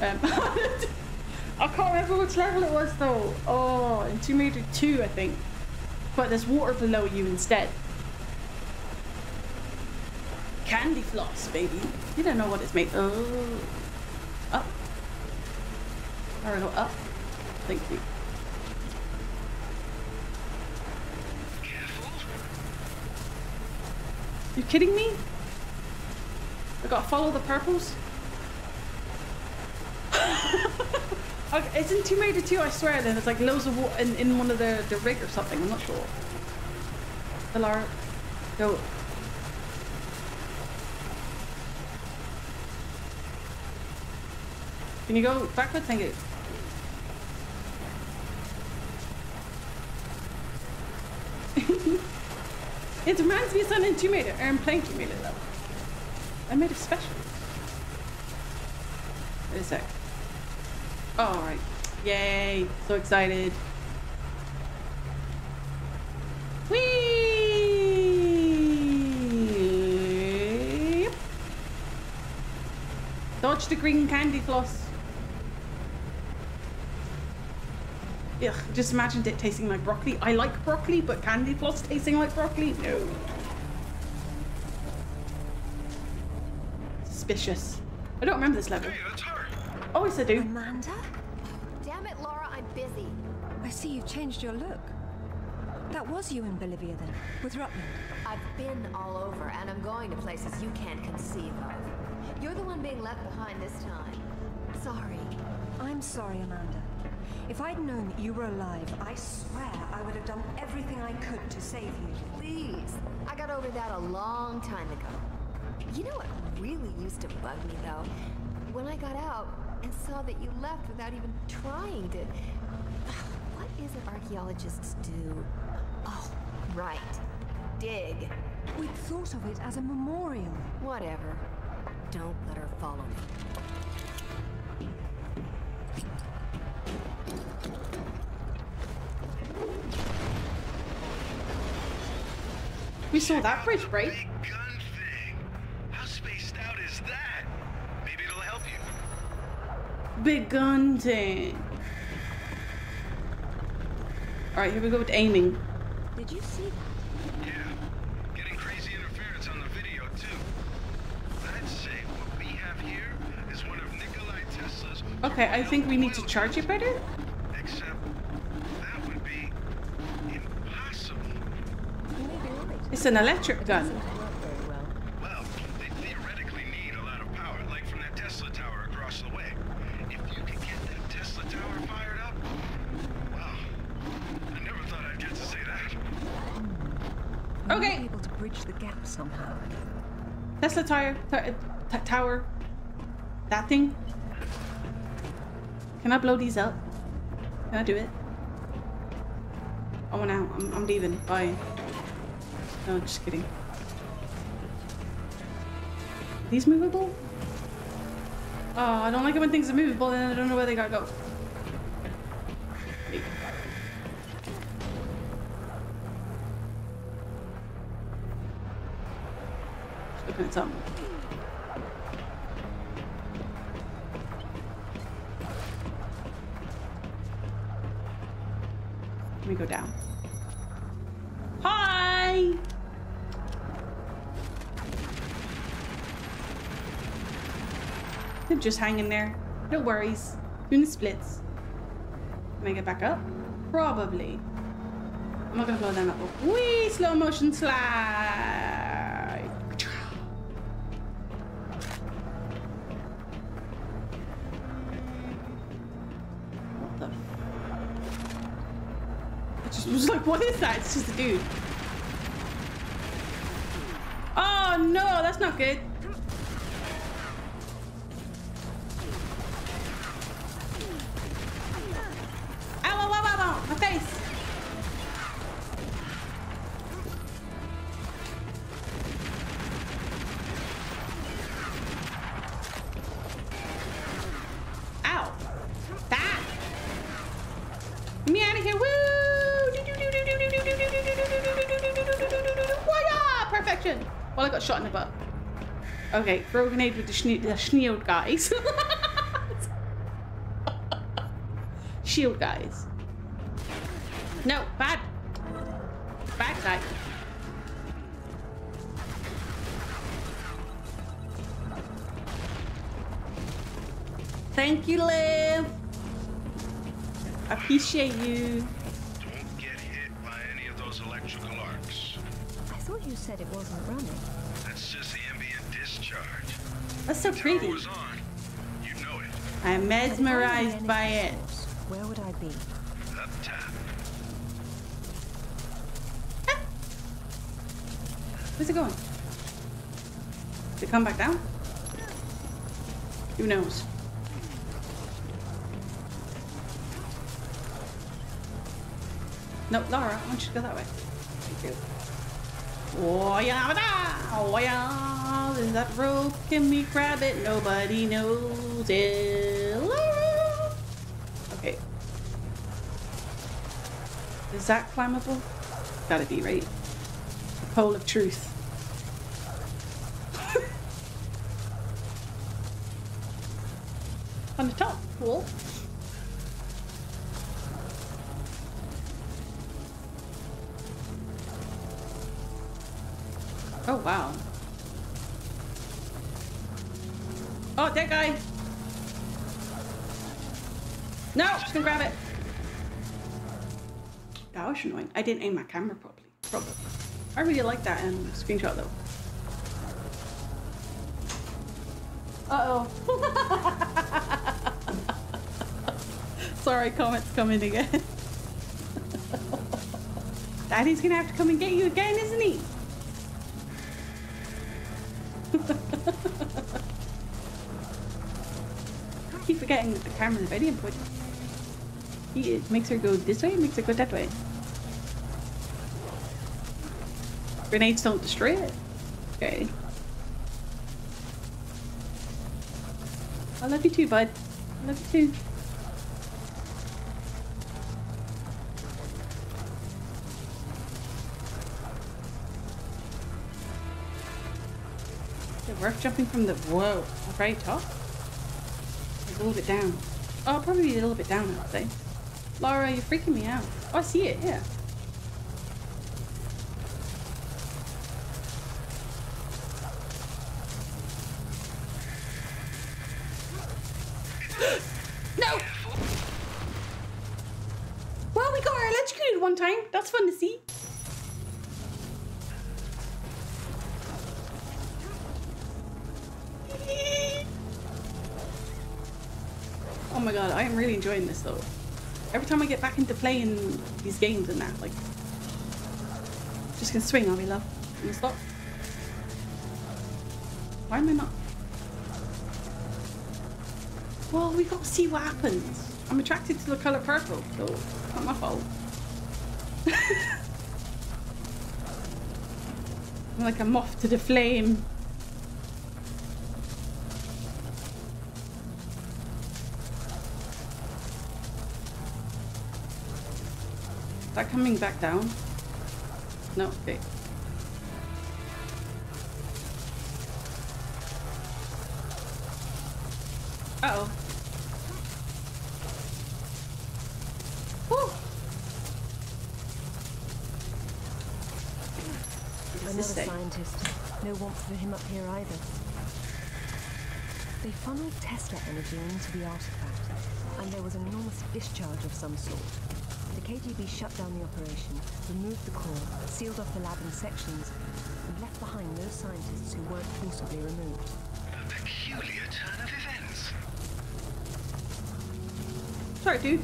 Um, I can't remember which level it was though. Oh, in Tomb Raider 2, I think. But there's water below you instead. Candy floss, baby. You don't know what it's made. Oh, up. Or go up. Thank you. You kidding me? I gotta follow the purples. Okay, it's in Tomb Raider 2, I swear. Then there's like loads of water in, in one of the the rig or something. I'm not sure. The Pilar, go. Can you go backwards? Thank you. It reminds me of something in Tomb Raider. I'm playing Tomb Raider though. I made it special. Wait a sec. All right. Yay. So excited. Whee! Dodge the green candy floss. Ugh, just imagined it tasting like broccoli. I like broccoli, but candy floss tasting like broccoli? No. Suspicious. I don't remember this level. Hey, that's her. Oh, yes, I do. Amanda? Damn it, Lara, I'm busy. I see you've changed your look. That was you in Bolivia then, with Rutland. I've been all over, and I'm going to places you can't conceive of. You're the one being left behind this time. Sorry. I'm sorry, Amanda. If I'd known that you were alive, I swear I would have done everything I could to save you. Please. I got over that a long time ago. You know what really used to bug me, though? When I got out and saw that you left without even trying to... What is it archaeologists do? Oh, right. Dig. We'd thought of it as a memorial. Whatever. Don't let her follow me. We saw that bridge break. Big gun thing. How spaced out is that? Maybe it'll help you. Big gun thing. Alright, here we go with aiming. Did you see that? Yeah. Getting crazy interference on the video, too. I'd say what we have here is one of Nikola Tesla's. Okay, I think we need to charge it better. Except that would be impossible. You may be right. It's an electric gun. Doesn't work very well. Well, they theoretically need a lot of power, like from that Tesla tower across the way. If you could get that Tesla tower fired up, well, I never thought I'd get to say that. Okay. able to bridge the gap somehow. Tesla tire, t- uh, t- tower. That thing. Can I blow these up? Can I do it? I want out. I'm, I'm leaving. Bye. No, just kidding. These movable? Oh, I don't like it when things are movable and I don't know where they gotta go. Just looking at something. Let me go down. Hi! They're just hanging there. No worries. Doing the splits. Can I get back up? Probably. I'm not gonna blow them up. Wee! Slow motion slide! What the? I just was like, what is that? It's just a dude. Oh no, that's not good. Okay, throw a grenade with the, schne- the shield guys. shield guys. No, bad. Bad guy. Thank you, Liv. Appreciate you. That's so Tower pretty. was on. You know it. I'm But if I were the mesmerized by it. source, Where would I be? Up top. Ah. Where's it going? Did it come back down? Who knows? No, Laura, I want you to go that way. Thank you. Oh yeah, oh yeah, is that rope? Can we grab it? Nobody knows it. Okay. Is that climbable? Gotta be, right? The pole of truth. I didn't aim my camera properly. Probably. I really like that um, screenshot though. Uh oh. Sorry, comments coming again. Daddy's gonna have to come and get you again, isn't he? I keep forgetting that the camera's very important. He it makes her go this way, makes her go that way. Grenades don't destroy it. Okay. I love you too, bud. I love you too. Worth jumping from the whoa, very top? A little bit down. Oh, probably a little bit down, I'd say. Laura, you're freaking me out. Oh, I see it, yeah. Though. Every time I get back into playing these games and that, like, just gonna swing on me, love. I'm gonna stop. Why am I not? Well, we got to see what happens. I'm attracted to the color purple, so not my fault. I'm like a moth to the flame. Coming back down? No, okay. What does Another scientist. No warmth for him up here either. They funneled Tesla energy into the artifact, and there was an enormous discharge of some sort. The KGB shut down the operation, removed the core, sealed off the lab in sections, and left behind those scientists who weren't forcibly removed. A peculiar turn of events. Sorry, dude.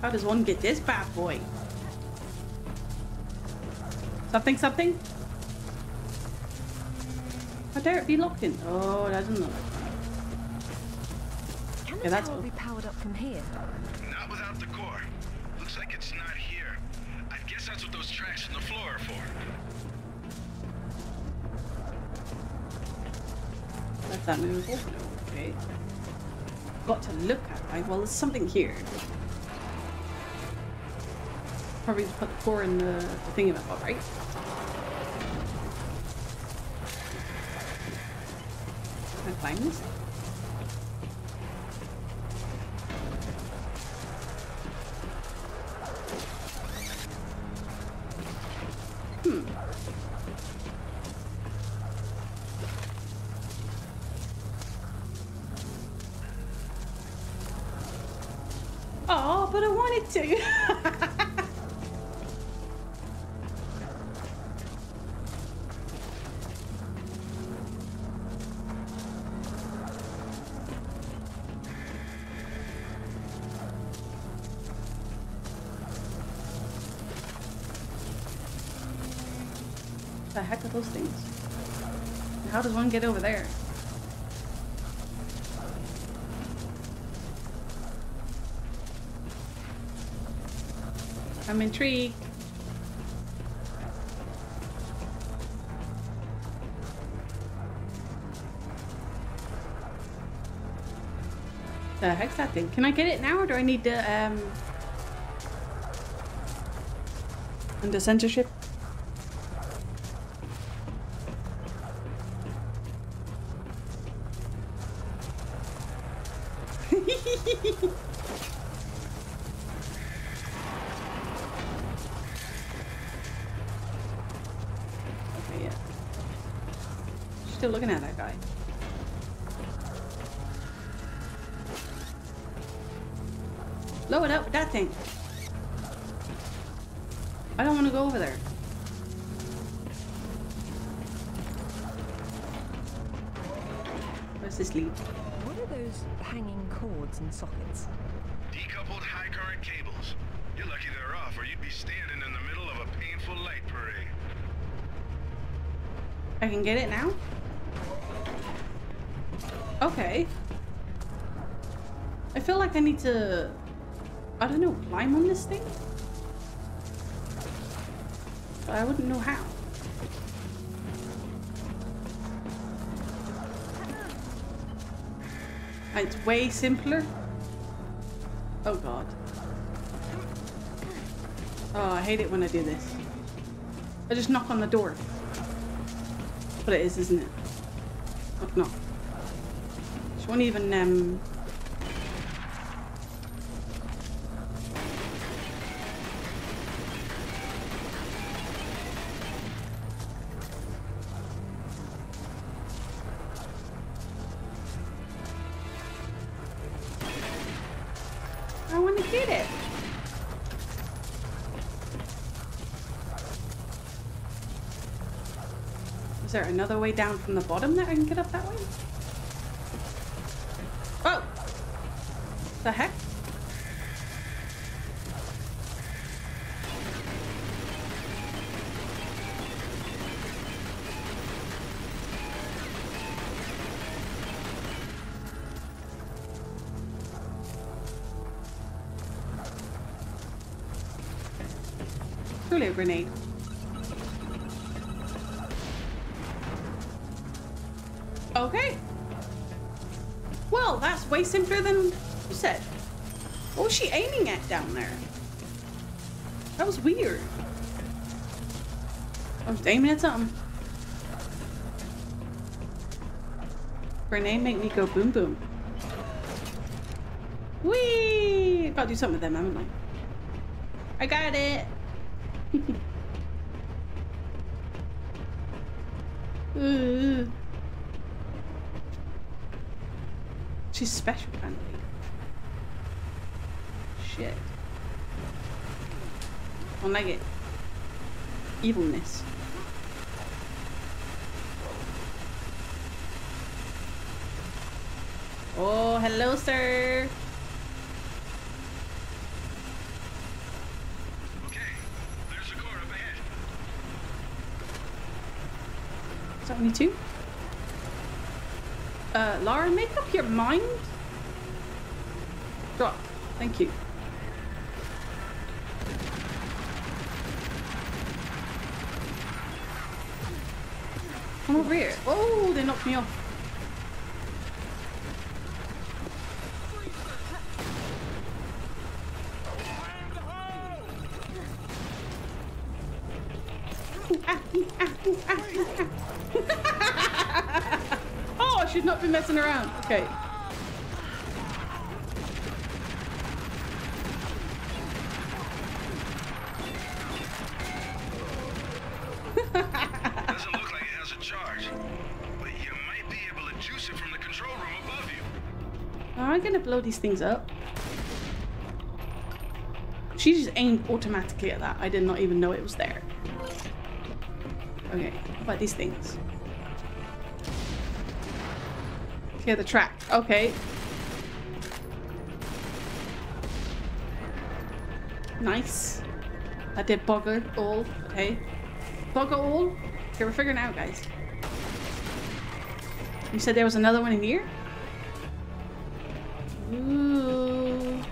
How does one get this bad boy? Something, something? How dare it be locked in? Oh, that doesn't look. Can the Yeah, that's tower all. be powered up from here? Not without the core. Looks like it's not here. I guess that's what those tracks in the floor are for. Let that move. Okay. Got to look at, right? Well, there's something here. Probably just put the core in the, the thing about, right? Can I climb this? Get over there? I'm intrigued. The heck's that thing? Can I get it now or do I need to um under censorship? I can get it now? Okay. I feel like I need to, I don't know, climb on this thing? But I wouldn't know how. It's way simpler. Oh god. Oh, I hate it when I do this. I just knock on the door. But it is, isn't it? Oh, no. She won't even, um... another way down from the bottom that I can get up that way? Oh! The heck? Was aiming at something. Grenade make me go boom boom. Whee! Gotta do something with them, haven't I? I got it. She's special lady. Shit. Don't like it. Evilness. Oh, hello, sir. Okay, there's a core up ahead. Is that only two? Uh, Lara, make up your mind. Drop. Thank you. Come over here. Oh, they knocked me off. These things up? She just aimed automatically at that. I did not even know it was there. Okay, how about these things? Clear the track. Okay. Nice. I did bugger all. Okay. Bugger all? Okay, we're figuring out, guys. You said there was another one in here? Ooh.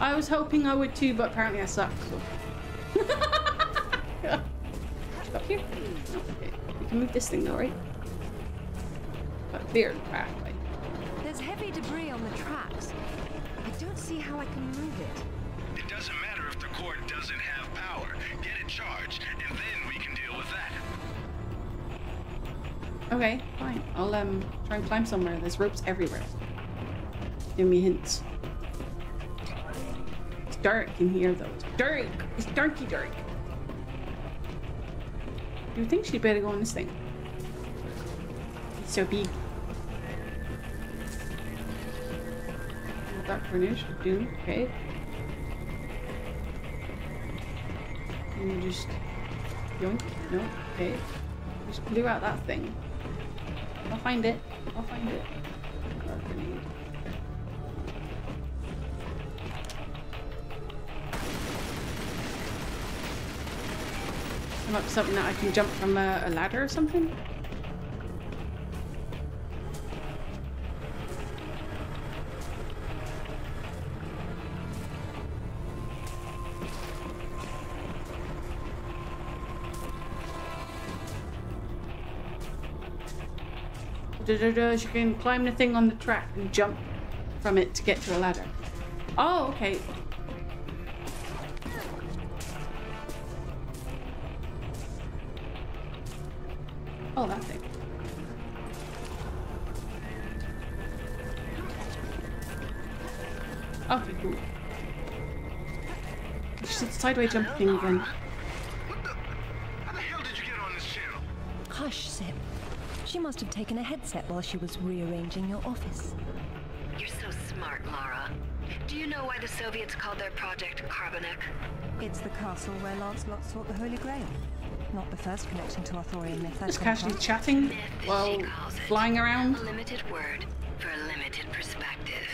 I was hoping I would too, but apparently I suck. So. Up here? Okay. You can move this thing though, right? But clear the pathway. There's heavy debris on the tracks. I don't see how I can move I'm trying to climb somewhere. There's ropes everywhere. Give me hints. It's dark in here, though. It's dark. It's darky dark. Do you think she'd better go on this thing? It's so big. That furnish should do. Okay. And you just yoink. No. Okay. Just blew out that thing. Find it. I'll find it. Come up something that I can jump from a, a ladder or something? She can climb the thing on the track and jump from it to get to a ladder. Oh, okay. Oh, that thing. Okay, cool. She's the sideway jump thing again. Taken a headset while she was rearranging your office. You're so smart, Lara. Do you know why the Soviets called their project Carbonek? It's the castle where Lancelot sought the Holy Grail. Not the first connection to Arthurian myth. I've Just casually across. chatting Myth, while she calls it. flying around. A limited word for a limited perspective.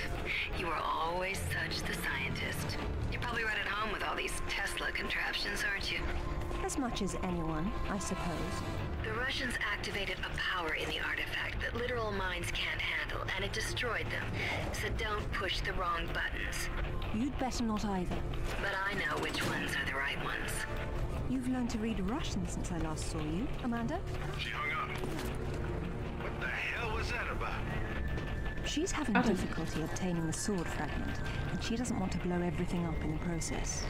You are always such the scientist. You're probably right at home with all these Tesla contraptions, aren't you? As much as anyone, I suppose. The Russians activated a power in the artifact that literal minds can't handle, and it destroyed them. So don't push the wrong buttons. You'd better not either. But I know which ones are the right ones. You've learned to read Russian since I last saw you, Amanda. She hung up. What the hell was that about? She's having difficulty obtaining the sword fragment, and she doesn't want to blow everything up in the process.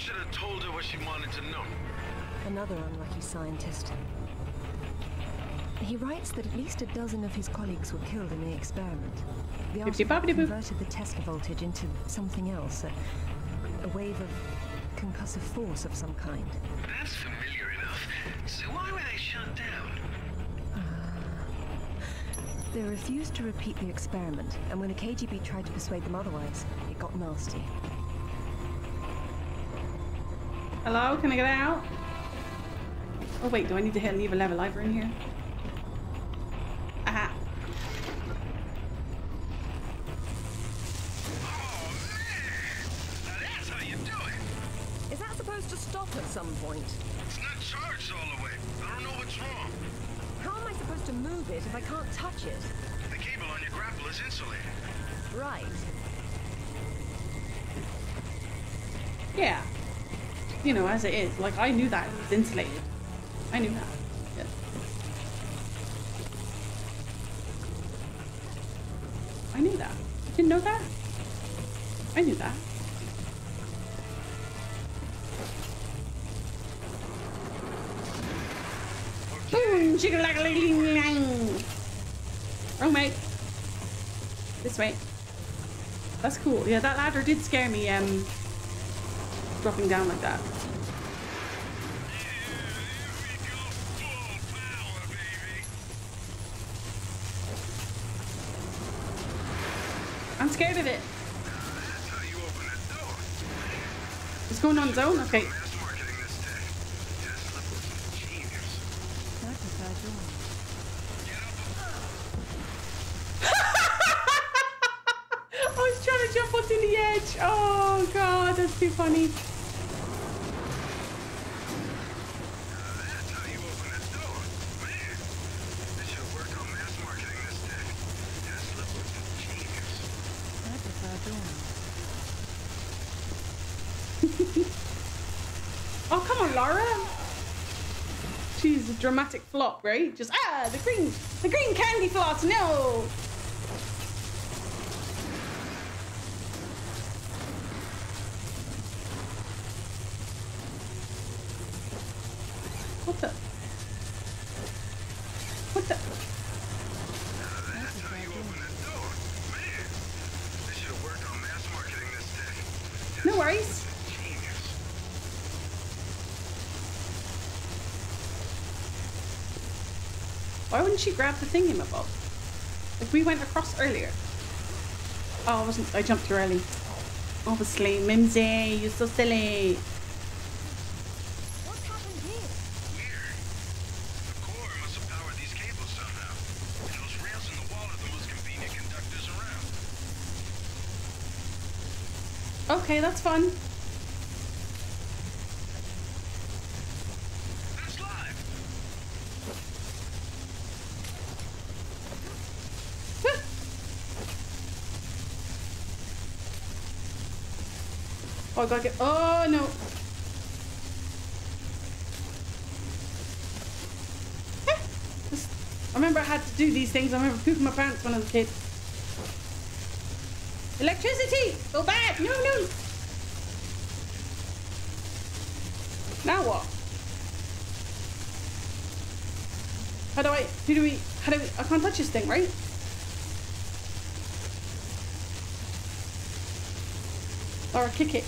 Maybe you should have told her what she wanted to know. Another unlucky scientist. He writes that at least a dozen of his colleagues were killed in the experiment. The Bibbidi artifact converted the Tesla voltage into something else, a, a wave of concussive force of some kind. That's familiar enough. So why were they shut down? They refused to repeat the experiment, and when the KGB tried to persuade them otherwise, it got nasty. Hello, can I get out? Oh wait, do I need to hit leave a levelizer in here? Like, I knew that. It was insulated. I knew that. Yeah. I knew that. You didn't know that? I knew that. Boom! Wrong way. This way. That's cool. Yeah, that ladder did scare me, um, dropping down like that. I'm scared of it. It's going on its own? Okay. I was trying to jump onto the edge. Oh god, that's too funny. That's how you open that door. Man, they should have worked on mass marketing this tech. Tesla was a genius. I prefer yours. Oh, come on, Laura. She's a dramatic flop, right? Just, ah, the green, the green candy floss, no. What the? What the? That's how you open that door. Man, they should have worked on mass marketing this tech. No worries. Genius. Why wouldn't she grab the thingy above? Like we went across earlier. Oh, I wasn't. I jumped too early. Obviously, Mimzie, you're so silly. What's happened here? Weird. The core must have powered these cables somehow. And those rails in the wall are the most convenient conductors around. Okay, that's fun. That's live. Oh, I gotta get. Oh no. Eh, I remember I had to do these things. I remember pooping my pants when I was a kid. Electricity! Go back! No, no! Now what? How do I, who do we, how do we, I can't touch this thing, right? Or kick it.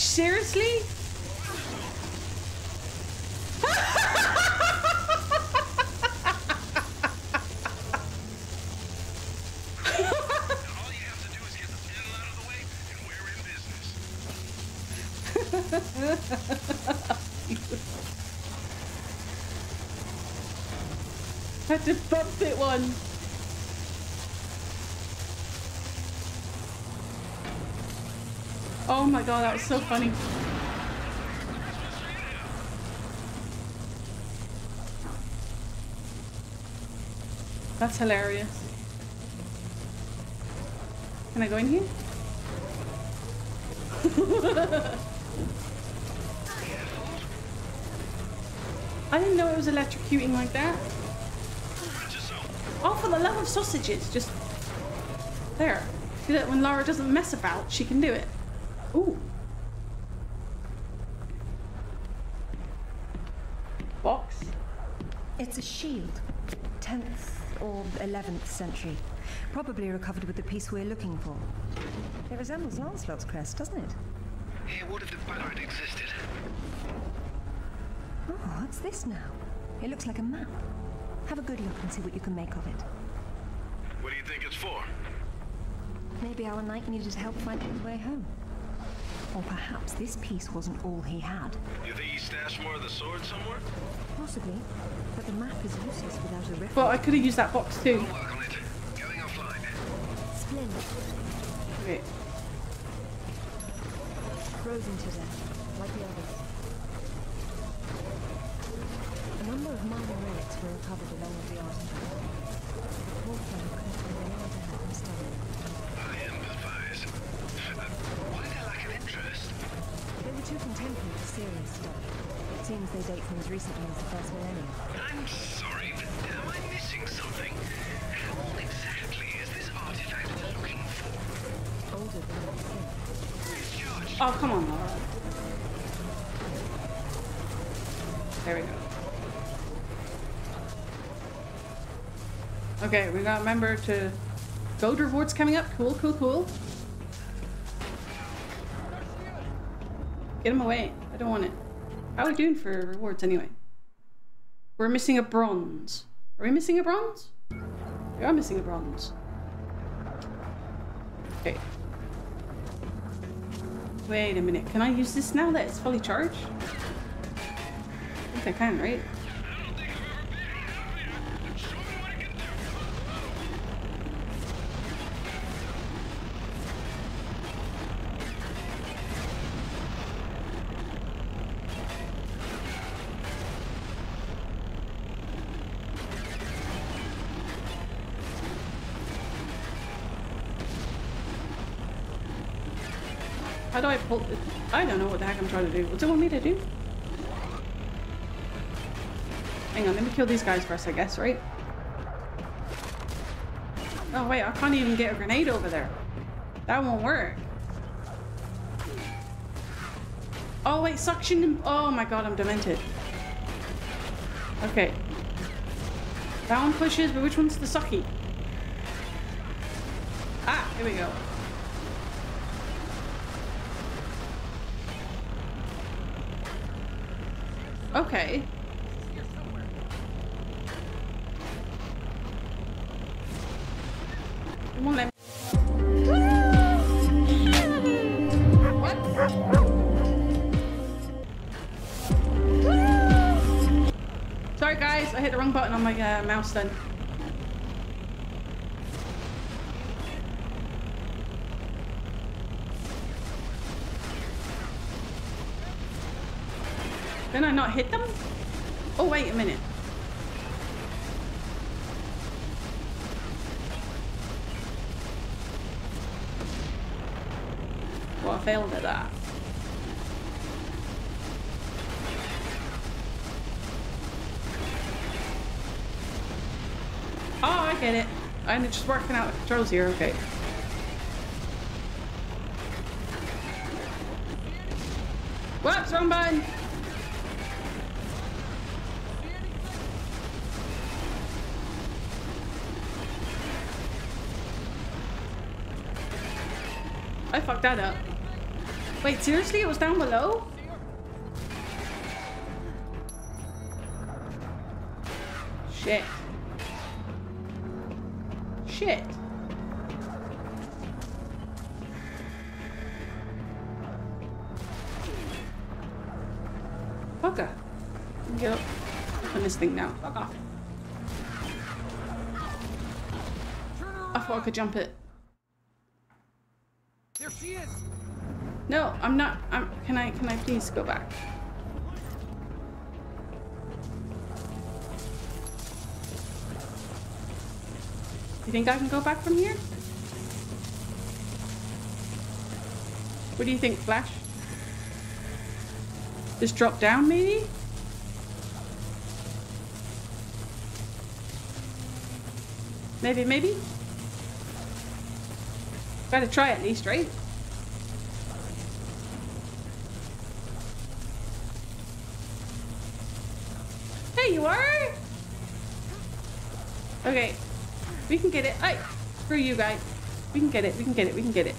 Seriously? All you have to do is get the panel out of the way, and we're in business. had to bump it one. Oh my god, that was so funny. That's hilarious. Can I go in here? I didn't know it was electrocuting like that. Oh, for the love of sausages, just there. See that when Laura doesn't mess about, she can do it. Ooh. Box. It's a shield. 10th or 11th century. Probably recovered with the piece we're looking for. It resembles Lancelot's crest, doesn't it? Hey, what if the pirate existed? Oh, what's this now? It looks like a map. Have a good look and see what you can make of it. What do you think it's for? Maybe our knight needed help finding his way home. Or perhaps this piece wasn't all he had. You think he stashed more of the sword somewhere? Possibly. But the map is useless without a reference. Well, I could have used that box too. We'll work on it. Going offline. Splendid. Okay. Frozen to death, like the others. A number of minor relics were recovered along with the artifact. The poor fellow couldn't find anyone to help him study it. I empathize. Uh, why the lack of interest? They were too contemporary for serious stuff. It seems they date from as recently as the first millennium. I'm sorry, but am I missing something? How old exactly is this artifact we're looking for? Older than the Sith. Oh, come on, Laura. There we go. Okay, we got remember to gold rewards coming up. Cool, cool, cool. Get him away. I don't want it. How are we doing for rewards anyway? We're missing a bronze. Are we missing a bronze? We are missing a bronze. Okay. Wait a minute. Can I use this now that it's fully charged? I think I can, right? Don't know what the heck I'm trying to do. What's it want me to do? Hang on, let me kill these guys first, I guess, right? Oh wait, I can't even get a grenade over there. That won't work. Oh wait, suction. Oh my god, I'm demented. Okay. That one pushes, but which one's the sucky? Ah, here we go. Okay. Sorry guys, I hit the wrong button on my uh, mouse then. Failed at that. Oh, I get it. I'm just working out the controls here, okay. Seriously? It was down below? I can go back from here? What do you think, Flash? Just drop down, maybe? Maybe, maybe? Gotta try at least, right? Hey, you are? Okay. We can get it. I screw you guys. We can get it. We can get it. We can get it.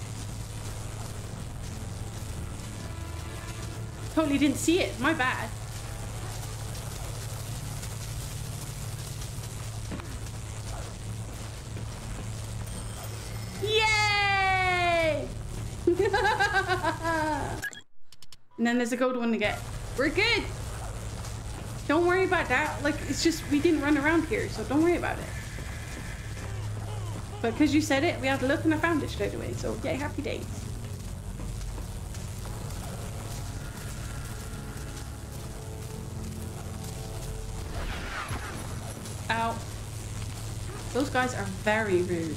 Totally didn't see it. My bad. Yay! and then there's a gold one to get. We're good. Don't worry about that. Like, it's just, we didn't run around here, so don't worry about it. But because you said it, we had a look and I found it straight away. So, yay, happy days. Ow. Those guys are very rude.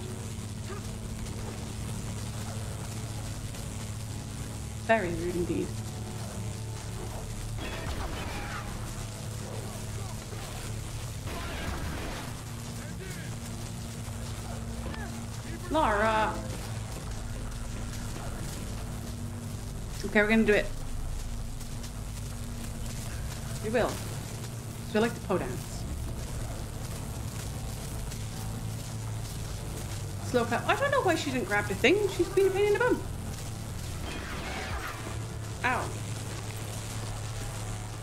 Very rude indeed. Okay, we're gonna do it. We will. We like the po dance. Slow clap. I don't know why she didn't grab the thing. She's been a pain in the bum. Ow.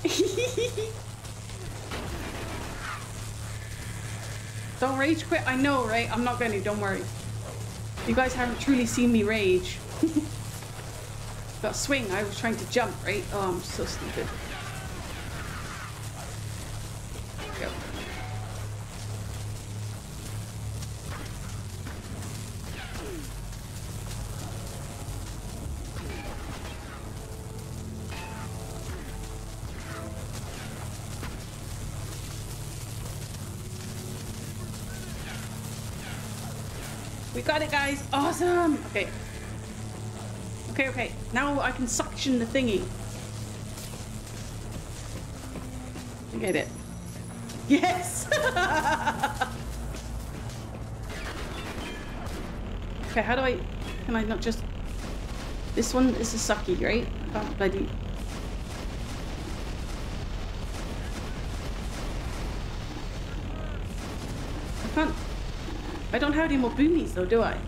don't rage quit. I know, right? I'm not gonna. Don't worry. You guys haven't truly seen me rage. Got swing. I was trying to jump, right? Oh, I'm so stupid. We got it, guys. Awesome. Okay. Okay, okay. Now I can suction the thingy. I get it. Yes! okay, how do I... Can I not just... This one is a sucky, right? I bloody... I can't... I don't have any more boomies though, do I?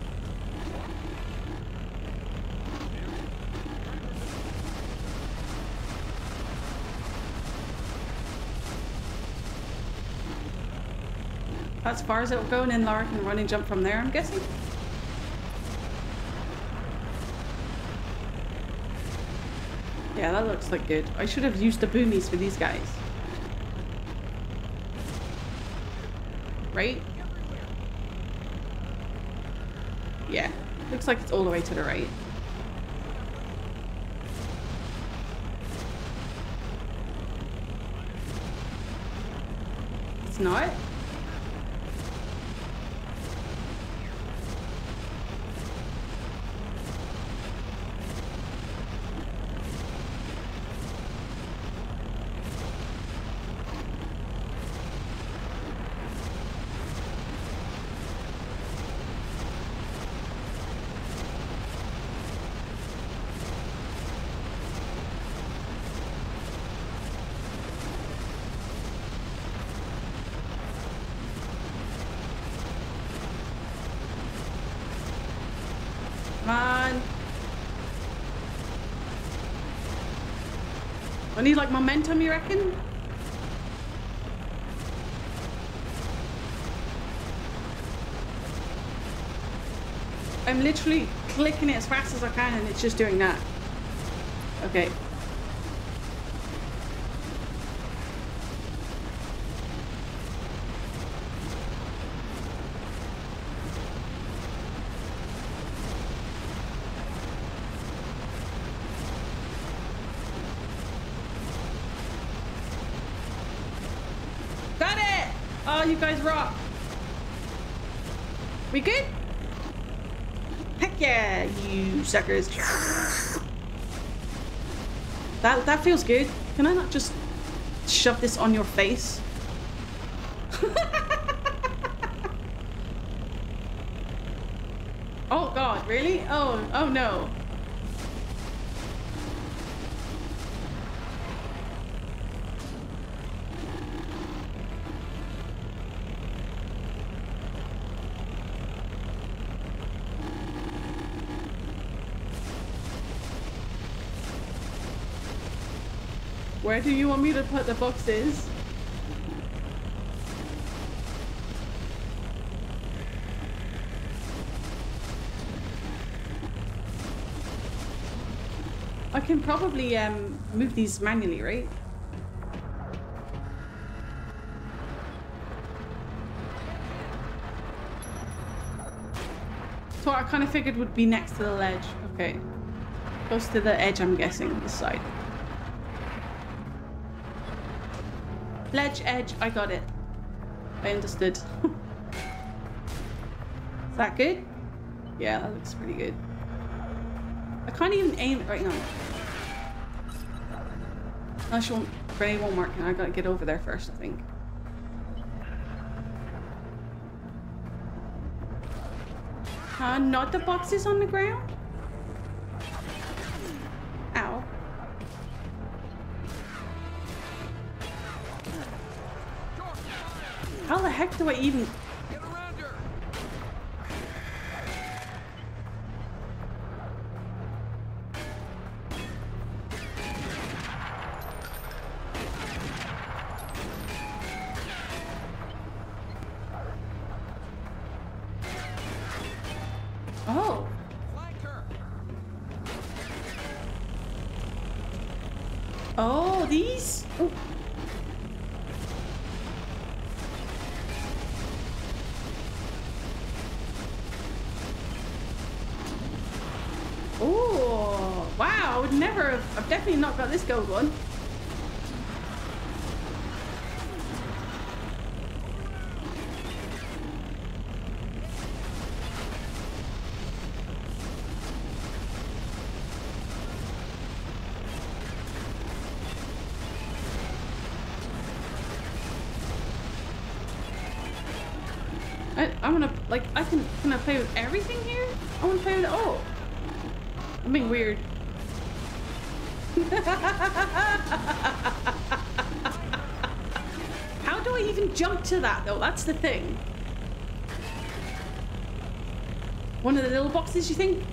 As far as it'll go, and then Lara can run and jump from there, I'm guessing. Yeah, that looks like good. I should have used the boomies for these guys. Right? Yeah. Looks like it's all the way to the right. It's not? Come on. I need like momentum, you reckon? I'm literally clicking it as fast as I can and it's just doing that. Okay. Got it! Oh, you guys rock. We good? Heck yeah, you suckers. That, that feels good. Can I not just shove this on your face? oh god, really? Oh, oh no. Where do you want me to put the boxes? I can probably um, move these manually, right? So I kind of figured would be next to the ledge. Okay. Close to the edge, I'm guessing, this side. Ledge, edge, I got it. I understood. Is that good? Yeah, that looks pretty good. I can't even aim it right now. Unless you grenade won't work, and I gotta get over there first, I think. Uh, not the boxes on the ground? Do I even... gold one. Though? That's the thing. One of the little boxes, you think?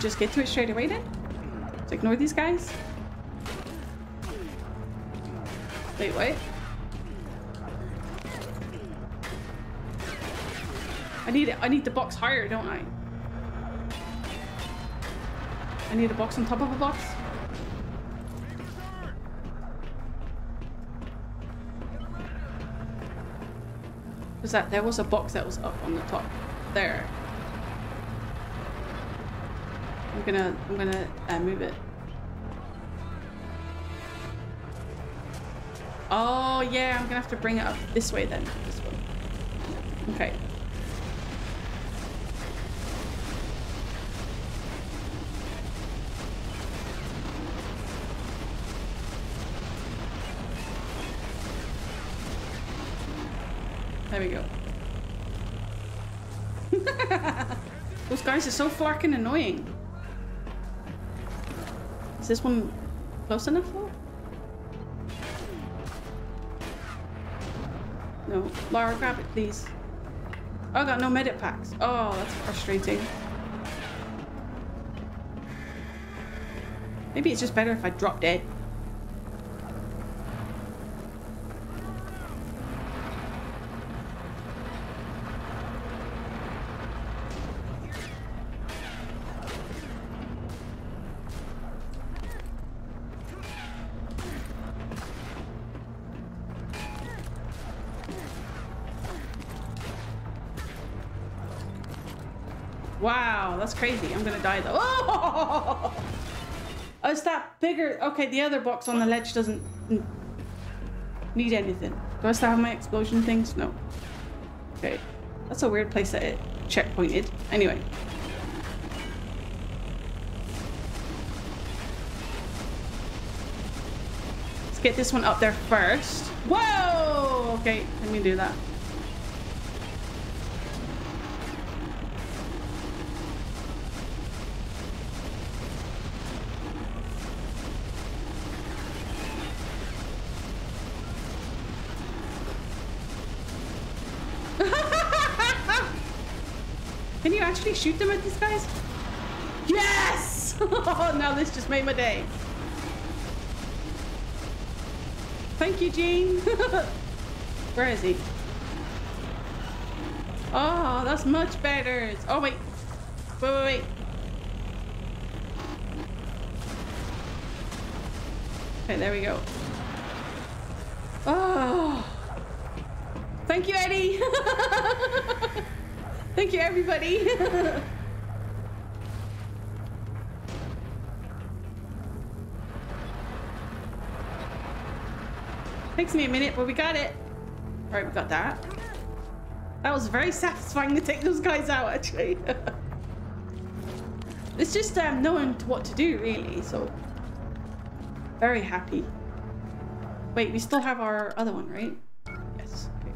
Just get to it straight away then? Just ignore these guys? Wait, what? I need it. I need the box higher, don't I? I need a box on top of a box. Was that there was a box that was up on the top there? I'm gonna I'm gonna uh, move it. Oh yeah, I'm gonna have to bring it up this way then. This way. Okay. There we go. Those guys are so fucking annoying. Is this one close enough though? No. Lara, grab it, please. Oh, I got no medipacks. Oh, that's frustrating. Maybe it's just better if I drop dead. Gonna die though. Oh! oh, is that bigger? Okay, the other box on the ledge doesn't need anything. Do I still have my explosion things? No. Okay, that's a weird place that it checkpointed. Anyway. Let's get this one up there first. Whoa! Okay, let me do that. These guys? Yes! oh, now this just made my day. Thank you, Gene. Where is he? Oh, that's much better. Oh, wait. Wait, wait, wait. Okay, there we go. Oh. Thank you, Eddie. Thank you, everybody. Takes me a minute, but we got it. All right, we got that. That was very satisfying to take those guys out, actually. it's just um, knowing what to do, really, so... Very happy. Wait, we still have our other one, right? Yes. Okay.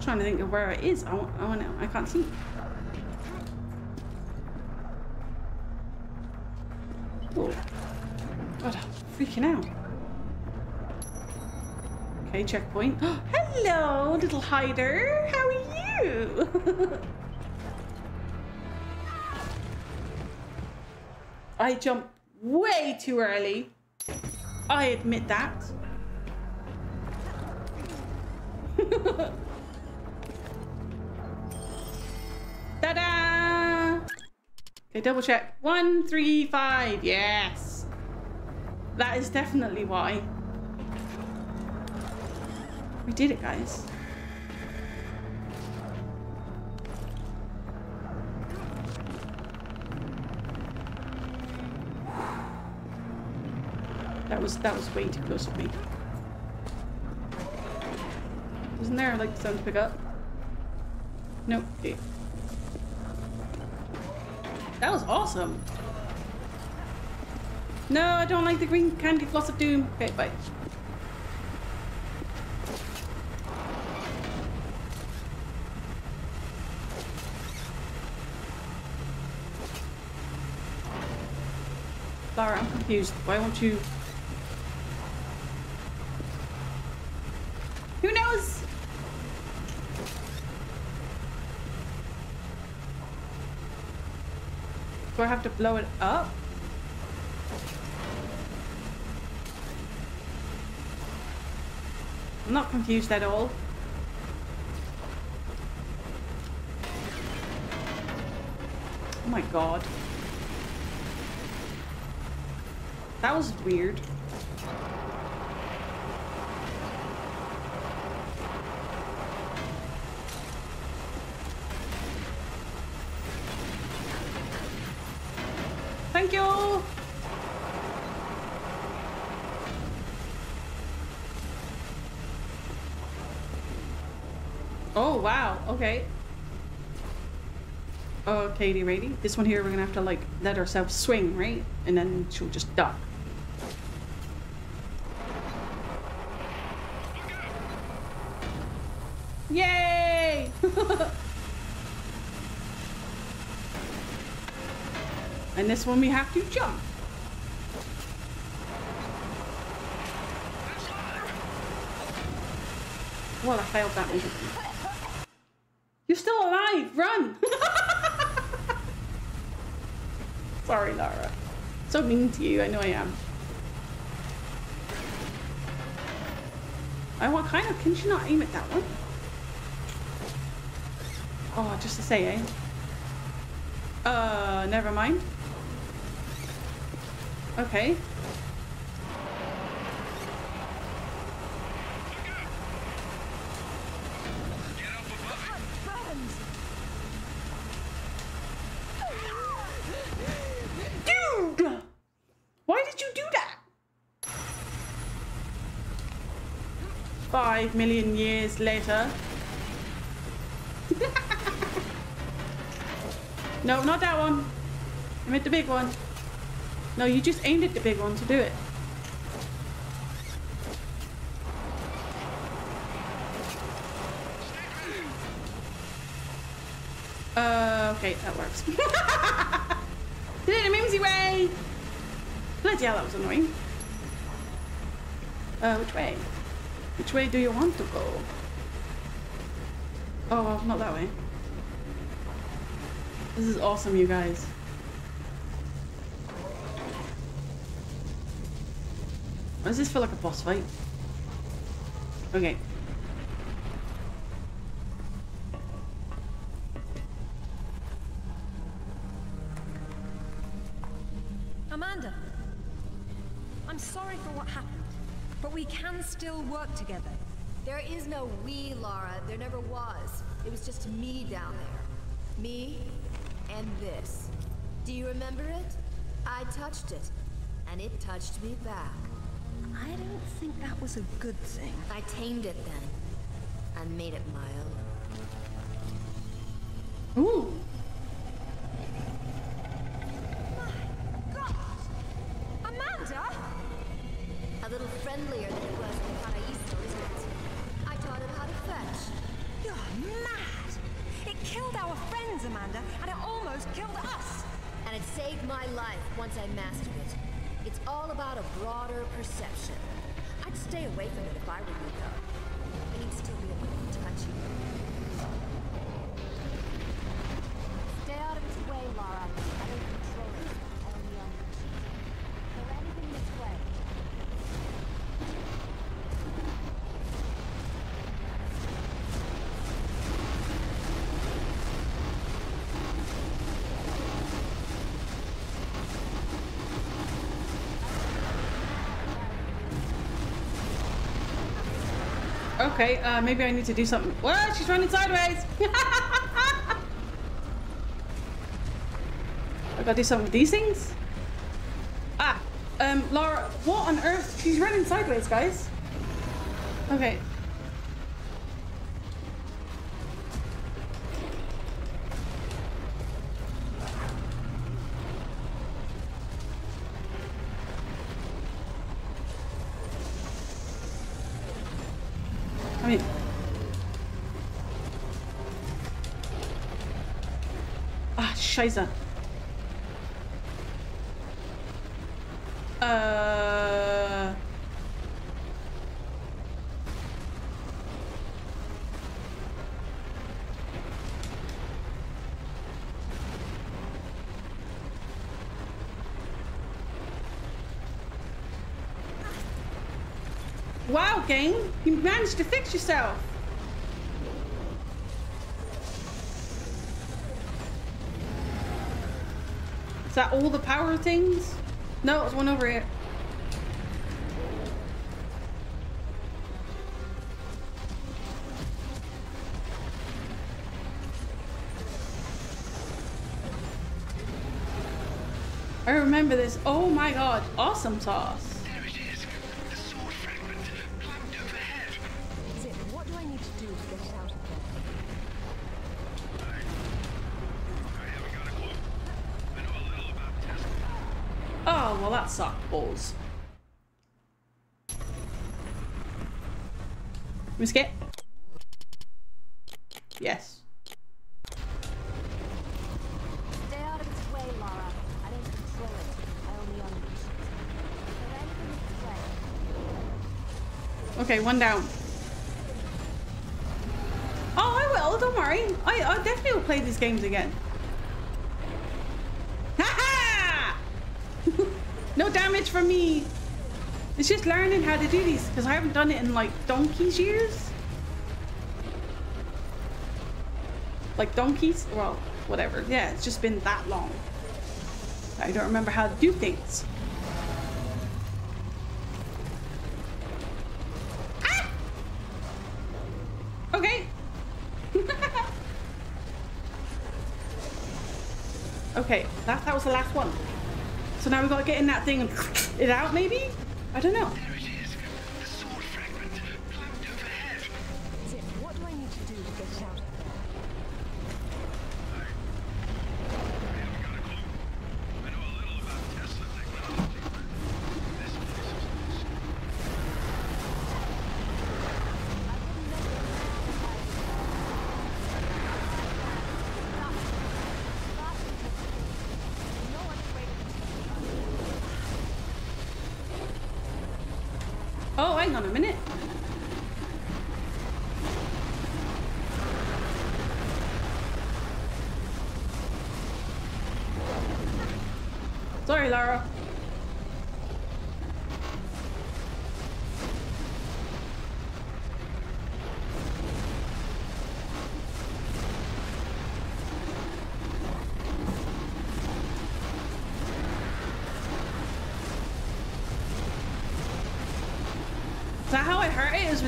trying to think of where it is. I want, I want to, I can't see. Oh. God, I'm freaking out. Okay, checkpoint. Hello, little hider. How are you? I jumped way too early. I admit that. Ta-da! Okay, double check. One, three, five. Yes. That is definitely why. We did it, guys. That was that was way too close for me. Isn't there like something to pick up? Nope. That was awesome. No, I don't like the green candy floss of doom. Okay, bye. Lara, I'm confused. Why won't you... Who knows? Do I have to blow it up? Not confused at all. Oh my god. That was weird. Thank you! Oh, wow. Okay. Katie, ready? This one here, we're gonna have to like let ourselves swing, right? And then she'll just duck. Yay! and this one we have to jump. Well, I failed that one. You're still alive! Run! Sorry, Lara. So mean to you, I know I am. Oh, what kind of? Can she not aim at that one? Oh, just to say, eh? Uh, never mind. Okay. Dude! Why did you do that? Five million years later. no, not that one. I meant the big one. No, you just aimed at the big one to do it. Uh, okay, that works. Did it in a Mimzie way! Bloody hell, that was annoying. Uh, which way? Which way do you want to go? Oh, not that way. This is awesome, you guys. Does this feel like a boss fight? Okay. Still work together. There is no we, Lara. There never was. It was just me down there. Me and this. Do you remember it? I touched it, and it touched me back. I don't think that was a good thing. I tamed it then, and made it my own. Ooh. Okay, uh, maybe I need to do something. What? She's running sideways! I gotta do something with these things? Ah, um, Lara, what on earth? She's running sideways, guys. Okay. Uh... Wow, game, you managed to fix yourself. Is that all the power things? No, there's one over here. I remember this. Oh my god, awesome sauce. Well that balls. We skip? Yes. Stay out of its way, Lara. I don't control it. I only unleash it. If anything in its way, Okay, one down. Oh, I will. Don't worry. I, I definitely will play these games again. Ha ha! From me. It's just learning how to do these because I haven't done it in like donkey's years. Like donkeys? Well, whatever. Yeah, it's just been that long. I don't remember how to do things. Ah! Okay. okay, that, that was the last one. So now we've gotta get in that thing and it out maybe? I don't know.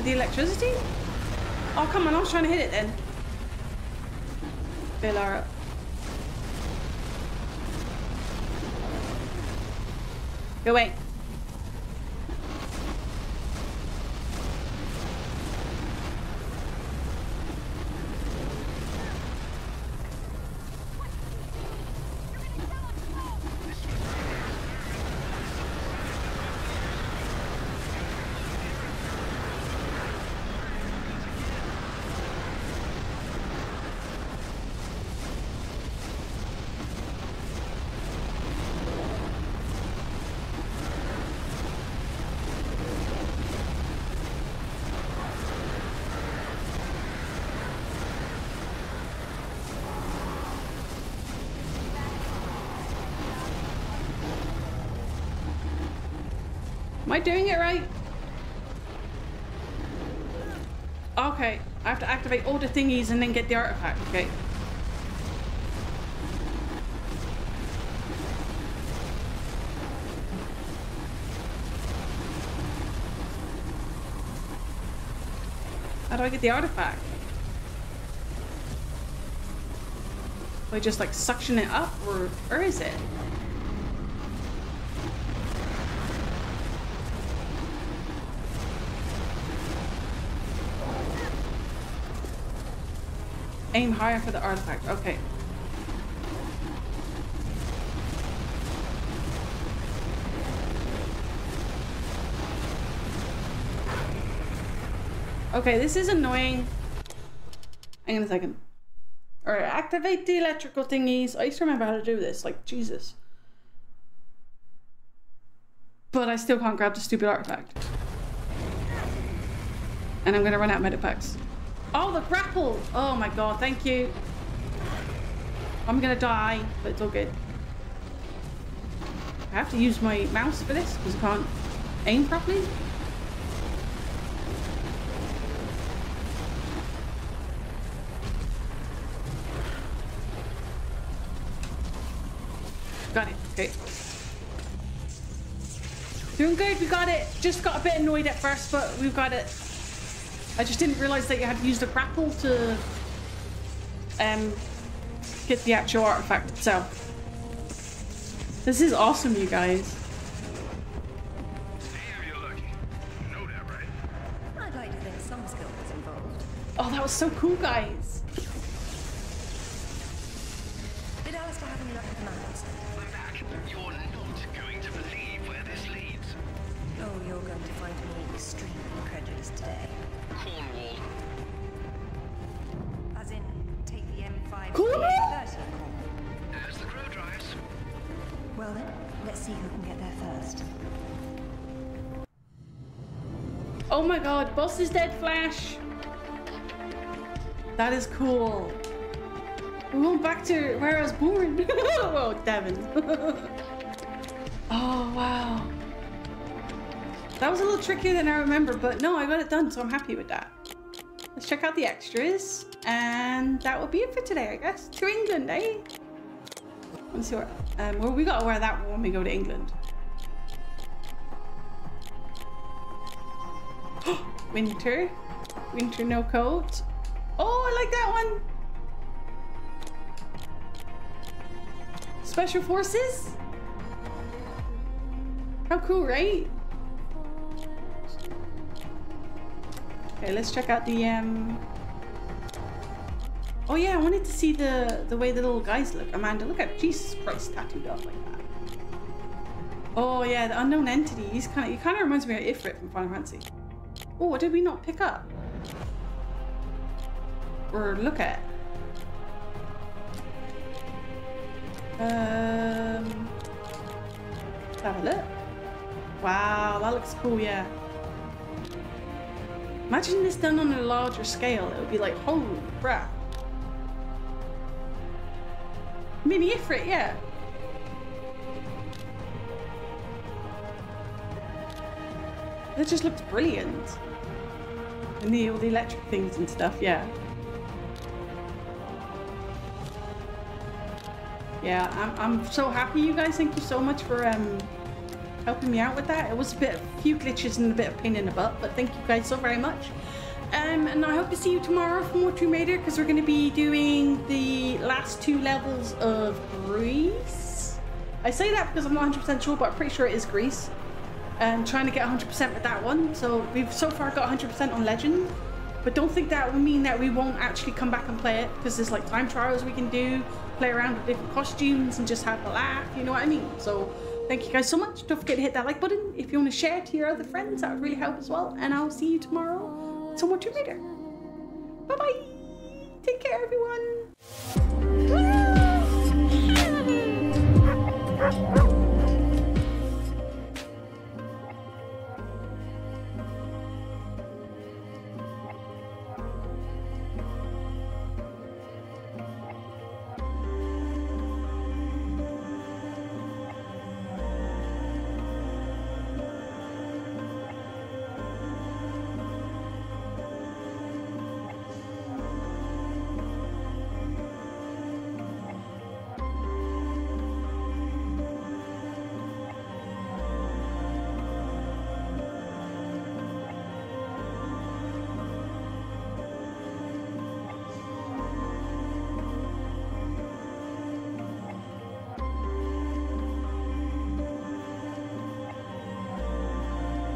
The electricity? Oh, come on. I was trying to hit it then. Okay, Lara. Go away. I doing it right? Okay, I have to activate all the thingies and then get the artifact. Okay. How do I get the artifact? I just like suction it up or or is it? Aim higher for the artifact. Okay. Okay, this is annoying. Hang on a second. Alright, activate the electrical thingies. I used to remember how to do this. Like, Jesus. But I still can't grab the stupid artifact. And I'm gonna run out of medipacks. Oh, the grapple. Oh my god, thank you. I'm gonna die, but it's all good. I have to use my mouse for this because I can't aim properly. Got it. Okay. Doing good, we got it. Just got a bit annoyed at first, but we've got it. I just didn't realize that you had to use the grapple to um, get the actual artifact itself. This is awesome, you guys. Damn, you're lucky. You know that, right? I'd like to think some skill was involved. Oh, that was so cool, guys. God, is dead, Flash. That is cool. We're going back to where I was born. Whoa, Devon. oh, wow. That was a little trickier than I remember, but no, I got it done, so I'm happy with that. Let's check out the extras, and that will be it for today, I guess. To England, eh? Let's see where, um, well, we gotta wear that when we go to England. Winter. Winter no coat. Oh, I like that one. Special Forces? How cool, right? Okay, let's check out the um Oh yeah, I wanted to see the the way the little guys look. Amanda, look at Jesus Christ tattooed up like that. Oh yeah, the unknown entity. He's kind of he kind of reminds me of Ifrit from Final Fantasy. Oh, what did we not pick up? Or look at? Um, have a look. Wow, that looks cool, yeah. Imagine this done on a larger scale. It would be like, holy crap. Mini Ifrit, yeah. It just looks brilliant. And the, all the electric things and stuff, yeah. Yeah, I'm, I'm so happy, you guys. Thank you so much for um, helping me out with that. It was a bit, a few glitches and a bit of pain in the butt, but thank you guys so very much. Um, and I hope to see you tomorrow for more Tomb Raider because we're going to be doing the last two levels of Greece. I say that because I'm not 100% sure, but I'm pretty sure it is Greece. And trying to get 100% with that one. So we've so far got 100% on Legend. But don't think that will mean that we won't actually come back and play it because there's like time trials we can do, play around with different costumes and just have a laugh, you know what I mean? So thank you guys so much. Don't forget to hit that like button. If you want to share to your other friends, that would really help as well. And I'll see you tomorrow. Some more Tomb Raider. Bye bye. Take care, everyone.